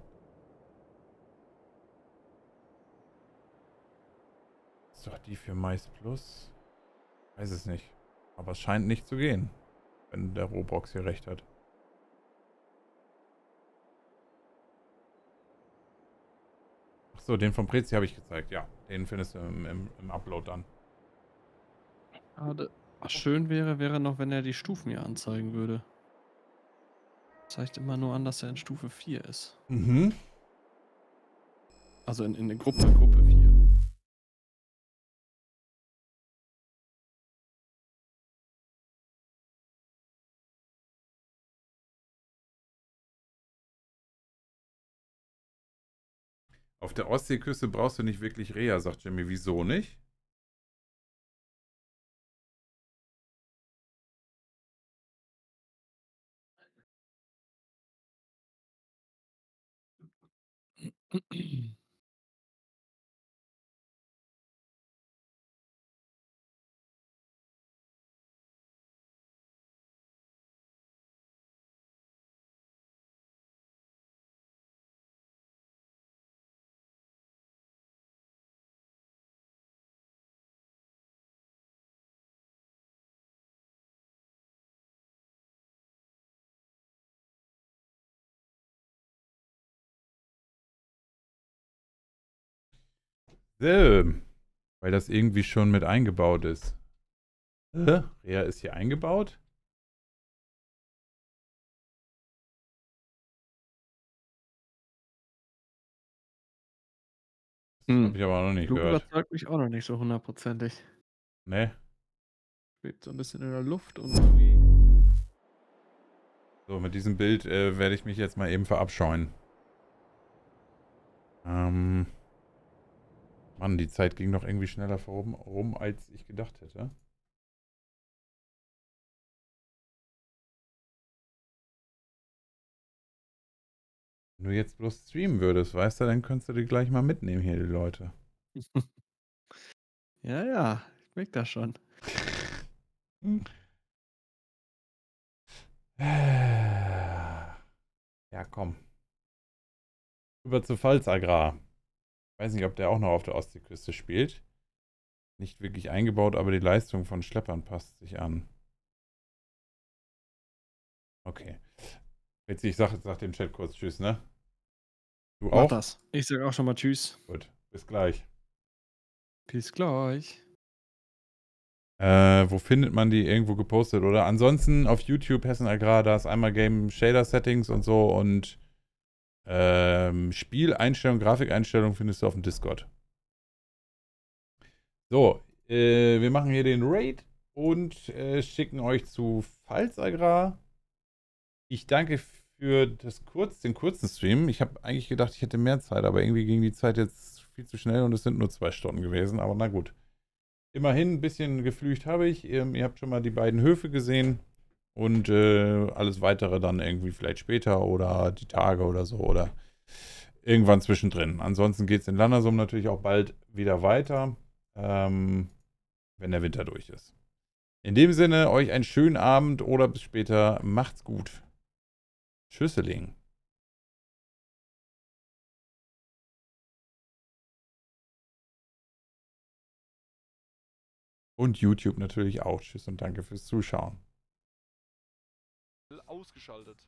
Ist doch die für Mais Plus? Weiß es nicht. Aber es scheint nicht zu gehen. Wenn der Roblox hier recht hat. Achso, den von Prezi habe ich gezeigt. Ja, den findest du im, im, im Upload dann. Schade. Was schön wäre, wäre noch, wenn er die Stufen hier anzeigen würde. Zeigt immer nur an, dass er in Stufe 4 ist. Mhm. Also in, in der Gruppe, Gruppe 4. Auf der Ostseeküste brauchst du nicht wirklich Reha, sagt Jimmy. Wieso nicht? So, weil das irgendwie schon mit eingebaut ist. Hä? Reha ist hier eingebaut? Das Hm. habe ich aber noch nicht Flug gehört. überzeugt mich auch noch nicht so hundertprozentig. Ne? Schwebt so ein bisschen in der Luft und irgendwie. So, mit diesem Bild äh, werde ich mich jetzt mal eben verabscheuen. Ähm. Mann, die Zeit ging doch irgendwie schneller vorum, rum, als ich gedacht hätte. Wenn du jetzt bloß streamen würdest, weißt du, dann könntest du die gleich mal mitnehmen hier, die Leute. Ja, ja, ich merke das schon. Ja, komm. Über zu Pfalz Agrar. Ich weiß nicht, ob der auch noch auf der Ostseeküste spielt. Nicht wirklich eingebaut, aber die Leistung von Schleppern passt sich an. Okay. Jetzt, ich sag, sag dem Chat kurz Tschüss, ne? Du Mach auch? das. Ich sag auch schon mal Tschüss. Gut, bis gleich. Bis gleich. Äh, wo findet man die irgendwo gepostet? Oder ansonsten auf YouTube Hessen Agrar, da ist einmal Game Shader Settings und so und ähm, Spieleinstellung, Grafikeinstellung findest du auf dem Discord. So, äh, wir machen hier den Raid und äh, schicken euch zu Pfalz Agrar. Ich danke für das kurz, den kurzen Stream. Ich habe eigentlich gedacht, ich hätte mehr Zeit, aber irgendwie ging die Zeit jetzt viel zu schnell und es sind nur zwei Stunden gewesen. Aber na gut. Immerhin ein bisschen geflücht habe ich. Ähm, ihr habt schon mal die beiden Höfe gesehen. Und äh, alles weitere dann irgendwie vielleicht später oder die Tage oder so oder irgendwann zwischendrin. Ansonsten geht es in Landersum natürlich auch bald wieder weiter, ähm, wenn der Winter durch ist. In dem Sinne, euch einen schönen Abend oder bis später. Macht's gut. Tschüsseling. Und YouTube natürlich auch. Tschüss und danke fürs Zuschauen. Ausgeschaltet.